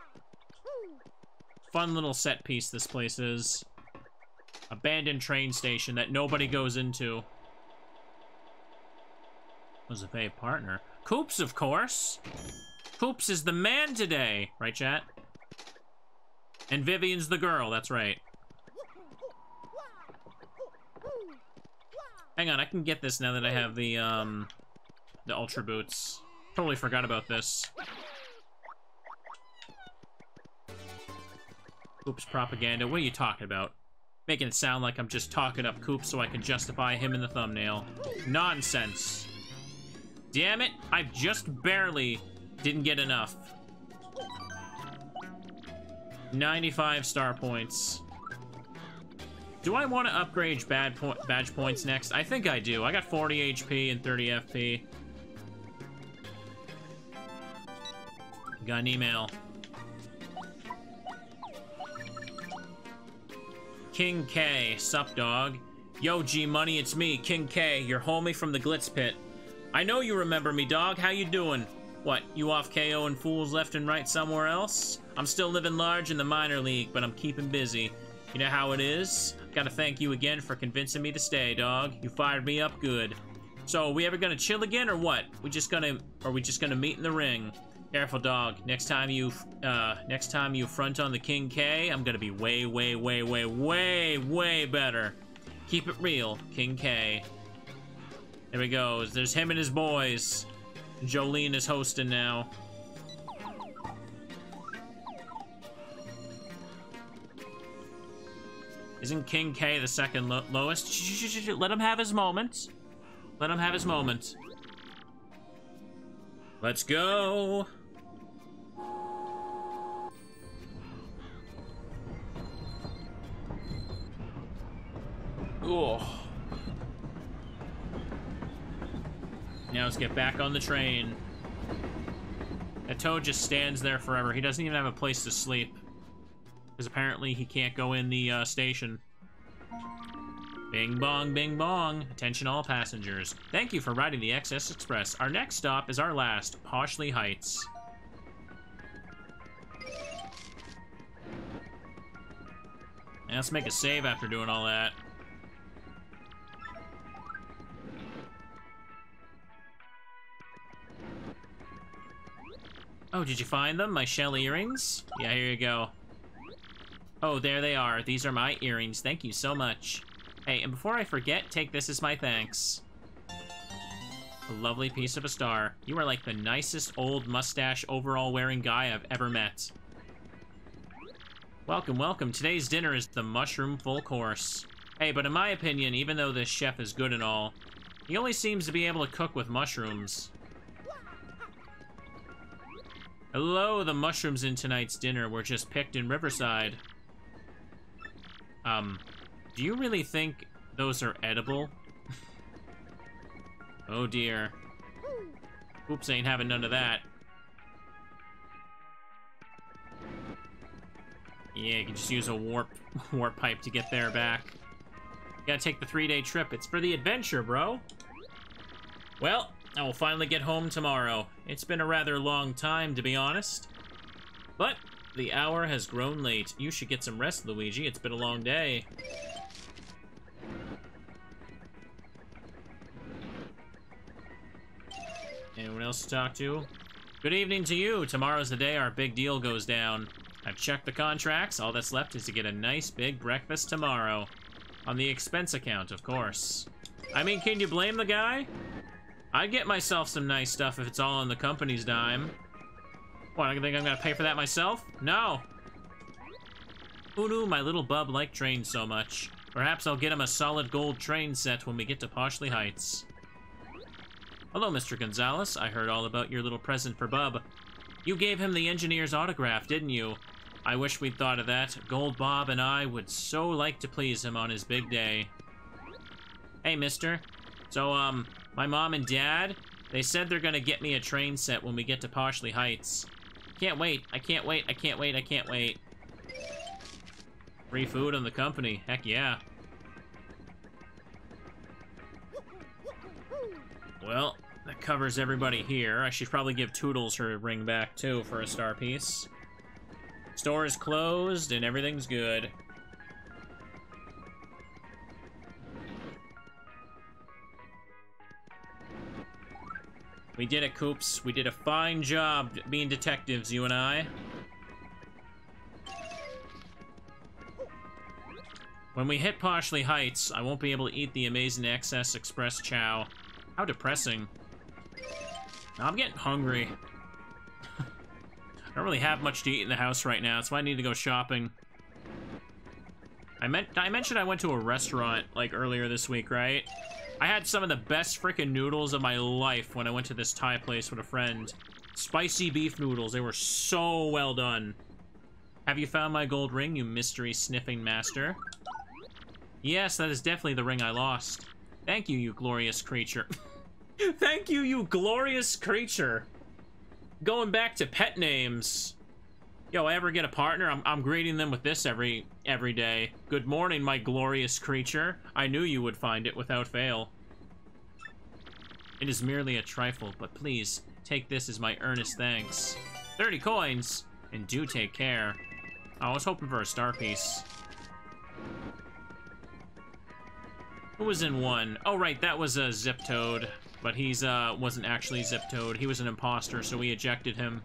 S1: Fun little set piece this place is. Abandoned train station that nobody goes into. Was a fave partner. Koops, of course. Koops is the man today. Right, chat? And Vivian's the girl, that's right. Hang on, I can get this now that I have the, um, the Ultra Boots. Totally forgot about this. Koops propaganda, what are you talking about? Making it sound like I'm just talking up Koops so I can justify him in the thumbnail. Nonsense. Damn it, I just barely didn't get enough. 95 star points. Do I want to upgrade bad po badge points next? I think I do. I got 40 HP and 30 FP. Got an email. King K, sup dog. Yo, G Money, it's me, King K, your homie from the Glitz Pit. I know you remember me, dog. How you doing? What, you off KO and fools left and right somewhere else? I'm still living large in the minor league, but I'm keeping busy. You know how it is? Gotta thank you again for convincing me to stay, dog. You fired me up good. So, are we ever gonna chill again or what? We just gonna, are we just gonna meet in the ring? Careful, dog. Next time you, uh, next time you front on the King K, I'm gonna be way, way, way, way, way, way better. Keep it real, King K. There he goes. There's him and his boys. Jolene is hosting now. Isn't King K the second lo lowest? Shh, let him have his moment. Let him have his moment. Let's go. Oh. Now let's get back on the train. That toad just stands there forever. He doesn't even have a place to sleep. Because apparently he can't go in the uh, station. Bing bong, bing bong. Attention all passengers. Thank you for riding the Excess Express. Our next stop is our last, Poshley Heights. And let's make a save after doing all that. Oh, did you find them? My shell earrings? Yeah, here you go. Oh, there they are. These are my earrings. Thank you so much. Hey, and before I forget, take this as my thanks. A lovely piece of a star. You are like the nicest old mustache overall wearing guy I've ever met. Welcome, welcome. Today's dinner is the mushroom full course. Hey, but in my opinion, even though this chef is good and all, he only seems to be able to cook with mushrooms. Hello, the mushrooms in tonight's dinner were just picked in Riverside. Um, do you really think those are edible? oh dear. Oops, ain't having none of that. Yeah, you can just use a warp warp pipe to get there back. You gotta take the three-day trip. It's for the adventure, bro. Well, I will finally get home tomorrow. It's been a rather long time, to be honest. But the hour has grown late. You should get some rest, Luigi. It's been a long day. Anyone else to talk to? Good evening to you. Tomorrow's the day our big deal goes down. I've checked the contracts. All that's left is to get a nice big breakfast tomorrow. On the expense account, of course. I mean, can you blame the guy? I'd get myself some nice stuff if it's all on the company's dime. What, I think I'm gonna pay for that myself? No. Knew my little bub liked trains so much? Perhaps I'll get him a solid gold train set when we get to Poshley Heights. Hello, Mr. Gonzales. I heard all about your little present for Bub. You gave him the engineer's autograph, didn't you? I wish we'd thought of that. Gold Bob and I would so like to please him on his big day. Hey, mister. So, um, my mom and dad, they said they're gonna get me a train set when we get to Poshley Heights. Can't wait, I can't wait, I can't wait, I can't wait. Free food on the company, heck yeah. Well, that covers everybody here. I should probably give Toodles her ring back, too, for a star piece. Store is closed, and everything's good. We did it, Koops. We did a fine job being detectives, you and I. When we hit Poshley Heights, I won't be able to eat the amazing Excess Express chow. How depressing. I'm getting hungry. I don't really have much to eat in the house right now. Why I need to go shopping. I meant I mentioned I went to a restaurant like earlier this week, right? I had some of the best freaking noodles of my life when I went to this Thai place with a friend. Spicy beef noodles. They were so well done. Have you found my gold ring, you mystery sniffing master? Yes, that is definitely the ring I lost. Thank you, you glorious creature. Thank you, you glorious creature. Going back to pet names. Yo, I ever get a partner, I'm, I'm greeting them with this every every day. Good morning, my glorious creature. I knew you would find it without fail. It is merely a trifle, but please, take this as my earnest thanks. 30 coins, and do take care. I was hoping for a star piece. Who was in one? Oh, right, that was a Zip Toad. But he's, uh, wasn't actually Zip Toad. He was an imposter, so we ejected him.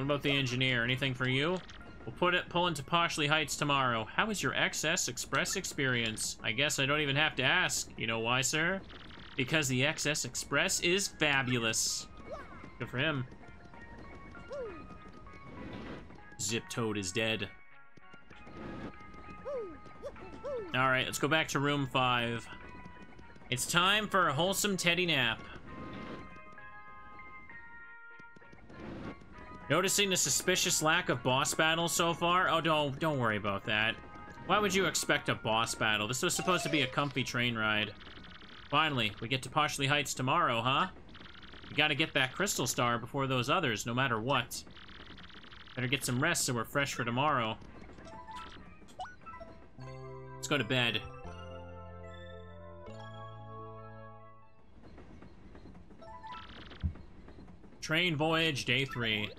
S1: What about the engineer? Anything for you? We'll put it pull into Poshley Heights tomorrow. How was your Excess Express experience? I guess I don't even have to ask. You know why, sir? Because the Excess Express is fabulous. Good for him. Zip Toad is dead. Alright, let's go back to room 5. It's time for a wholesome teddy nap. Noticing the suspicious lack of boss battles so far? Oh, don't, don't worry about that. Why would you expect a boss battle? This was supposed to be a comfy train ride. Finally, we get to Poshley Heights tomorrow, huh? We gotta get that Crystal Star before those others, no matter what. Better get some rest so we're fresh for tomorrow. Let's go to bed. Train voyage, day three.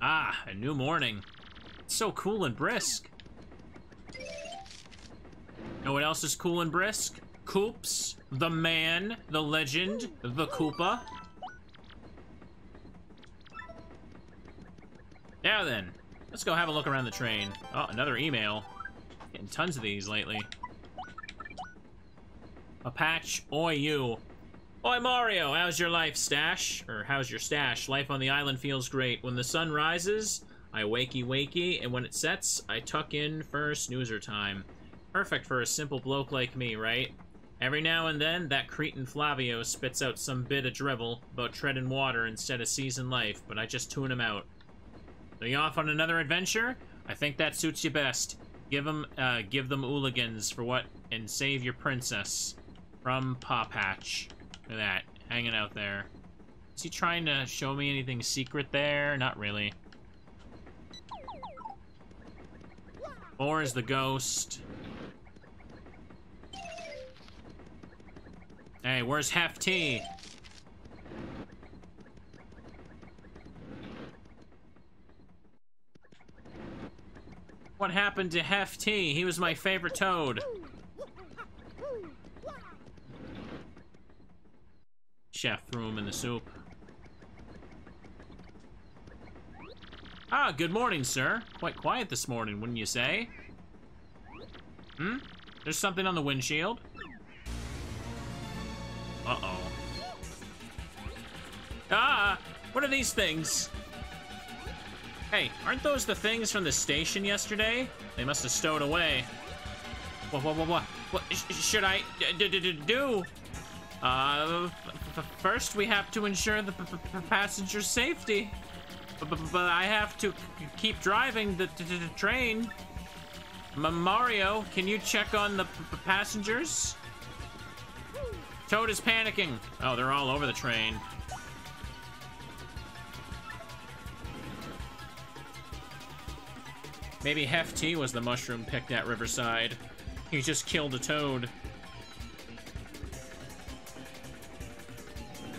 S1: Ah, a new morning. It's so cool and brisk. Know what else is cool and brisk? Koops, the man, the legend, the Koopa. Now then, let's go have a look around the train. Oh, another email. Getting tons of these lately. A patch, oi you. Oi Mario, how's your life, stash? Or how's your stash? Life on the island feels great. When the sun rises, I wakey wakey, and when it sets, I tuck in for snoozer time. Perfect for a simple bloke like me, right? Every now and then, that cretin Flavio spits out some bit of drivel about treading water instead of season life, but I just tune him out. So you off on another adventure? I think that suits you best. Give them, uh, give them ooligans for what, and save your princess. From Pa-Patch. Look at that, hanging out there. Is he trying to show me anything secret there? Not really. Or is the ghost? Hey, where's Hefty? What happened to Hefty? He was my favorite toad. Chef threw him in the soup. Ah, good morning, sir. Quite quiet this morning, wouldn't you say? Hmm? There's something on the windshield. Uh-oh. Ah! What are these things? Hey, aren't those the things from the station yesterday? They must have stowed away. What, what, what, what, what sh should I do? Uh, first we have to ensure the passenger safety. But, but, but, I have to keep driving the, train. Mario, can you check on the passengers? Toad is panicking. Oh, they're all over the train. Maybe Hefty was the mushroom picked at Riverside. He just killed a toad.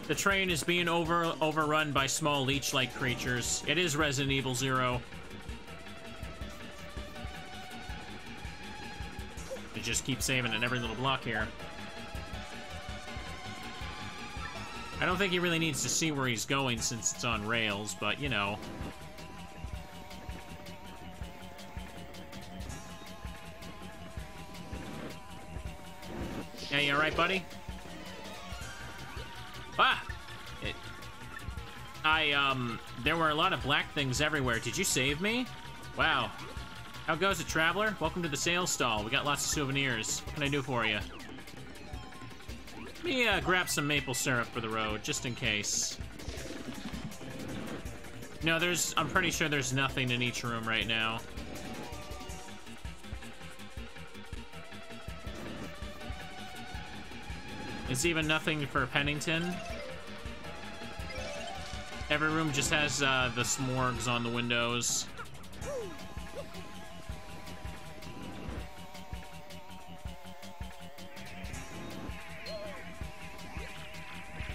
S1: The train is being over overrun by small leech-like creatures. It is Resident Evil Zero. You just keep saving in every little block here. I don't think he really needs to see where he's going since it's on rails, but, you know. Yeah, you alright, buddy? Ah! It... I, um... There were a lot of black things everywhere. Did you save me? Wow. How goes it, traveler? Welcome to the sales stall. We got lots of souvenirs. What can I do for you? Let me uh, grab some maple syrup for the road, just in case. No, there's... I'm pretty sure there's nothing in each room right now. Is even nothing for Pennington? Every room just has uh, the s'morgs on the windows.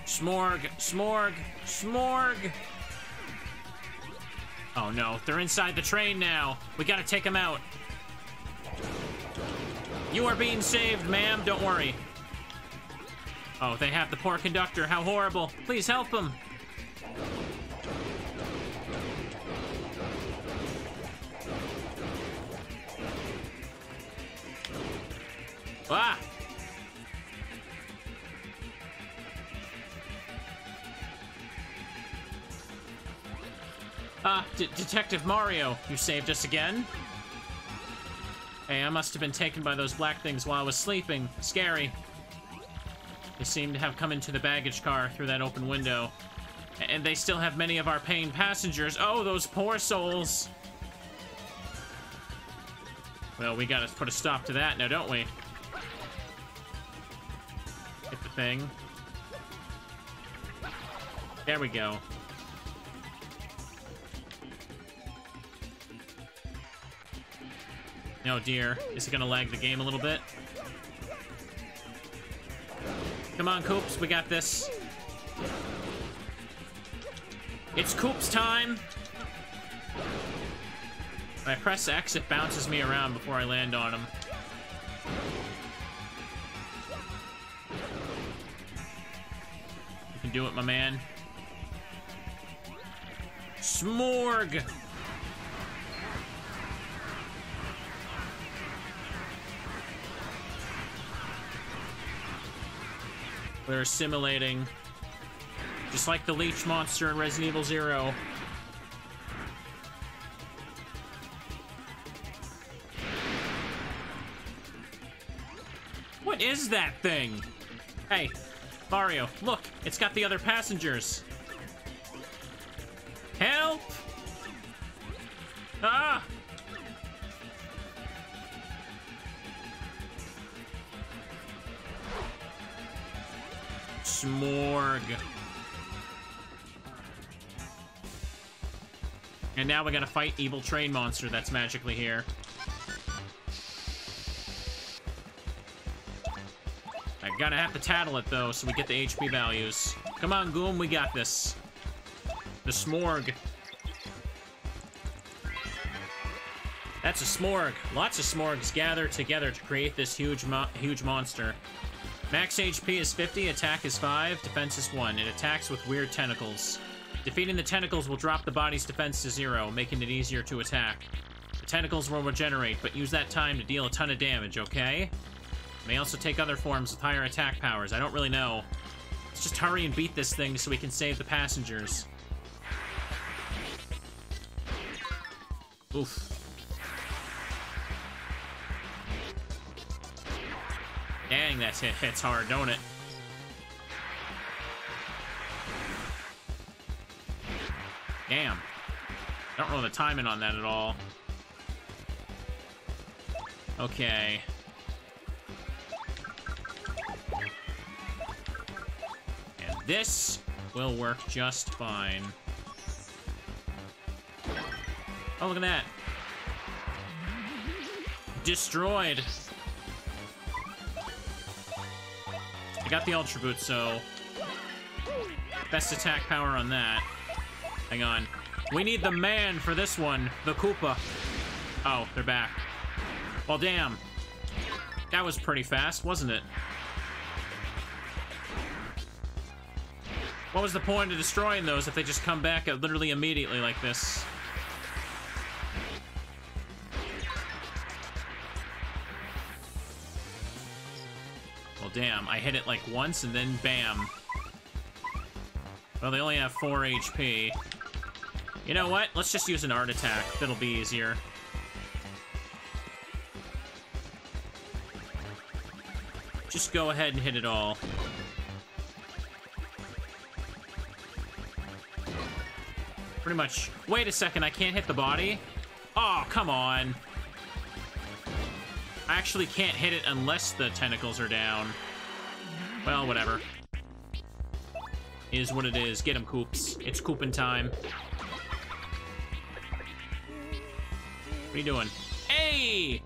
S1: Smorg, smorg, smorg. Oh no, they're inside the train now. We gotta take them out. You are being saved, ma'am. Don't worry. Oh, they have the poor conductor. How horrible. Please help him. Ah! Ah, D Detective Mario, you saved us again? Hey, I must have been taken by those black things while I was sleeping. Scary. Seem to have come into the baggage car through that open window. And they still have many of our paying passengers. Oh, those poor souls. Well, we gotta put a stop to that now, don't we? Hit the thing. There we go. Oh dear. Is it gonna lag the game a little bit? Come on, Koops. we got this. It's Koops time! When I press X, it bounces me around before I land on him. You can do it, my man. Smorg! We're assimilating. Just like the leech monster in Resident Evil Zero. What is that thing? Hey, Mario, look, it's got the other passengers. Now we gotta fight evil train monster that's magically here. I gotta have to tattle it though, so we get the HP values. Come on, Goom, we got this. The Smorg. That's a Smorg. Lots of Smorgs gather together to create this huge, mo huge monster. Max HP is 50, attack is 5, defense is 1. It attacks with weird tentacles. Defeating the tentacles will drop the body's defense to 0, making it easier to attack. The tentacles will regenerate, but use that time to deal a ton of damage, okay? May also take other forms with higher attack powers. I don't really know. Let's just hurry and beat this thing so we can save the passengers. Oof. Dang, that hit hits hard, don't it? Don't know the timing on that at all. Okay. And this will work just fine. Oh, look at that. Destroyed. I got the Ultra Boot, so... Best attack power on that. Hang on. We need the man for this one, the Koopa. Oh, they're back. Well, damn. That was pretty fast, wasn't it? What was the point of destroying those if they just come back literally immediately like this? Well, damn. I hit it like once and then bam. Well, they only have 4 HP. You know what? Let's just use an art attack. That'll be easier. Just go ahead and hit it all. Pretty much. Wait a second, I can't hit the body? Oh, come on. I actually can't hit it unless the tentacles are down. Well, whatever. Is what it is. Get him, Koops. It's cooping time. What are you doing? Hey!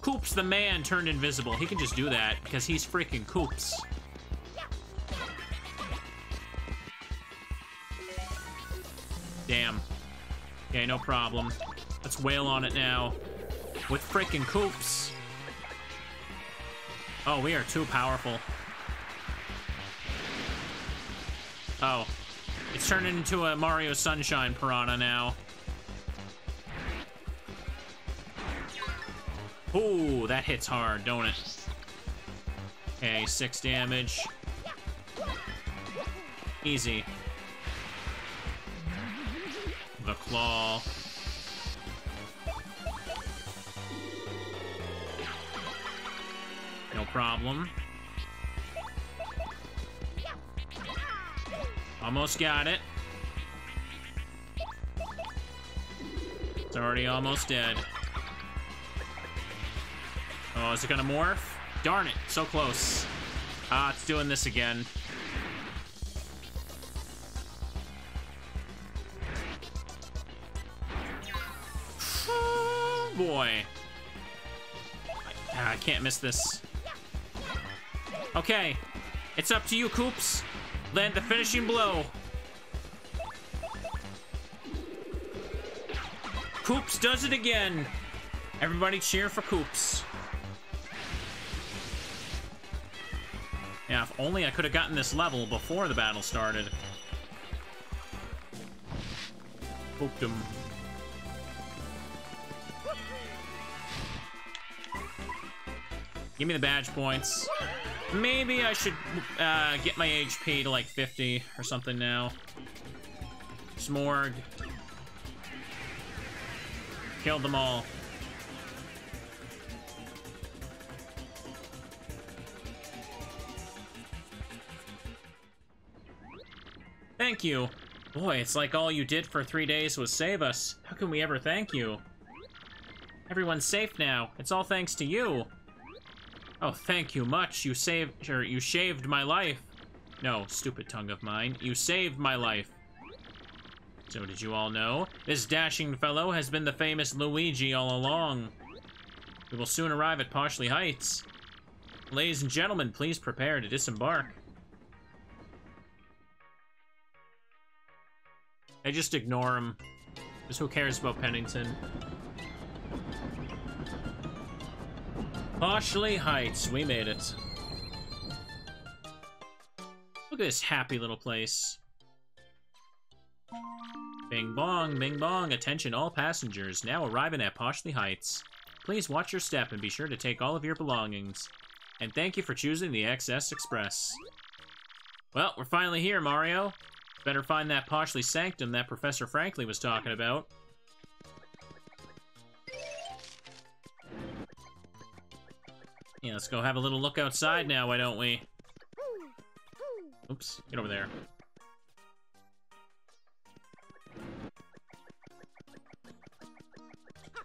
S1: Koops the man turned invisible. He can just do that because he's freaking Koops. Damn. Okay, no problem. Let's wail on it now. With freaking Koops. Oh, we are too powerful. Oh. It's turning into a Mario Sunshine Piranha now. Ooh, that hits hard, don't it? Okay, six damage. Easy. The claw. No problem. Almost got it. It's already almost dead. Oh, is it gonna morph? Darn it, so close. Ah, it's doing this again. Oh, boy. Ah, I can't miss this. Okay, it's up to you, Koops. Land the finishing blow. Koops does it again. Everybody cheer for Koops. Only I could have gotten this level before the battle started. Him. Give me the badge points. Maybe I should uh, get my HP to like 50 or something now. Smorg. Killed them all. You. Boy, it's like all you did for three days was save us. How can we ever thank you? Everyone's safe now. It's all thanks to you. Oh, thank you much. You saved, or er, you shaved my life. No, stupid tongue of mine. You saved my life. So did you all know? This dashing fellow has been the famous Luigi all along. We will soon arrive at Poshley Heights. Ladies and gentlemen, please prepare to disembark. I just ignore him. Just who cares about Pennington? Poshley Heights, we made it. Look at this happy little place. Bing bong, bing bong, attention all passengers, now arriving at Poshley Heights. Please watch your step and be sure to take all of your belongings. And thank you for choosing the Excess Express. Well, we're finally here, Mario. Better find that Poshley Sanctum that Professor Frankly was talking about. Yeah, let's go have a little look outside now, why don't we? Oops, get over there.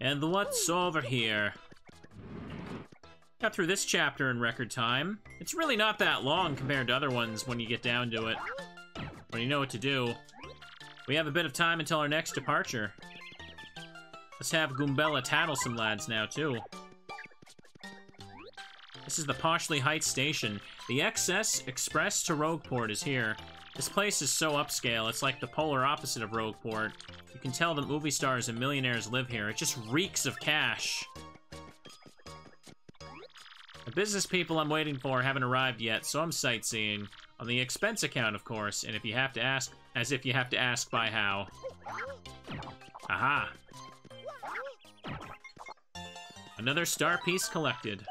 S1: And what's over here? Got through this chapter in record time. It's really not that long compared to other ones when you get down to it. When you know what to do. We have a bit of time until our next departure. Let's have Goombella tattle some lads now, too. This is the Poshley Heights station. The Excess Express to Rogueport is here. This place is so upscale, it's like the polar opposite of Rogueport. You can tell that movie stars and millionaires live here. It just reeks of cash. The business people I'm waiting for haven't arrived yet, so I'm sightseeing. On the expense account, of course, and if you have to ask, as if you have to ask by how. Aha. Another star piece collected.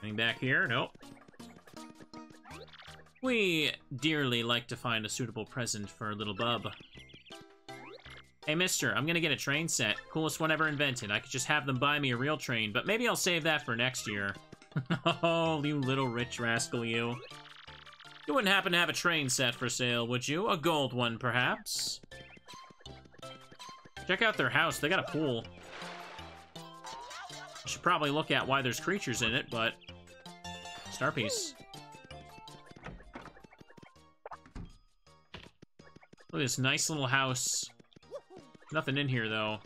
S1: Coming back here? Nope. We dearly like to find a suitable present for a little bub. Hey, mister, I'm gonna get a train set. Coolest one ever invented. I could just have them buy me a real train, but maybe I'll save that for next year. oh, you little rich rascal, you. You wouldn't happen to have a train set for sale, would you? A gold one, perhaps? Check out their house. They got a pool. Should probably look at why there's creatures in it, but... Star piece. Look at this nice little house. Nothing in here, though.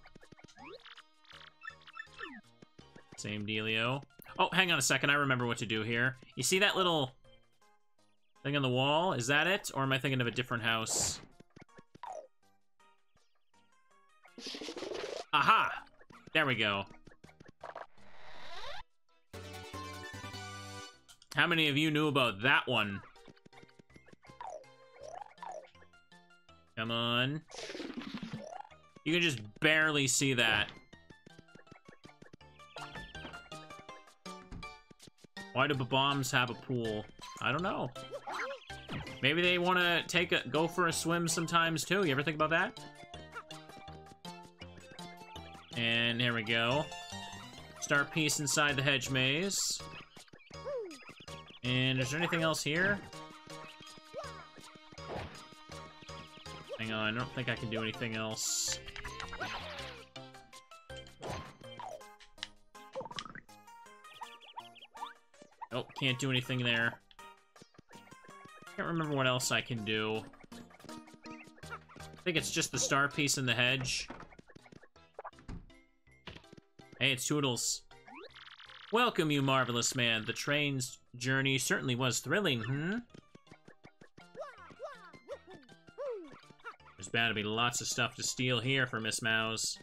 S1: Same dealio. Oh, hang on a second. I remember what to do here. You see that little thing on the wall? Is that it? Or am I thinking of a different house? Aha! There we go. How many of you knew about that one? Come on. You can just barely see that. Why do bombs have a pool? I don't know. Maybe they want to take a go for a swim sometimes too. You ever think about that? And here we go. Start piece inside the hedge maze. And is there anything else here? Hang on, I don't think I can do anything else. Oh, can't do anything there. Can't remember what else I can do. I think it's just the star piece in the hedge. Hey, it's Toodles. Welcome, you marvelous man. The train's journey certainly was thrilling, hmm? There's bound to be lots of stuff to steal here for Ms. Mowz.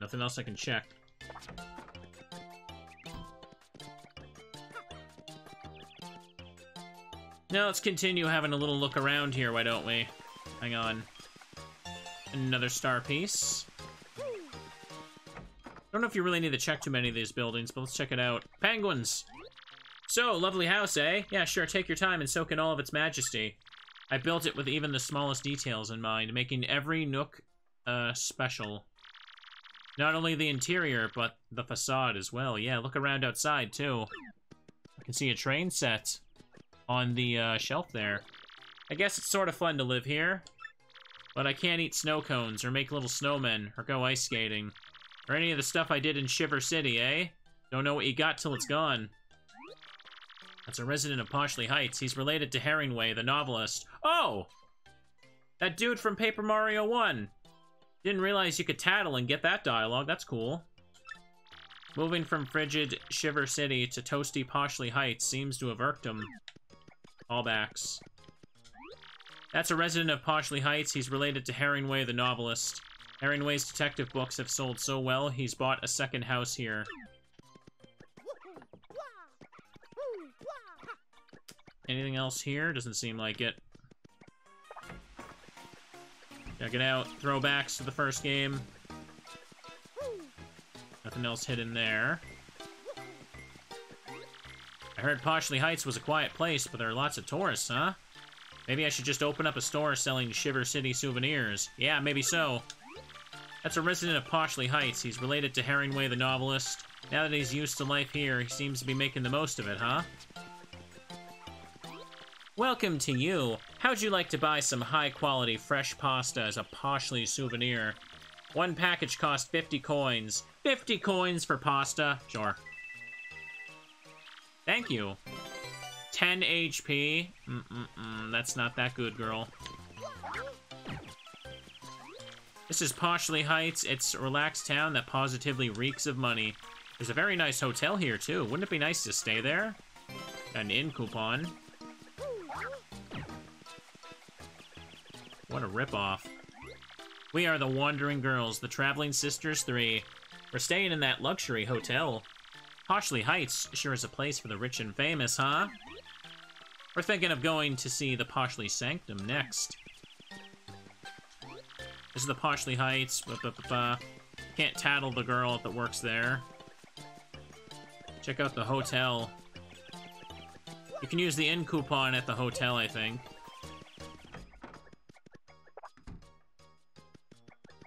S1: Nothing else I can check. Now let's continue having a little look around here, why don't we? Hang on. Another star piece. I Don't know if you really need to check too many of these buildings, but let's check it out. Penguins! So, lovely house, eh? Yeah, sure, take your time and soak in all of its majesty. I built it with even the smallest details in mind, making every nook, uh, special. Not only the interior, but the facade as well. Yeah, look around outside, too. I can see a train set on the uh, shelf there. I guess it's sort of fun to live here, but I can't eat snow cones or make little snowmen or go ice skating or any of the stuff I did in Shiver City, eh? Don't know what you got till it's gone. That's a resident of Poshley Heights. He's related to Herringway, the novelist. Oh! That dude from Paper Mario 1. Didn't realize you could tattle and get that dialogue. That's cool. Moving from frigid Shiver City to toasty Poshley Heights seems to have irked him. Callbacks. That's a resident of Poshley Heights. He's related to Herringway, the novelist. Herringway's detective books have sold so well, he's bought a second house here. Anything else here? Doesn't seem like it. Check it out. Throwbacks to the first game. Nothing else hidden there. I heard Poshley Heights was a quiet place, but there are lots of tourists, huh? Maybe I should just open up a store selling Shiver City souvenirs. Yeah, maybe so. That's a resident of Poshley Heights. He's related to Herringway the novelist. Now that he's used to life here, he seems to be making the most of it, huh? Welcome to you. How'd you like to buy some high-quality fresh pasta as a Poshley souvenir? One package cost 50 coins. 50 coins for pasta? Sure. Thank you. 10 HP. Mm -mm -mm, that's not that good, girl. This is Poshley Heights. It's a relaxed town that positively reeks of money. There's a very nice hotel here, too. Wouldn't it be nice to stay there? An inn coupon. What a ripoff. We are the Wandering Girls, the Traveling Sisters 3. We're staying in that luxury hotel. Poshley Heights sure is a place for the rich and famous, huh? We're thinking of going to see the Poshley Sanctum next. This is the Poshley Heights. Ba -ba -ba Can't tattle the girl that works there. Check out the hotel. You can use the inn coupon at the hotel, I think.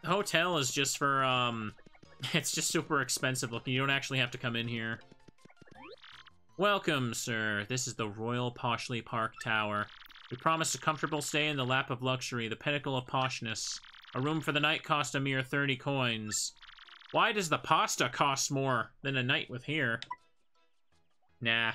S1: The hotel is just for, um, It's just super expensive looking. You don't actually have to come in here. Welcome, sir. This is the Royal Poshley Park Tower. We promise a comfortable stay in the lap of luxury, the pinnacle of poshness. A room for the night cost a mere 30 coins. Why does the pasta cost more than a night with here? Nah.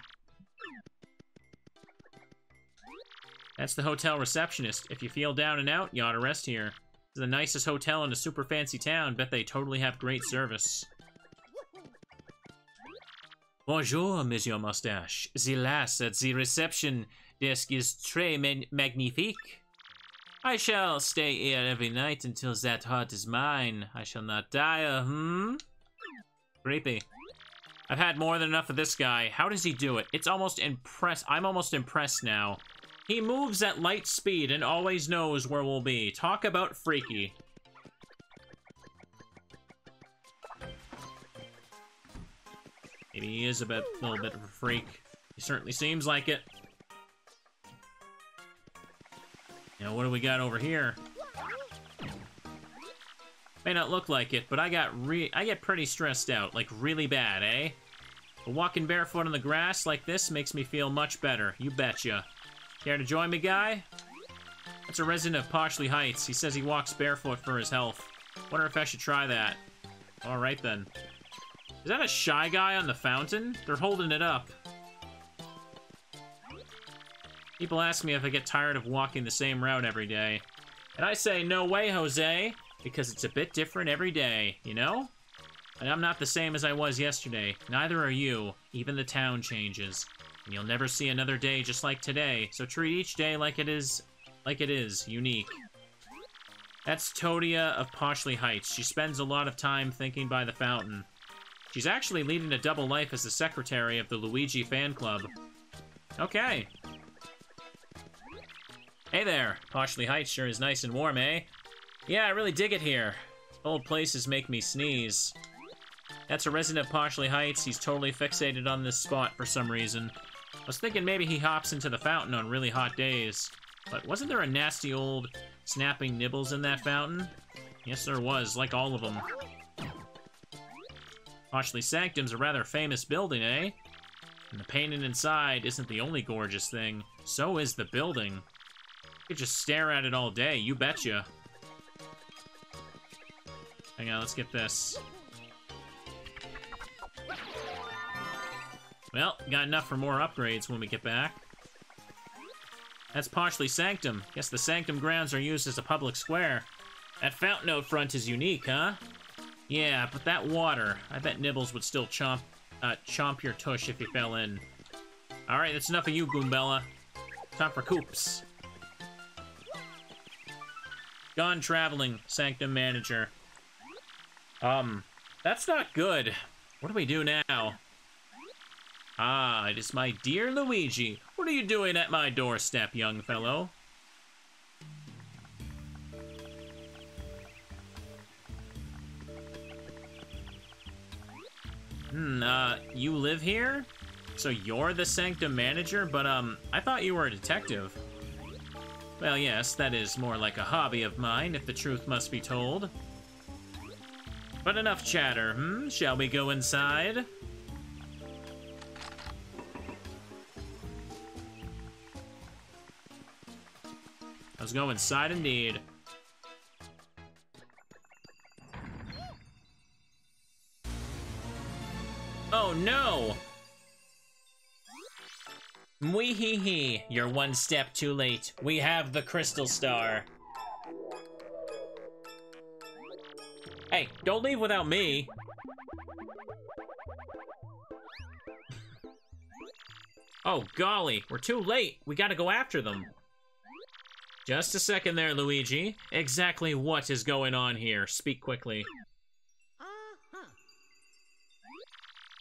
S1: That's the hotel receptionist. If you feel down and out, you ought to rest here. The nicest hotel in a super fancy town. Bet they totally have great service. Bonjour, Monsieur Mustache. The lass at the reception desk is très magnifique. I shall stay here every night until that heart is mine. I shall not die, uh, hmm? Creepy. I've had more than enough of this guy. How does he do it? It's almost impressed. I'm almost impressed now. He moves at light speed and always knows where we'll be. Talk about freaky. Maybe he is a bit, little bit of a freak. He certainly seems like it. Now, what do we got over here? May not look like it, but I got re I get pretty stressed out, like really bad, eh? But walking barefoot on the grass like this makes me feel much better, you betcha. Care to join me, guy? That's a resident of Poshley Heights. He says he walks barefoot for his health. Wonder if I should try that. Alright then. Is that a shy guy on the fountain? They're holding it up. People ask me if I get tired of walking the same route every day. And I say, no way, Jose, because it's a bit different every day, you know? And I'm not the same as I was yesterday. Neither are you. Even the town changes. And you'll never see another day just like today, so treat each day like it is, like it is, unique. That's Todia of Poshley Heights. She spends a lot of time thinking by the fountain. She's actually leading a double life as the secretary of the Luigi fan club. Okay. Hey there. Poshley Heights sure is nice and warm, eh? Yeah, I really dig it here. Old places make me sneeze. That's a resident of Poshley Heights. He's totally fixated on this spot for some reason. I was thinking maybe he hops into the fountain on really hot days. But wasn't there a nasty old snapping nibbles in that fountain? Yes, there was, like all of them. Poshley Sanctum's a rather famous building, eh? And the painting inside isn't the only gorgeous thing. So is the building. You could just stare at it all day, you betcha. Hang on, let's get this. Well, got enough for more upgrades when we get back. That's Poshley Sanctum. Guess the Sanctum grounds are used as a public square. That fountain out front is unique, huh? Yeah, but that water, I bet Nibbles would still chomp, uh, chomp your tush if he fell in. Alright, that's enough of you, Goombella. Time for Koops. Gone traveling, Sanctum Manager. Um, that's not good. What do we do now? Ah, it is my dear Luigi. What are you doing at my doorstep, young fellow? Hmm, uh, you live here? So you're the Sanctum manager? But, um, I thought you were a detective. Well, yes, that is more like a hobby of mine, if the truth must be told. But enough chatter, hmm? Shall we go inside? Let's go inside indeed. Oh no! Mweehee, you're one step too late. We have the Crystal Star. Hey, don't leave without me. oh, golly, we're too late. We gotta go after them. Just a second there, Luigi. Exactly what is going on here? Speak quickly. Uh-huh.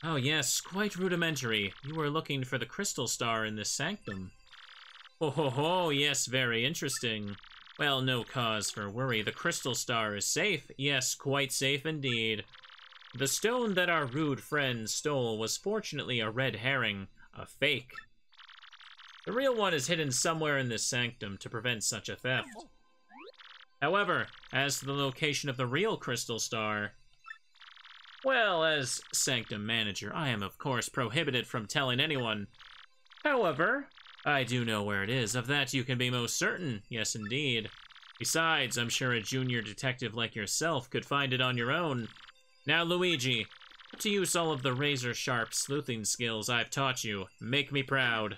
S1: Oh yes, quite rudimentary. You were looking for the crystal star in this sanctum. Oh ho ho, yes, very interesting. Well, no cause for worry. The crystal star is safe. Yes, quite safe indeed. The stone that our rude friend stole was fortunately a red herring, a fake. The real one is hidden somewhere in this sanctum to prevent such a theft. However, as to the location of the real crystal star, Well, as Sanctum Manager, I am of course prohibited from telling anyone. However, I do know where it is. Of that you can be most certain. Yes, indeed. Besides, I'm sure a junior detective like yourself could find it on your own. Now, Luigi, to use all of the razor-sharp sleuthing skills I've taught you. Make me proud.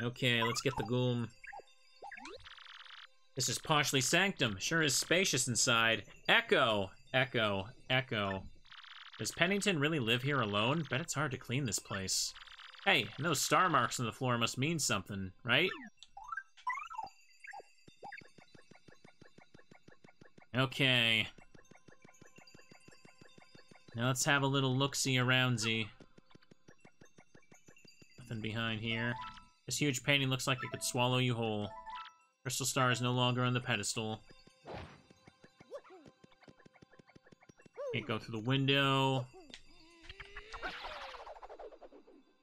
S1: Okay, let's get the goom. This is Poshley Sanctum. Sure is spacious inside. Echo! Echo. Echo. Does Pennington really live here alone? Bet it's hard to clean this place. Hey, those star marks on the floor must mean something, right? Okay. Now let's have a little look-see around Z. Nothing behind here. This huge painting looks like it could swallow you whole. Crystal Star is no longer on the pedestal. Can't go through the window.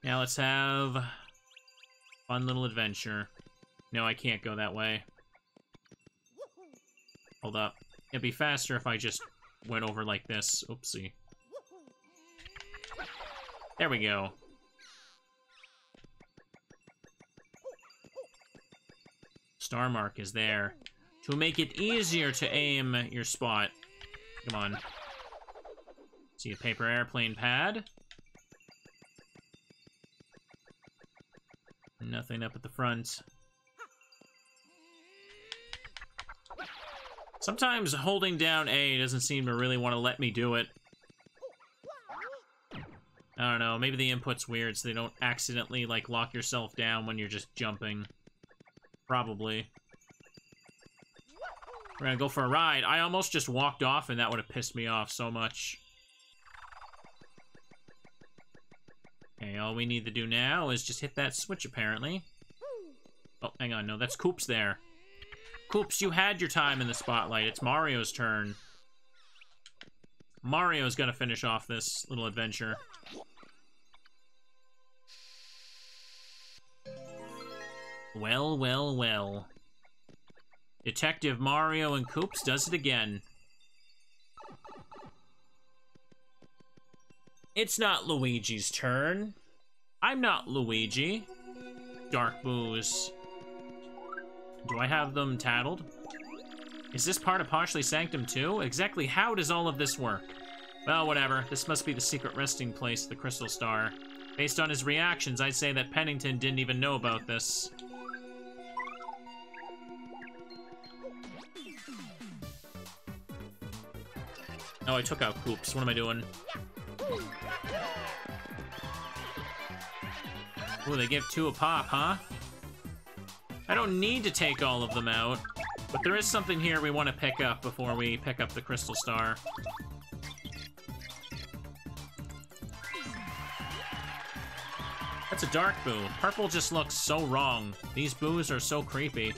S1: Now let's have fun little adventure. No, I can't go that way. Hold up. It'd be faster if I just went over like this. Oopsie. There we go. Star mark is there. To make it easier to aim your spot. Come on. See a paper airplane pad. Nothing up at the front. Sometimes holding down A doesn't seem to really want to let me do it. I don't know, maybe the input's weird so they don't accidentally, like, lock yourself down when you're just jumping. Probably. We're gonna go for a ride. I almost just walked off and that would have pissed me off so much. Okay, all we need to do now is just hit that switch, apparently. Oh, hang on, no, that's Koops there. Koops, you had your time in the spotlight. It's Mario's turn. Mario's gonna finish off this little adventure. Well, well, well. Detective Mario and Koops does it again. It's not Luigi's turn. I'm not Luigi. Dark Boos. Do I have them tattled? Is this part of Poshley Sanctum too? Exactly how does all of this work? Well, whatever. This must be the secret resting place of the Crystal Star. Based on his reactions, I'd say that Pennington didn't even know about this. Oh, I took out Koops. What am I doing? Oh, they give two a pop, huh? I don't need to take all of them out, but there is something here we want to pick up before we pick up the Crystal Star. That's a dark boo. Purple just looks so wrong. These boos are so creepy.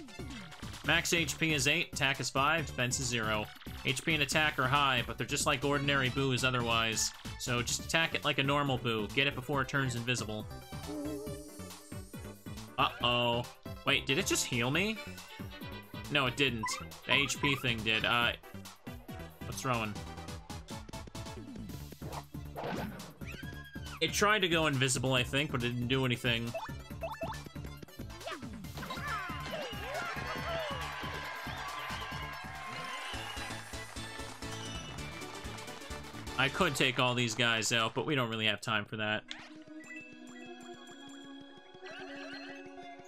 S1: Max HP is 8, attack is 5, defense is 0. HP and attack are high, but they're just like ordinary boos otherwise. So just attack it like a normal boo. Get it before it turns invisible. Uh-oh. Wait, did it just heal me? No, it didn't. The HP thing did. Uh, what's throwing? It tried to go invisible, I think, but it didn't do anything. I could take all these guys out, but we don't really have time for that.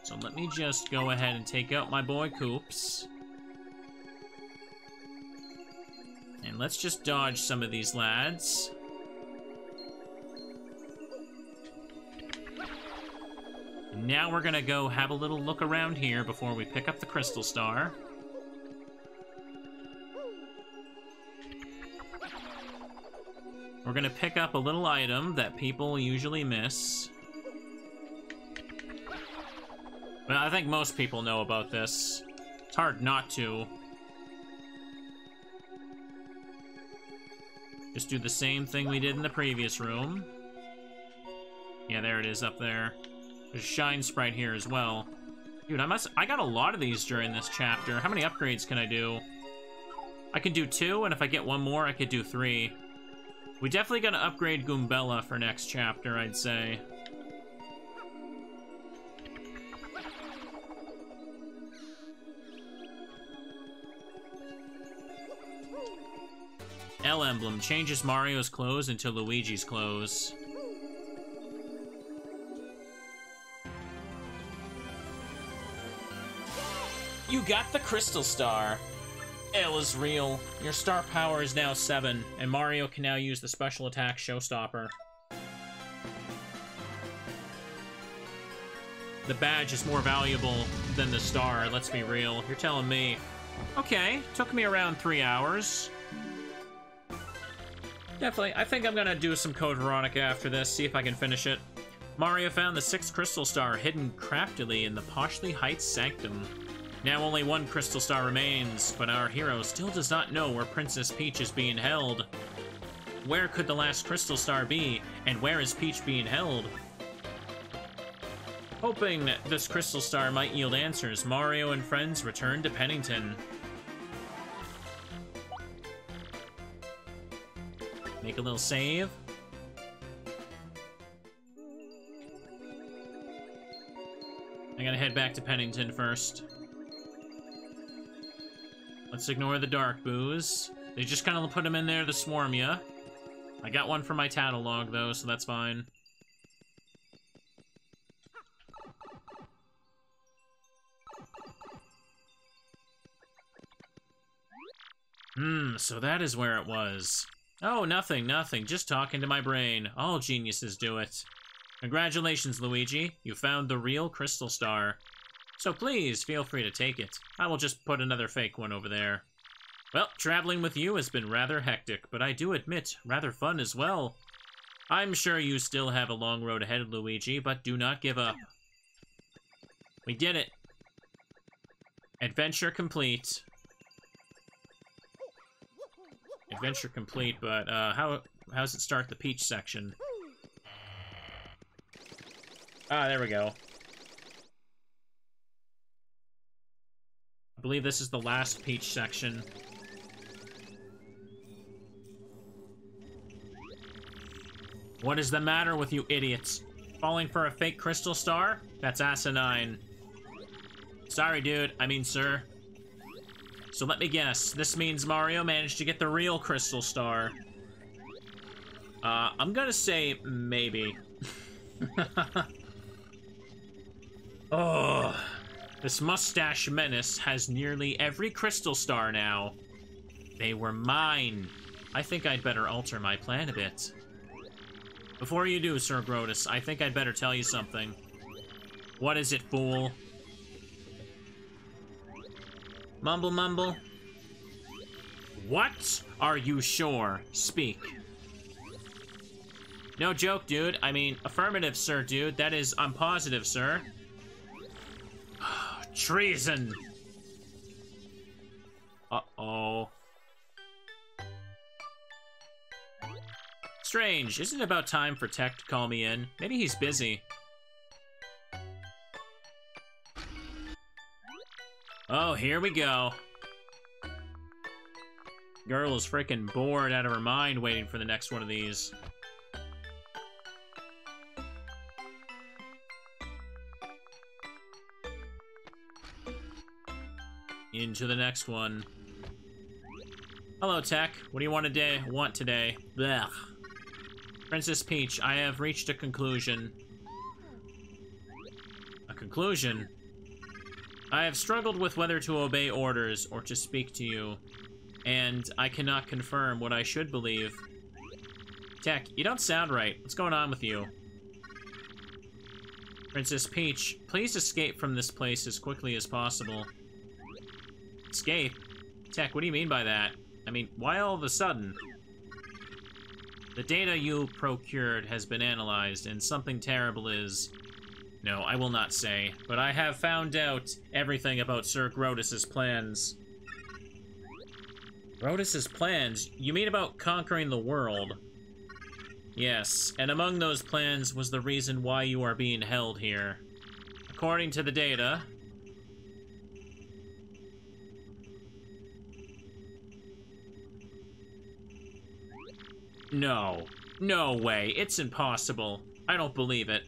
S1: So let me just go ahead and take out my boy Koops. And let's just dodge some of these lads. Now we're gonna go have a little look around here before we pick up the Crystal Star. We're gonna pick up a little item that people usually miss. Well, I think most people know about this. It's hard not to. Just do the same thing we did in the previous room. Yeah, there it is up there. There's Shine Sprite here as well. Dude, I must- I got a lot of these during this chapter. How many upgrades can I do? I can do two, and if I get one more, I could do three. We definitely gotta upgrade Goombella for next chapter, I'd say. L emblem changes Mario's clothes into Luigi's clothes. You got the Crystal Star. L is real. Your star power is now 7, and Mario can now use the special attack Showstopper. The badge is more valuable than the star, let's be real. You're telling me. Okay, took me around three hours. Definitely, I think I'm gonna do some Code Veronica after this, see if I can finish it. Mario found the sixth Crystal Star hidden craftily in the Poshley Heights Sanctum. Now only one Crystal Star remains, but our hero still does not know where Princess Peach is being held. Where could the last Crystal Star be, and where is Peach being held? Hoping this Crystal Star might yield answers, Mario and friends return to Pennington. Make a little save. I gotta head back to Pennington first. Let's ignore the dark boos. They just kind of put them in there to swarm ya. I got one for my tattle log, though, so that's fine. Hmm, so that is where it was. Oh, nothing, nothing. Just talking to my brain. All geniuses do it. Congratulations, Luigi. You found the real Crystal Star. So please, feel free to take it. I will just put another fake one over there. Well, traveling with you has been rather hectic, but I do admit, rather fun as well. I'm sure you still have a long road ahead, Luigi, but do not give up. We did it. Adventure complete. Adventure complete, but uh, how how does it start the Peach section? Ah, there we go. I believe this is the last Peach section. What is the matter with you idiots? Falling for a fake crystal star? That's asinine. Sorry, dude. I mean, sir. So let me guess. This means Mario managed to get the real crystal star. Uh, I'm gonna say maybe. oh. This mustache menace has nearly every crystal star now. They were mine. I think I'd better alter my plan a bit. Before you do, Sir Grodus, I think I'd better tell you something. What is it, fool? Mumble mumble. What? Are you sure? Speak. No joke, dude. I mean, affirmative, sir, dude. That is, I'm positive, sir. Treason! Uh-oh. Strange, isn't it about time for Tech to call me in? Maybe he's busy. Oh, here we go. Girl is freaking bored out of her mind waiting for the next one of these. Into the next one. Hello, Tech. What do you want today? Want today? Blech. Princess Peach, I have reached a conclusion. A conclusion? I have struggled with whether to obey orders or to speak to you, and I cannot confirm what I should believe. Tech, you don't sound right. What's going on with you? Princess Peach, please escape from this place as quickly as possible. Escape? Tech, what do you mean by that? I mean, why all of a sudden? The data you procured has been analyzed, and something terrible is... No, I will not say, but I have found out everything about Sir Grodus's plans. Grodus's plans? You mean about conquering the world? Yes, and among those plans was the reason why you are being held here. According to the data, No. No way. It's impossible. I don't believe it.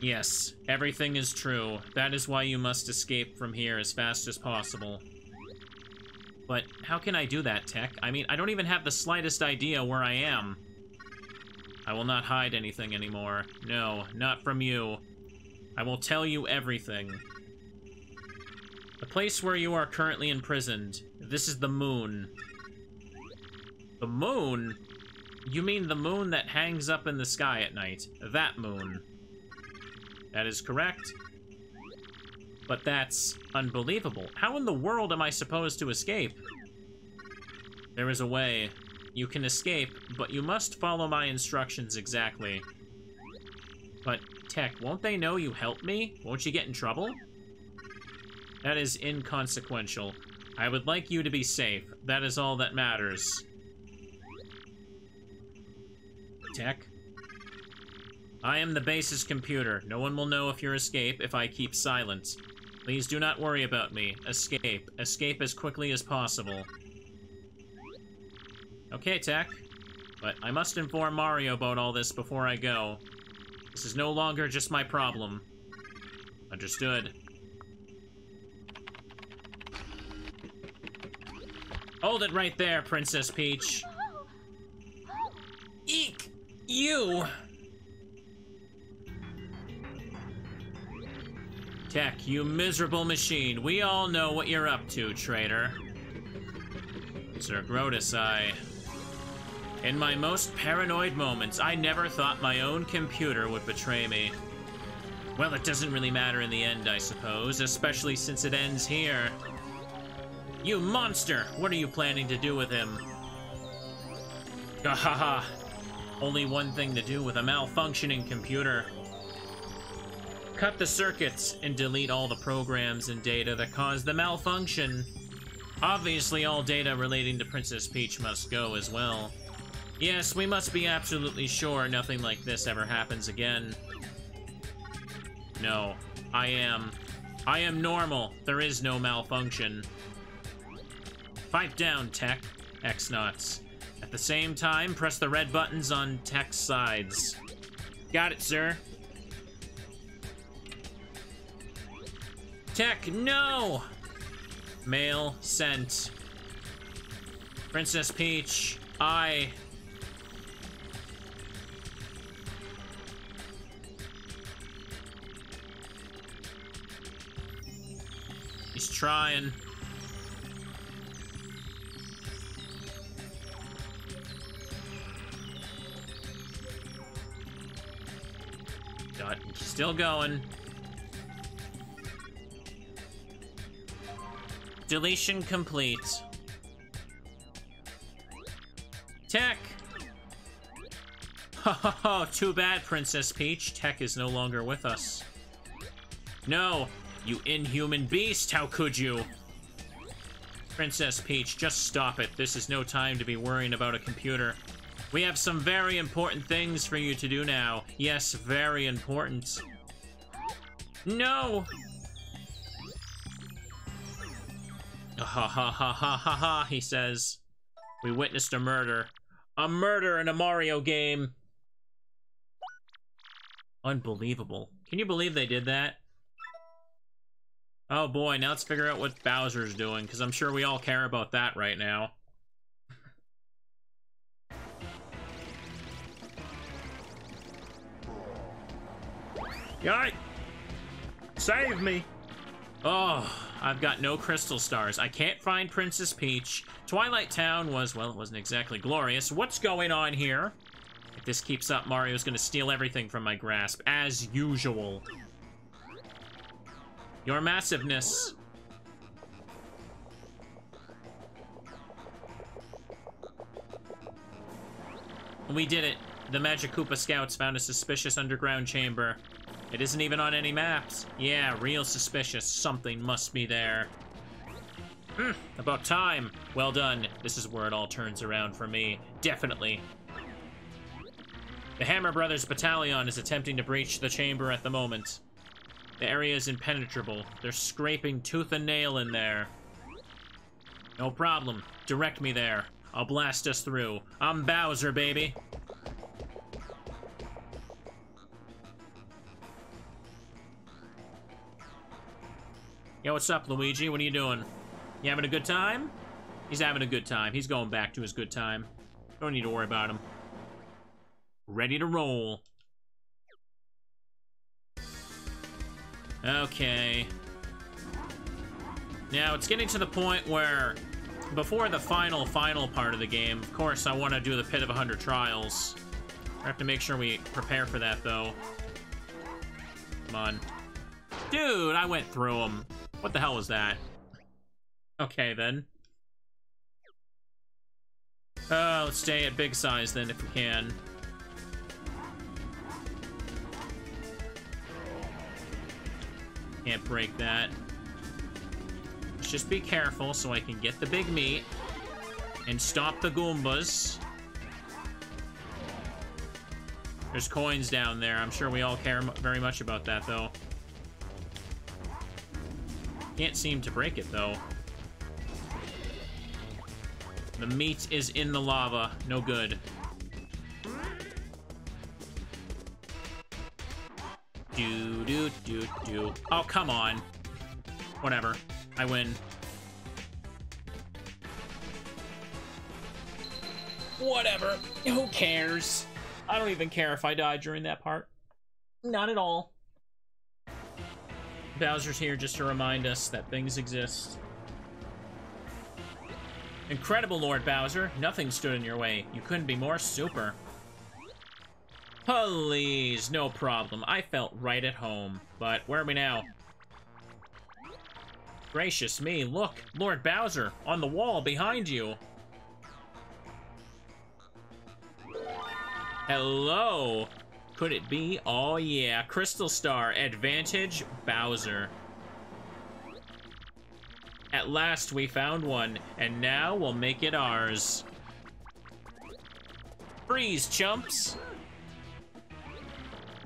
S1: Yes, everything is true. That is why you must escape from here as fast as possible. But how can I do that, Tech? I mean, I don't even have the slightest idea where I am. I will not hide anything anymore. No, not from you. I will tell you everything. The place where you are currently imprisoned. This is the moon. The moon? You mean the moon that hangs up in the sky at night? That moon. That is correct. But that's unbelievable. How in the world am I supposed to escape? There is a way. You can escape, but you must follow my instructions exactly. But, Tech, won't they know you helped me? Won't you get in trouble? That is inconsequential. I would like you to be safe. That is all that matters. Tech? I am the base's computer. No one will know if you escape if I keep silent. Please do not worry about me. Escape. Escape as quickly as possible. Okay, Tech. But I must inform Mario about all this before I go. This is no longer just my problem. Understood. Hold it right there, Princess Peach. Eek! You! Tech, you miserable machine. We all know what you're up to, traitor. Sir Grodus, I... In my most paranoid moments, I never thought my own computer would betray me. Well, it doesn't really matter in the end, I suppose, especially since it ends here. You monster! What are you planning to do with him? Gahaha! Only one thing to do with a malfunctioning computer. Cut the circuits and delete all the programs and data that caused the malfunction. Obviously, all data relating to Princess Peach must go as well. Yes, we must be absolutely sure nothing like this ever happens again. No, I am. I am normal. There is no malfunction. Pipe down, Tech. X-Nauts. At the same time, press the red buttons on Tech's sides. Got it, sir. Tech, no! Mail sent. Princess Peach, I... He's trying. Got, still going. Deletion complete. Tech! Oh, too bad, Princess Peach. Tech is no longer with us. No, you inhuman beast, how could you? Princess Peach, just stop it. This is no time to be worrying about a computer. We have some very important things for you to do now. Yes, very important. No! Ha ha ha ha ha ha, he says. We witnessed a murder. A murder in a Mario game! Unbelievable. Can you believe they did that? Oh boy, now let's figure out what Bowser's doing, because I'm sure we all care about that right now.
S2: Yike! Save me!
S1: Oh, I've got no crystal stars. I can't find Princess Peach. Twilight Town was, well, it wasn't exactly glorious. What's going on here? If this keeps up, Mario's gonna steal everything from my grasp, as usual. Your massiveness. We did it. The Magic Koopa Scouts found a suspicious underground chamber. It isn't even on any maps. Yeah, real suspicious. Something must be there. Hmm, about time. Well done. This is where it all turns around for me. Definitely. The Hammer Brothers Battalion is attempting to breach the chamber at the moment. The area is impenetrable. They're scraping tooth and nail in there. No problem. Direct me there. I'll blast us through. I'm Bowser, baby. Yo, what's up, Luigi? What are you doing? You having a good time? He's having a good time. He's going back to his good time. Don't need to worry about him. Ready to roll. Okay. Now, it's getting to the point where, before the final, final part of the game, of course, I want to do the Pit of 100 Trials. I have to make sure we prepare for that, though. Come on. Dude, I went through them. What the hell was that? Okay, then. Uh, let's stay at big size, then, if we can. Can't break that. Let's just be careful so I can get the big meat and stop the Goombas. There's coins down there. I'm sure we all care very much about that, though. Can't seem to break it, though. The meat is in the lava. No good. Do, do, do, do. Oh, come on. Whatever. I win. Whatever. Who cares? I don't even care if I die during that part. Not at all. Bowser's here just to remind us that things exist. Incredible, Lord Bowser. Nothing stood in your way. You couldn't be more super. Please, no problem. I felt right at home. But where are we now? Gracious me, look! Lord Bowser, on the wall behind you! Hello! Could it be? Oh yeah, Crystal Star, Advantage, Bowser. At last we found one, and now we'll make it ours. Freeze, chumps!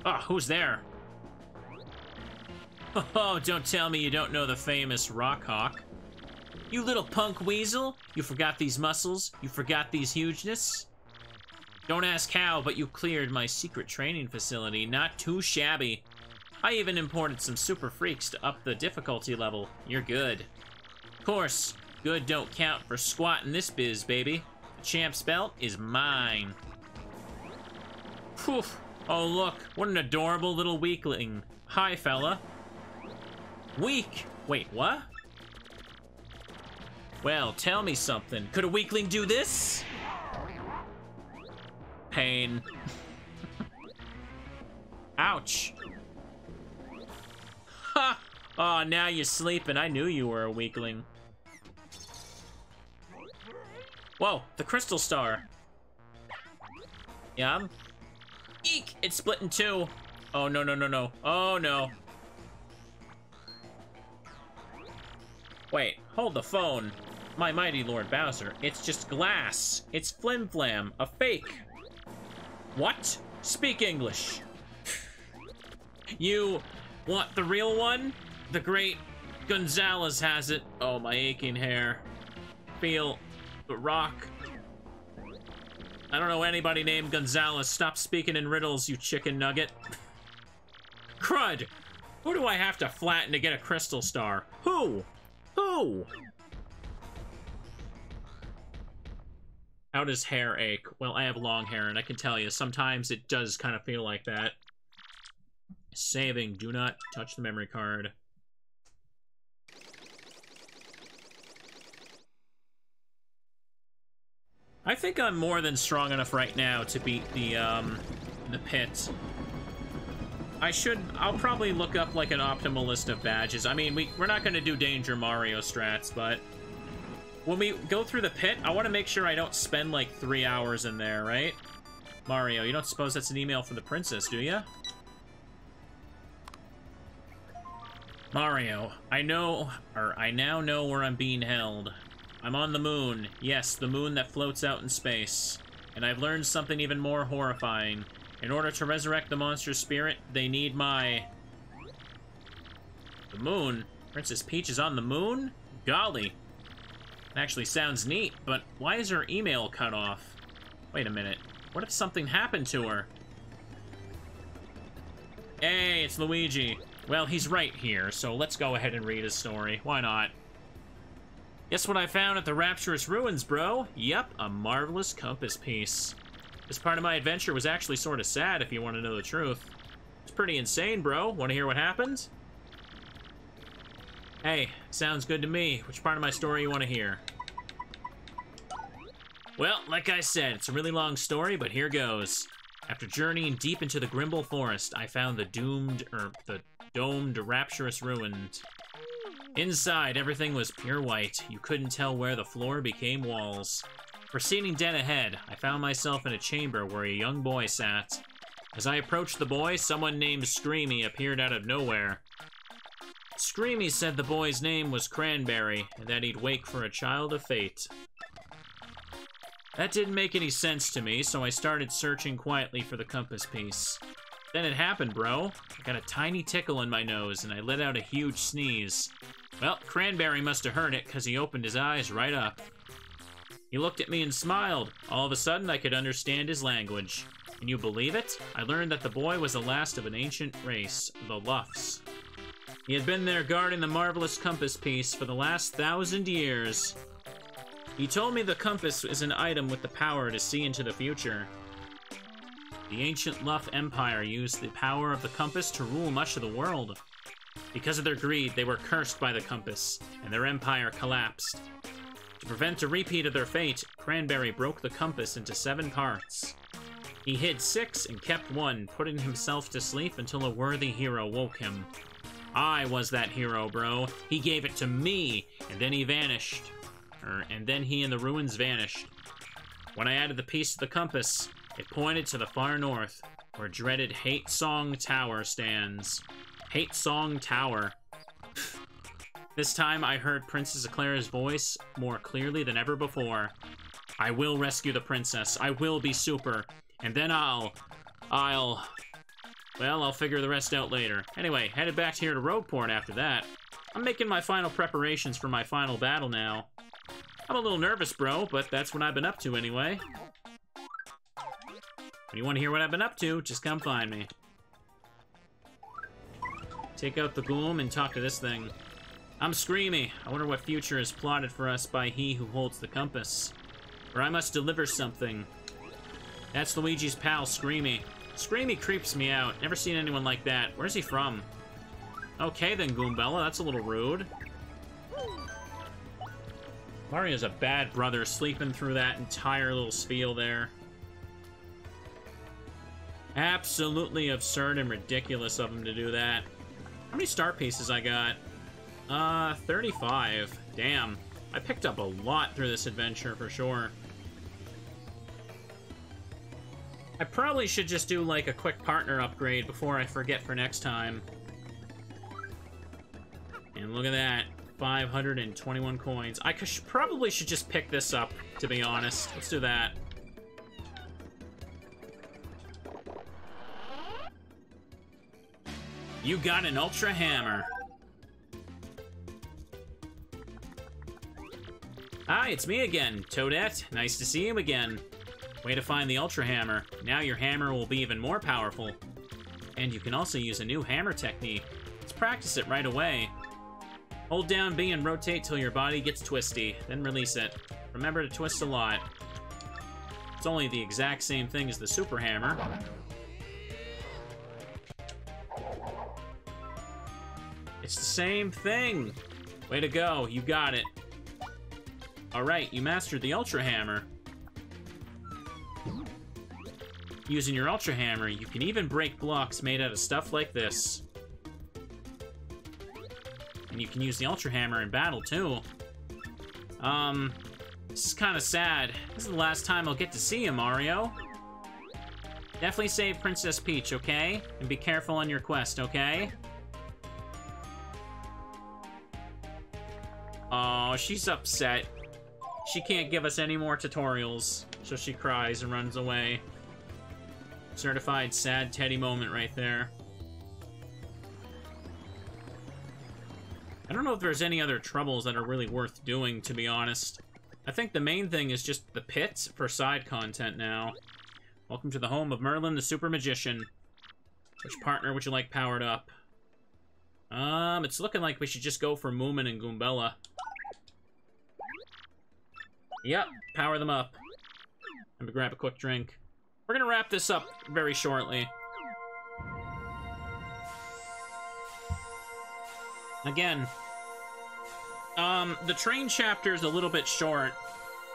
S1: Oh, who's there? Oh, don't tell me you don't know the famous Rawk Hawk. You little punk weasel! You forgot these muscles? You forgot these hugeness? Don't ask how, but you cleared my secret training facility. Not too shabby. I even imported some super freaks to up the difficulty level. You're good. Of course, good don't count for squat in this biz, baby. The champ's belt is mine. Phew. Oh, look, what an adorable little weakling. Hi, fella. Weak? Wait, what? Well, tell me something. Could a weakling do this? Pain. Ouch. Ha! Oh, now you're sleeping. I knew you were a weakling. Whoa, the crystal star. Yeah. Eek! It's split in two. Oh, no, no, no, no. Oh, no. Wait, hold the phone. My mighty Lord Bowser, it's just glass. It's Flim Flam, a fake. What? Speak English. you want the real one? The great Gonzales has it. Oh, my aching hair. Feel the rock. I don't know anybody named Gonzales. Stop speaking in riddles, you chicken nugget. Crud! Who do I have to flatten to get a crystal star? Who? Who? How does hair ache? Well, I have long hair, and I can tell you, sometimes it does kind of feel like that. Saving. Do not touch the memory card. I think I'm more than strong enough right now to beat the, um, the pit. I should, I'll probably look up, like, an optimal list of badges. I mean, we, we're not gonna do Danger Mario strats, but... When we go through the pit, I want to make sure I don't spend, like, three hours in there, right? Mario, you don't suppose that's an email from the princess, do you? Mario, I know, or I now know where I'm being held. I'm on the moon. Yes, the moon that floats out in space. And I've learned something even more horrifying. In order to resurrect the monster's spirit, they need my... The moon? Princess Peach is on the moon? Golly. Actually sounds neat, but why is her email cut off? Wait a minute. What if something happened to her? Hey, it's Luigi. Well, he's right here, so let's go ahead and read his story. Why not? Guess what I found at the Rapturous Ruins, bro? Yep, a marvelous compass piece. This part of my adventure was actually sort of sad, if you want to know the truth. It's pretty insane, bro. Want to hear what happened? Hey, sounds good to me. Which part of my story you want to hear? Well, like I said, it's a really long story, but here goes. After journeying deep into the Grimble Forest, I found the doomed, er, the domed Rapturous Ruins. Inside, everything was pure white. You couldn't tell where the floor became walls. Proceeding dead ahead, I found myself in a chamber where a young boy sat. As I approached the boy, someone named Screamy appeared out of nowhere. Screamy said the boy's name was Cranberry, and that he'd wake for a child of fate. That didn't make any sense to me, so I started searching quietly for the compass piece. Then it happened, bro. I got a tiny tickle in my nose, and I let out a huge sneeze. Well, Cranberry must have heard it, because he opened his eyes right up. He looked at me and smiled. All of a sudden, I could understand his language. Can you believe it? I learned that the boy was the last of an ancient race, the Luffs. He had been there guarding the marvelous compass piece for the last thousand years. He told me the compass is an item with the power to see into the future. The ancient Luff Empire used the power of the compass to rule much of the world. Because of their greed, they were cursed by the compass, and their empire collapsed. To prevent a repeat of their fate, Cranberry broke the compass into seven parts. He hid six and kept one, putting himself to sleep until a worthy hero woke him. I was that hero, bro. He gave it to me, and then he vanished er, and then he and the ruins vanished. When I added the piece to the compass, it pointed to the far north, where dreaded Hate Song Tower stands. Hate Song Tower. this time I heard Princess Eclair's voice more clearly than ever before. I will rescue the princess. I will be super. And then I'll... I'll... Well, I'll figure the rest out later. Anyway, headed back here to Rogueport after that. I'm making my final preparations for my final battle now. I'm a little nervous, bro, but that's what I've been up to anyway. When you want to hear what I've been up to, just come find me. Take out the gloom and talk to this thing. I'm Screamy. I wonder what future is plotted for us by he who holds the compass. Or I must deliver something. That's Luigi's pal, Screamy. Screamy creeps me out. Never seen anyone like that. Where's he from? Okay then, Goombella. That's a little rude. Mario's a bad brother, sleeping through that entire little spiel there. Absolutely absurd and ridiculous of him to do that. How many star pieces I got? Uh, 35. Damn. I picked up a lot through this adventure, for sure. I probably should just do, like, a quick partner upgrade before I forget for next time. And look at that. 521 coins. I probably should just pick this up, to be honest. Let's do that. You got an Ultra Hammer. Hi, it's me again, Toadette. Nice to see you again. Way to find the Ultra Hammer. Now your hammer will be even more powerful. And you can also use a new hammer technique. Let's practice it right away. Hold down B and rotate till your body gets twisty, then release it. Remember to twist a lot. It's only the exact same thing as the Super Hammer. It's the same thing! Way to go, you got it. Alright, you mastered the Ultra Hammer. Using your Ultra Hammer, you can even break blocks made out of stuff like this. And you can use the Ultra Hammer in battle, too. Um, this is kind of sad. This is the last time I'll get to see you, Mario. Definitely save Princess Peach, okay? And be careful on your quest, okay? Oh, she's upset. She can't give us any more tutorials, so she cries and runs away. Certified sad teddy moment right there. I don't know if there's any other troubles that are really worth doing, to be honest. I think the main thing is just the pits for side content now. Welcome to the home of Merlon the Super Magician. Which partner would you like powered up? Um, it's looking like we should just go for Moomin and Goombella. Yep, power them up. Let me grab a quick drink. We're gonna wrap this up very shortly. Again, um, the train chapter is a little bit short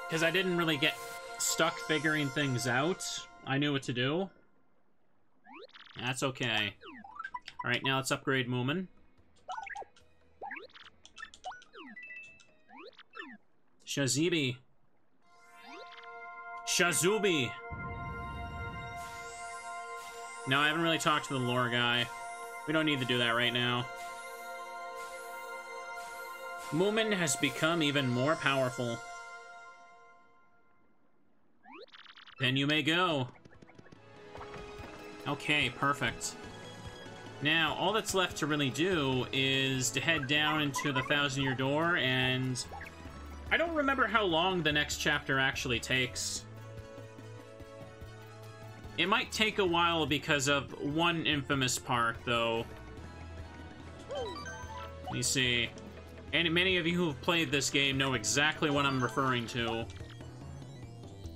S1: because I didn't really get stuck figuring things out. I knew what to do. That's okay. Alright, now let's upgrade Moomin. Shazibi. Shazubi. No, I haven't really talked to the lore guy. We don't need to do that right now. Moomin has become even more powerful. Then you may go. Okay, perfect. Now, all that's left to really do is to head down into the Thousand Year Door, and I don't remember how long the next chapter actually takes. It might take a while because of one infamous part, though. Let me see. And many of you who have played this game know exactly what I'm referring to.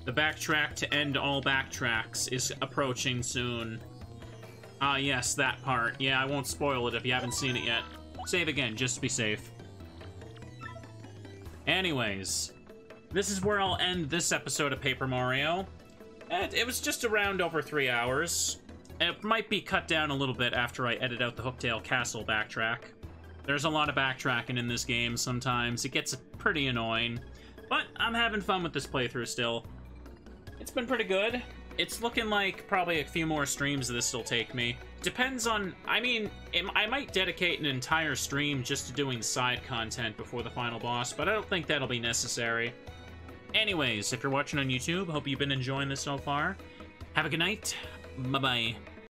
S1: The backtrack to end all backtracks is approaching soon. Ah, yes, that part. Yeah, I won't spoil it if you haven't seen it yet. Save again, just to be safe. Anyways, this is where I'll end this episode of Paper Mario. It, it was just around over three hours. It might be cut down a little bit after I edit out the Hooktail Castle backtrack. There's a lot of backtracking in this game sometimes. It gets pretty annoying. But I'm having fun with this playthrough still. It's been pretty good. It's looking like probably a few more streams this will take me. Depends on... I mean, I might dedicate an entire stream just to doing side content before the final boss, but I don't think that'll be necessary. Anyways, if you're watching on YouTube, hope you've been enjoying this so far. Have a good night. Bye-bye.